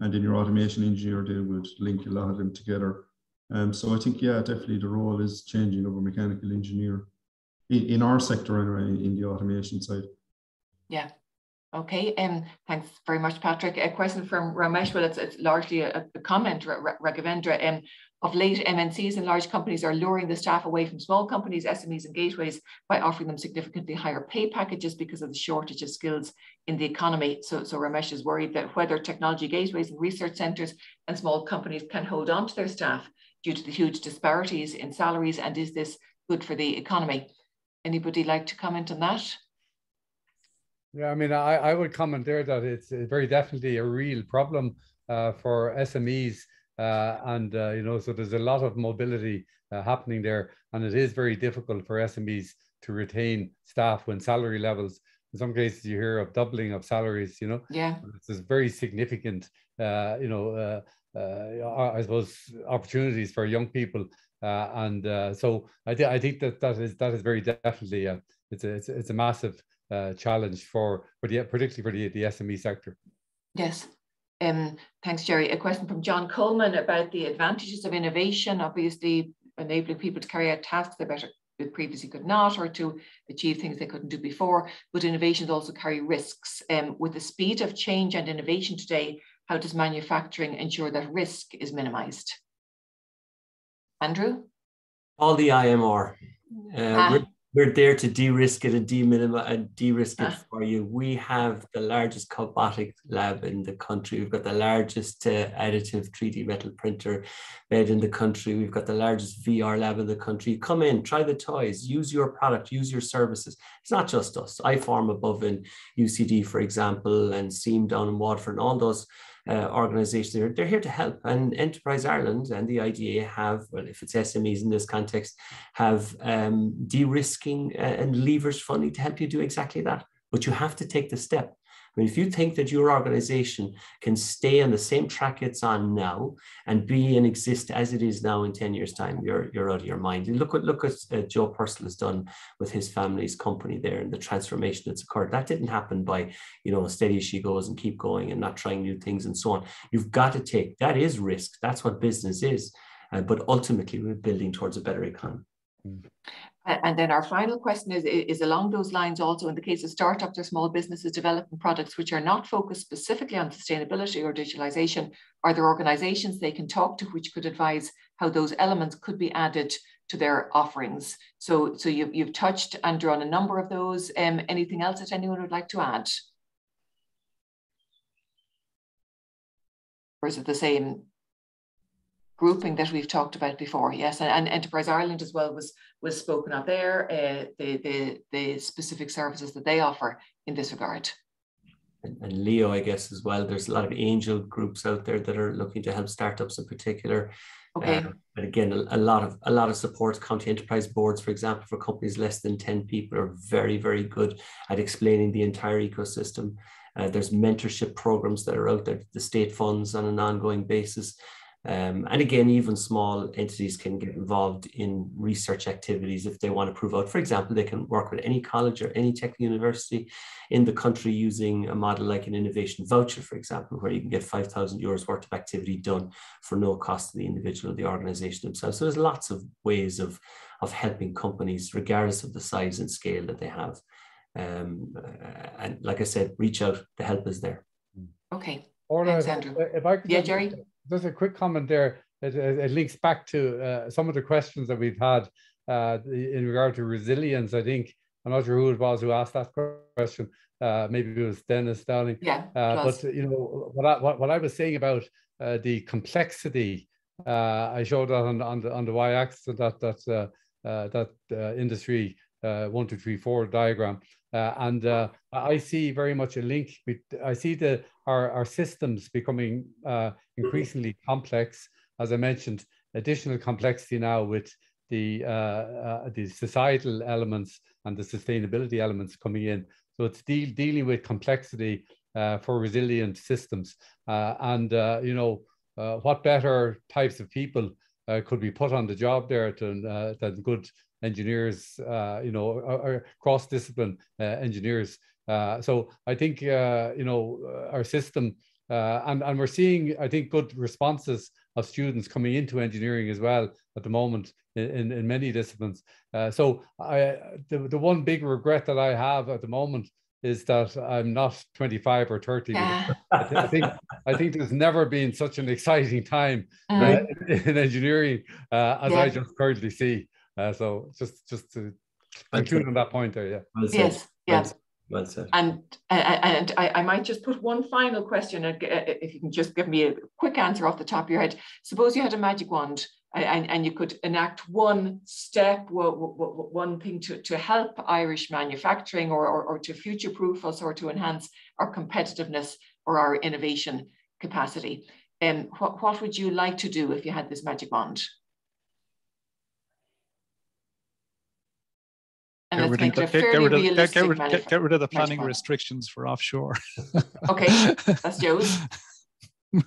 and then your automation engineer they would link a lot of them together. Um, so I think, yeah, definitely the role is changing of a mechanical engineer in, in our sector anyway, in the automation side. Yeah. Okay, um, thanks very much, Patrick. A question from Ramesh, well, it's, it's largely a, a comment, Raghavendra. Um, Of late, MNCs and large companies are luring the staff away from small companies, SMEs, and gateways by offering them significantly higher pay packages because of the shortage of skills in the economy. So, so Ramesh is worried that whether technology gateways and research centres and small companies can hold on to their staff due to the huge disparities in salaries, and is this good for the economy? Anybody like to comment on that? Yeah, I mean, I, I would comment there that it's very definitely a real problem uh, for SMEs uh, and, uh, you know, so there's a lot of mobility uh, happening there. And it is very difficult for SMEs to retain staff when salary levels, in some cases, you hear of doubling of salaries, you know. Yeah. It's very significant, uh, you know, uh, uh, I suppose, opportunities for young people. and so I, th- I think that that is that is very definitely a, it's a, it's, a, it's a massive challenge for, for the, particularly for the, the SME sector. Yes. Um, thanks, Gerry. A question from John Coleman about the advantages of innovation, obviously enabling people to carry out tasks they better previously could not or to achieve things they couldn't do before. But innovations also carry risks. Um, with the speed of change and innovation today, how does manufacturing ensure that risk is minimized? Andrew? All the IMR. Uh, ah we're there to de-risk it and de-minimize and de-risk it ah. for you. We have the largest cobotic lab in the country. We've got the largest uh, additive 3D metal printer made in the country. We've got the largest VR lab in the country. Come in, try the toys, use your product, use your services. It's not just us. I-Form above in UCD, for example, and SEAM down in Waterford, and all those uh, organizations. They're, they're here to help. And Enterprise Ireland and the IDA have, well, if it's SMEs in this context, have um, de-risking uh, and levers funding to help you do exactly that. But you have to take the step. Mean, if you think that your organization can stay on the same track it's on now and be and exist as it is now in 10 years' time, you're, you're out of your mind. look what look what uh, Joe Purcell has done with his family's company there and the transformation that's occurred. That didn't happen by, you know, steady as she goes and keep going and not trying new things and so on. You've got to take that is risk. That's what business is. Uh, but ultimately, we're building towards a better economy. And then our final question is, is along those lines also in the case of startups or small businesses developing products which are not focused specifically on sustainability or digitalization, are there organizations they can talk to which could advise how those elements could be added to their offerings? So, so you've, you've touched, Andrew, on a number of those. Um, anything else that anyone would like to add? Or is it the same grouping that we've talked about before. Yes, and, and Enterprise Ireland as well was was spoken of there. Uh, the the the specific services that they offer in this regard. And, and, Leo, I guess as well. There's a lot of angel groups out there that are looking to help startups in particular. Okay. Uh, but again, a, a, lot of a lot of support. County enterprise boards, for example, for companies less than ten people, are very very good at explaining the entire ecosystem. Uh, there's mentorship programs that are out there, the state funds on an ongoing basis. Um, and again, even small entities can get involved in research activities if they want to prove out. For example, they can work with any college or any tech university in the country using a model like an innovation voucher, for example, where you can get 5,000 euros worth of activity done for no cost to the individual or the organization themselves. So there's lots of ways of, of helping companies, regardless of the size and scale that they have. Um, and like I said, reach out, the help is there. Okay. Or Thanks, Andrew. If I could yeah, Gerry just a quick comment there. It, it links back to uh, some of the questions that we've had uh, in regard to resilience. I think I'm not sure who it was who asked that question. Uh, maybe it was Dennis Downing. Yeah. Uh, but you know what I, what, what I was saying about uh, the complexity. Uh, I showed that on, on the on the y-axis that that that industry one two three four diagram. Uh, and uh, I see very much a link. I see the our, our systems becoming uh, increasingly complex. As I mentioned, additional complexity now with the uh, uh, the societal elements and the sustainability elements coming in. So it's deal, dealing with complexity uh, for resilient systems. and you know what better types of people could be put on the job there than than good engineers, uh, you know, or, or cross-discipline uh, engineers. Uh, so I think uh, you know uh, our system, uh, and and we're seeing I think good responses of students coming into engineering as well at the moment in, in many disciplines. so I the, the one big regret that I have at the moment is that I'm not 25 or 30. Yeah. I, th- I think I think there's never been such an exciting time uh, in engineering uh, as Yeah. I just currently see. Uh, so just just to conclude on that point there, yeah. Well said. Yes, Well yeah. said. Well. And uh, and I, I might just put one final question, uh, if you can just give me a quick answer off the top of your head. Suppose you had a magic wand and, and you could enact one step, one thing to, to help Irish manufacturing or, or, or to future-proof us or to enhance our competitiveness or our innovation capacity. Um, what, what would you like to do if you had this magic wand? And Get rid, make it a of, the- get, rid of, get, get, rid, get, get rid of the planning restrictions for offshore. Okay, that's Joe's.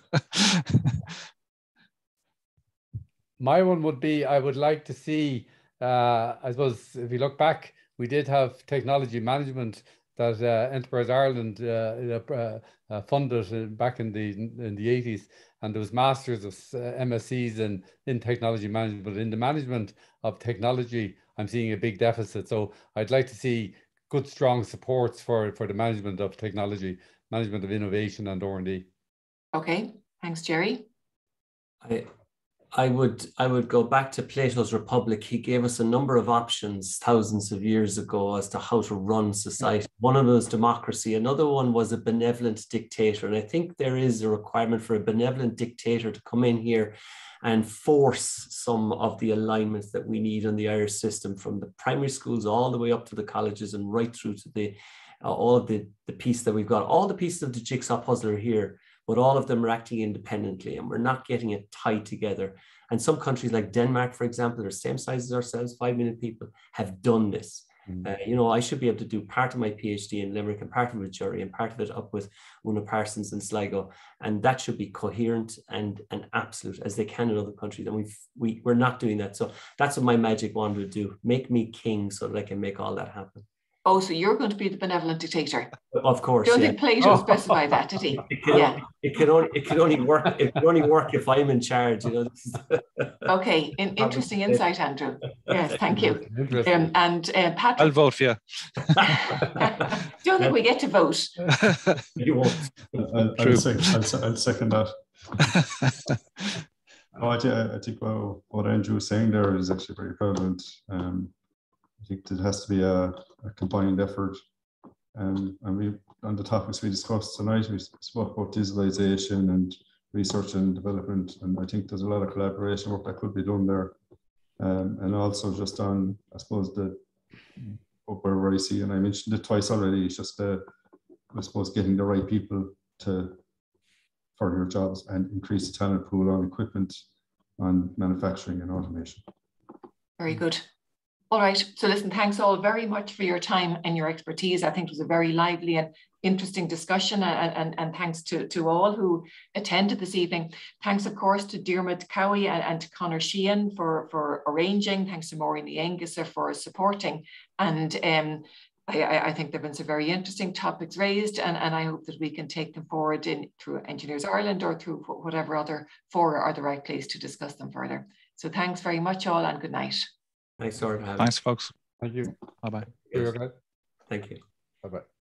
My one would be I would like to see, uh, I suppose, if you look back, we did have technology management that uh, Enterprise Ireland uh, uh, uh, funded back in the in the 80s, and there was masters of uh, MSCs in, in technology management. But in the management of technology, I'm seeing a big deficit. So I'd like to see good, strong supports for, for the management of technology, management of innovation and R&D. Okay, thanks, Gerry. I, I would I would go back to Plato's Republic. He gave us a number of options thousands of years ago as to how to run society. One of them was democracy. Another one was a benevolent dictator. And I think there is a requirement for a benevolent dictator to come in here and force some of the alignments that we need in the Irish system from the primary schools all the way up to the colleges and right through to the uh, all of the, the piece that we've got. All the pieces of the jigsaw puzzle are here but all of them are acting independently and we're not getting it tied together. And some countries like Denmark, for example, they're same size as ourselves, 5 million people, have done this. Mm. Uh, you know, I should be able to do part of my PhD in Limerick and part of it with Gerry and part of it up with Una Parsons in Sligo. And that should be coherent and, and absolute as they can in other countries. And we've, we, we're not doing that. So that's what my magic wand would do. Make me king so that I can make all that happen. Oh, so you're going to be the benevolent dictator. Of course. Don't yeah. think Plato Oh. specified that, did he? It can, Yeah. it can only it can only work it can only work if I'm in charge. You know, Okay, in, interesting insight, Andrew. Yes, thank you. Um, and uh, I'll vote for you. don't think we get to vote. you won't. I'll, True. I'll, second, I'll, I'll second that. Oh, I, thi- I think well, what Andrew was saying there is actually very relevant. Um, I think it has to be a, a combined effort. Um, and we, on the topics we discussed tonight, we spoke about digitalization and research and development. And I think there's a lot of collaboration work that could be done there. Um, and also just on, I suppose, the where I see, and I mentioned it twice already, it's just, I suppose, getting the right people to for your jobs and increase the talent pool on equipment, on manufacturing and automation. Very good. All right. So listen, thanks all very much for your time and your expertise. I think it was a very lively and interesting discussion and, and, and thanks to, to all who attended this evening. Thanks, of course, to Dermot Cowie and, and to Connor Sheehan for, for arranging. Thanks to Maureen Iengisser for supporting. And um, I, I, I think there have been some very interesting topics raised and, and I hope that we can take them forward in through Engineers Ireland or through whatever other fora are the right place to discuss them further. So thanks very much all and good night. Nice sort of having. Thanks, folks. Thank you. Bye bye. Yes. Okay. Thank you. Bye bye.